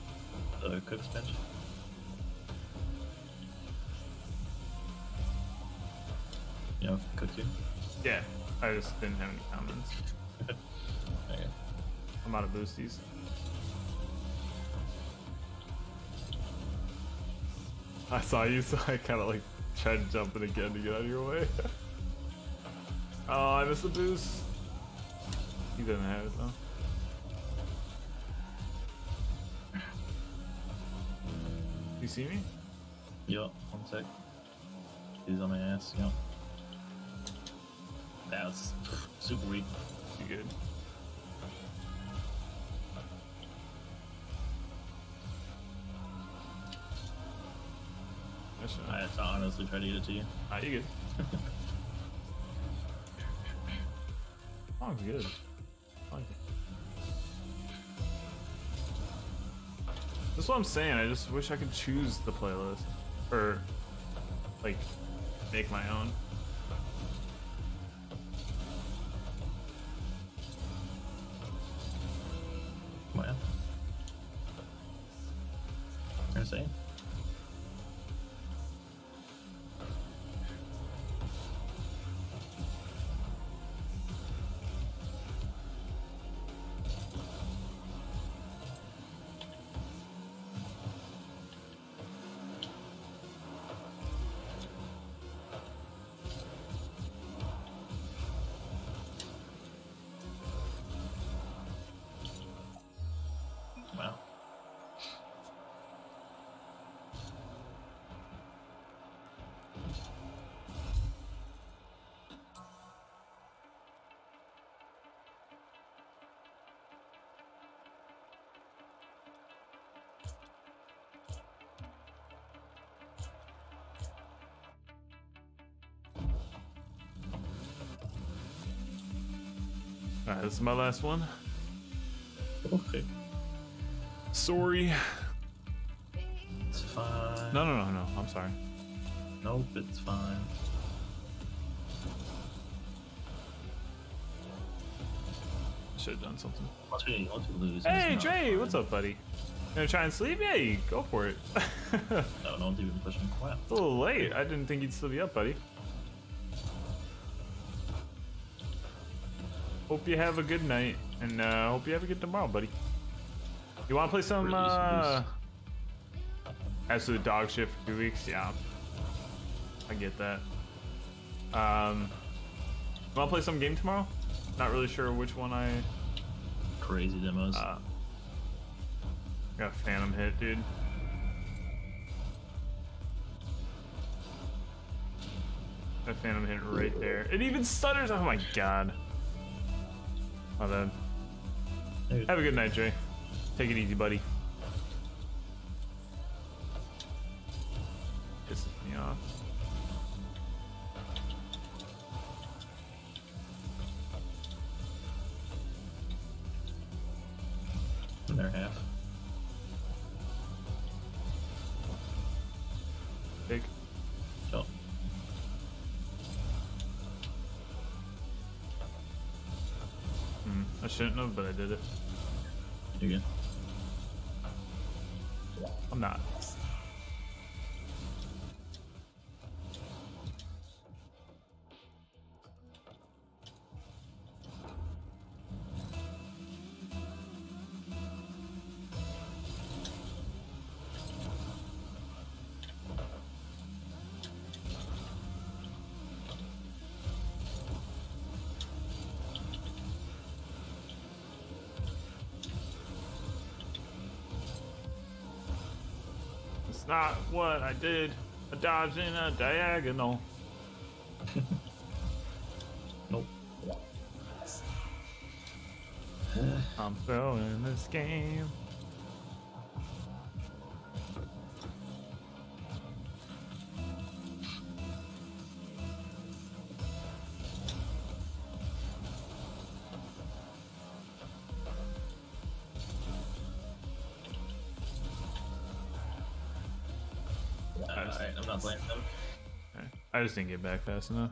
The Kuxir pinch. You know, cook you. Yeah, I just didn't have any comments. Okay. I'm out of boosties. I saw you, so I kind of like tried jumping again to get out of your way. oh, I missed the boost. He didn't have it though. You see me? Yup, one sec. He's on my ass, yup. That was super weak. You good? I had to honestly try to get it to you. Ah, you good? song's good. I like it. That's what I'm saying. I just wish I could choose the playlist, or like make my own. All right, this is my last one. Okay. Sorry. It's fine. No, no, no, no. I'm sorry. Nope, it's fine. Should have done something. Once we, once we lose. Hey, it's Dre, fine. what's up, buddy? Gonna try and sleep? Yeah, you go for it. No, no one's even pushing. Wow. a little late. I didn't think you'd still be up, buddy. Hope you have a good night, and uh, hope you have a good tomorrow, buddy. You want to play some uh, absolute dog shit for two weeks? Yeah, I get that. Um, you want to play some game tomorrow? Not really sure which one I Crazy demos. uh, got a phantom hit, dude. That phantom hit right there. It even stutters. Oh my god. My bad. Have a good night, Jay. Take it easy, buddy. Shouldn't have, but I did it. you're Not what I did. A dodge in a diagonal. Nope. I'm throwing this game. I just didn't get back fast enough.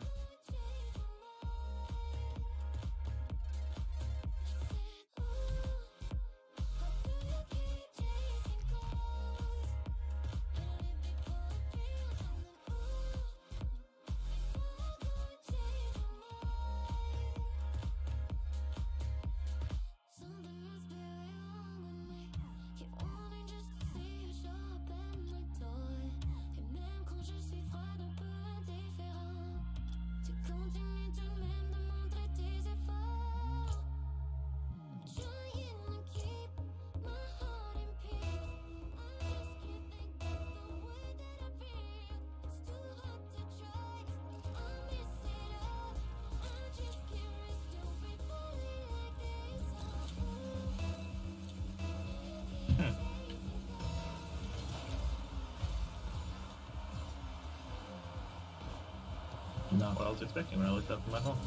when I looked up from my phone.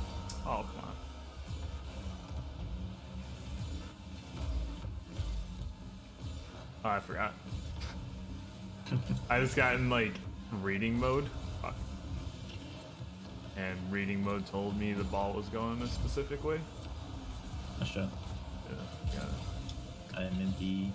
Oh, come on. Oh, I forgot. I just got in, like, reading mode. Fuck. And reading mode told me the ball was going a specific way. That's true. Yeah, got it. I'm in the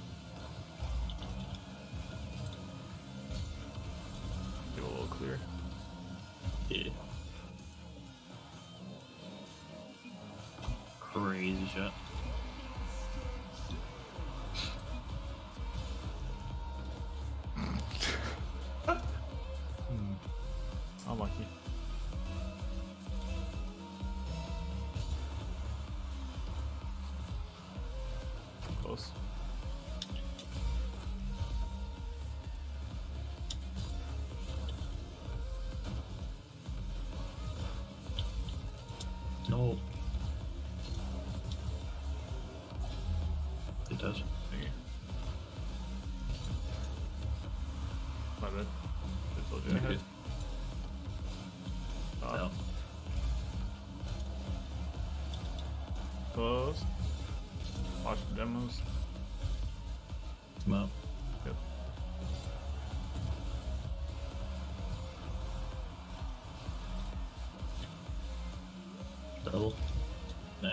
Double. Nah,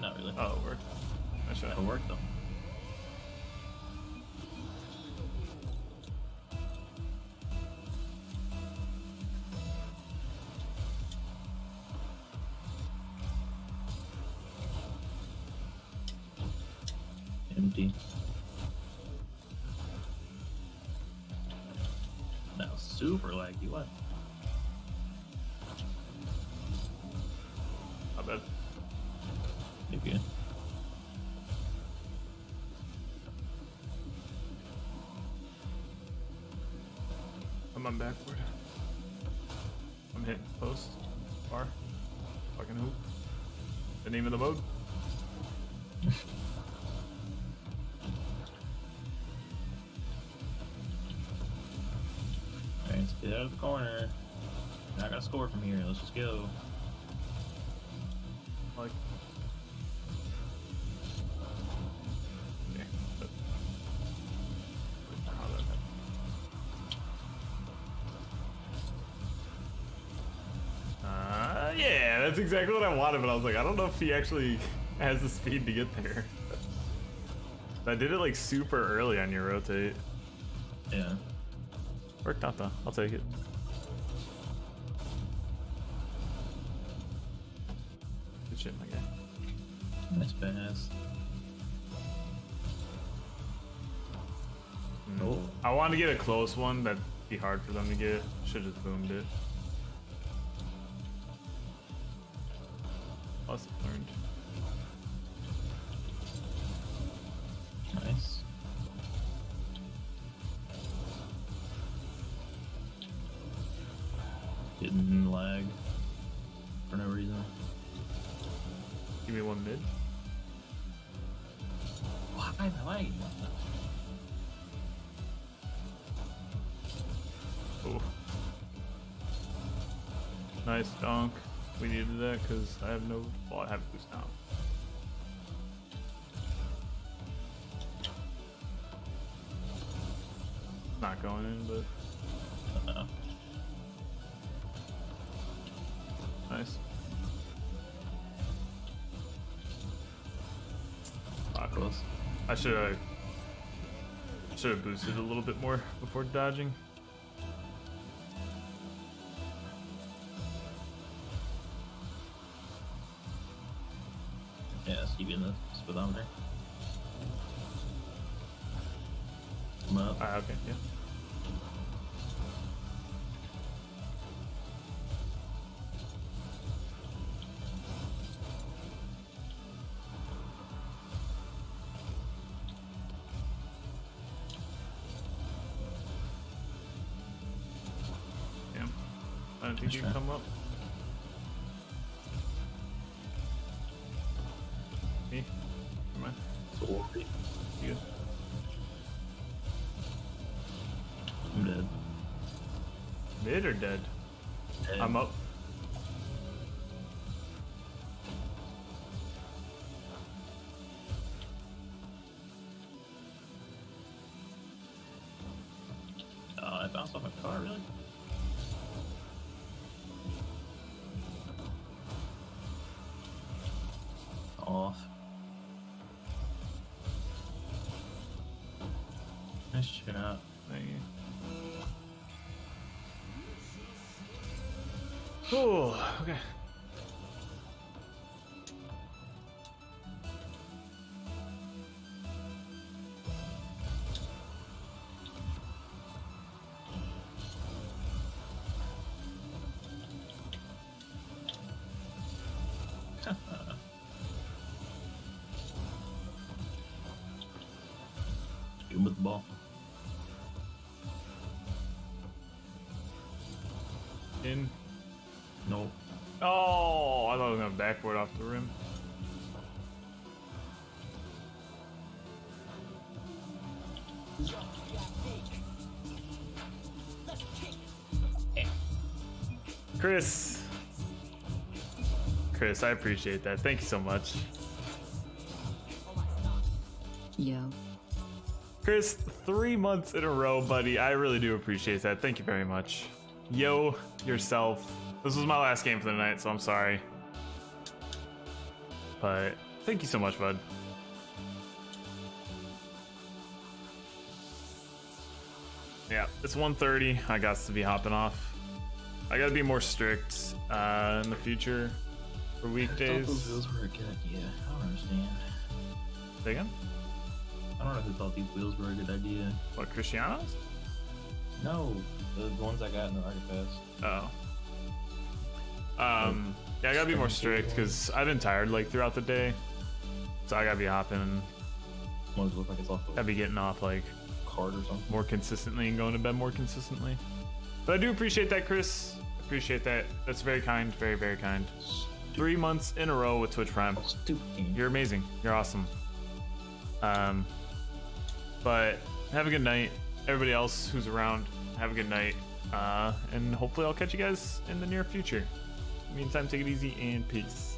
not really. Oh, it worked. Nice shot. That'll though. Empty. Now super laggy. What? Backward. I'm hitting post. Bar. Fucking hoop. The name of the mode? Alright, let's get out of the corner. Not gonna score from here. Let's just go. That's exactly what I wanted, but I was like, I don't know if he actually has the speed to get there. I did it like super early on your rotate. Yeah. Worked out though. I'll take it. Good shit, my guy. Nice pass. Mm. I wanted to get a close one that'd be hard for them to get. Should just boomed it. It learned. Because I have no. Well, I have boost now. Not going in, but Uh-oh. nice. Fuck. Close. I should have should have boosted a little bit more before dodging. Speedometer. Come up. Ah, okay, yeah. Damn. I don't think Nice you come up. I off car, really? Off. Nice chin out. Thank you. Oh, okay. I thought I was gonna backboard off the rim. Chris. Chris, I appreciate that. Thank you so much. Yo. Chris, three months in a row, buddy. I really do appreciate that. Thank you very much. Yo, yourself. This was my last game for the night, so I'm sorry. But thank you so much, bud. Yeah, it's 1.30. I got to be hopping off. I gotta be more strict uh, in the future for I thought those weekdays. wheels were a good idea. I don't understand. Say again? I don't know who thought these wheels were a good idea. What, Cristiano's? No, the, the ones I got in the Rocket Pass. Oh. Um, yeah, I gotta be more strict because I've been tired like throughout the day, so I gotta be hopping. Ones look like it's off Gotta be getting off like card or something. more consistently and going to bed more consistently. But I do appreciate that, Chris. Appreciate that. That's very kind. Very very kind. Three months in a row with Twitch Prime. You're amazing. You're awesome. Um, but have a good night. Everybody else who's around, have a good night. Uh, and hopefully I'll catch you guys in the near future. Meantime, take it easy and peace.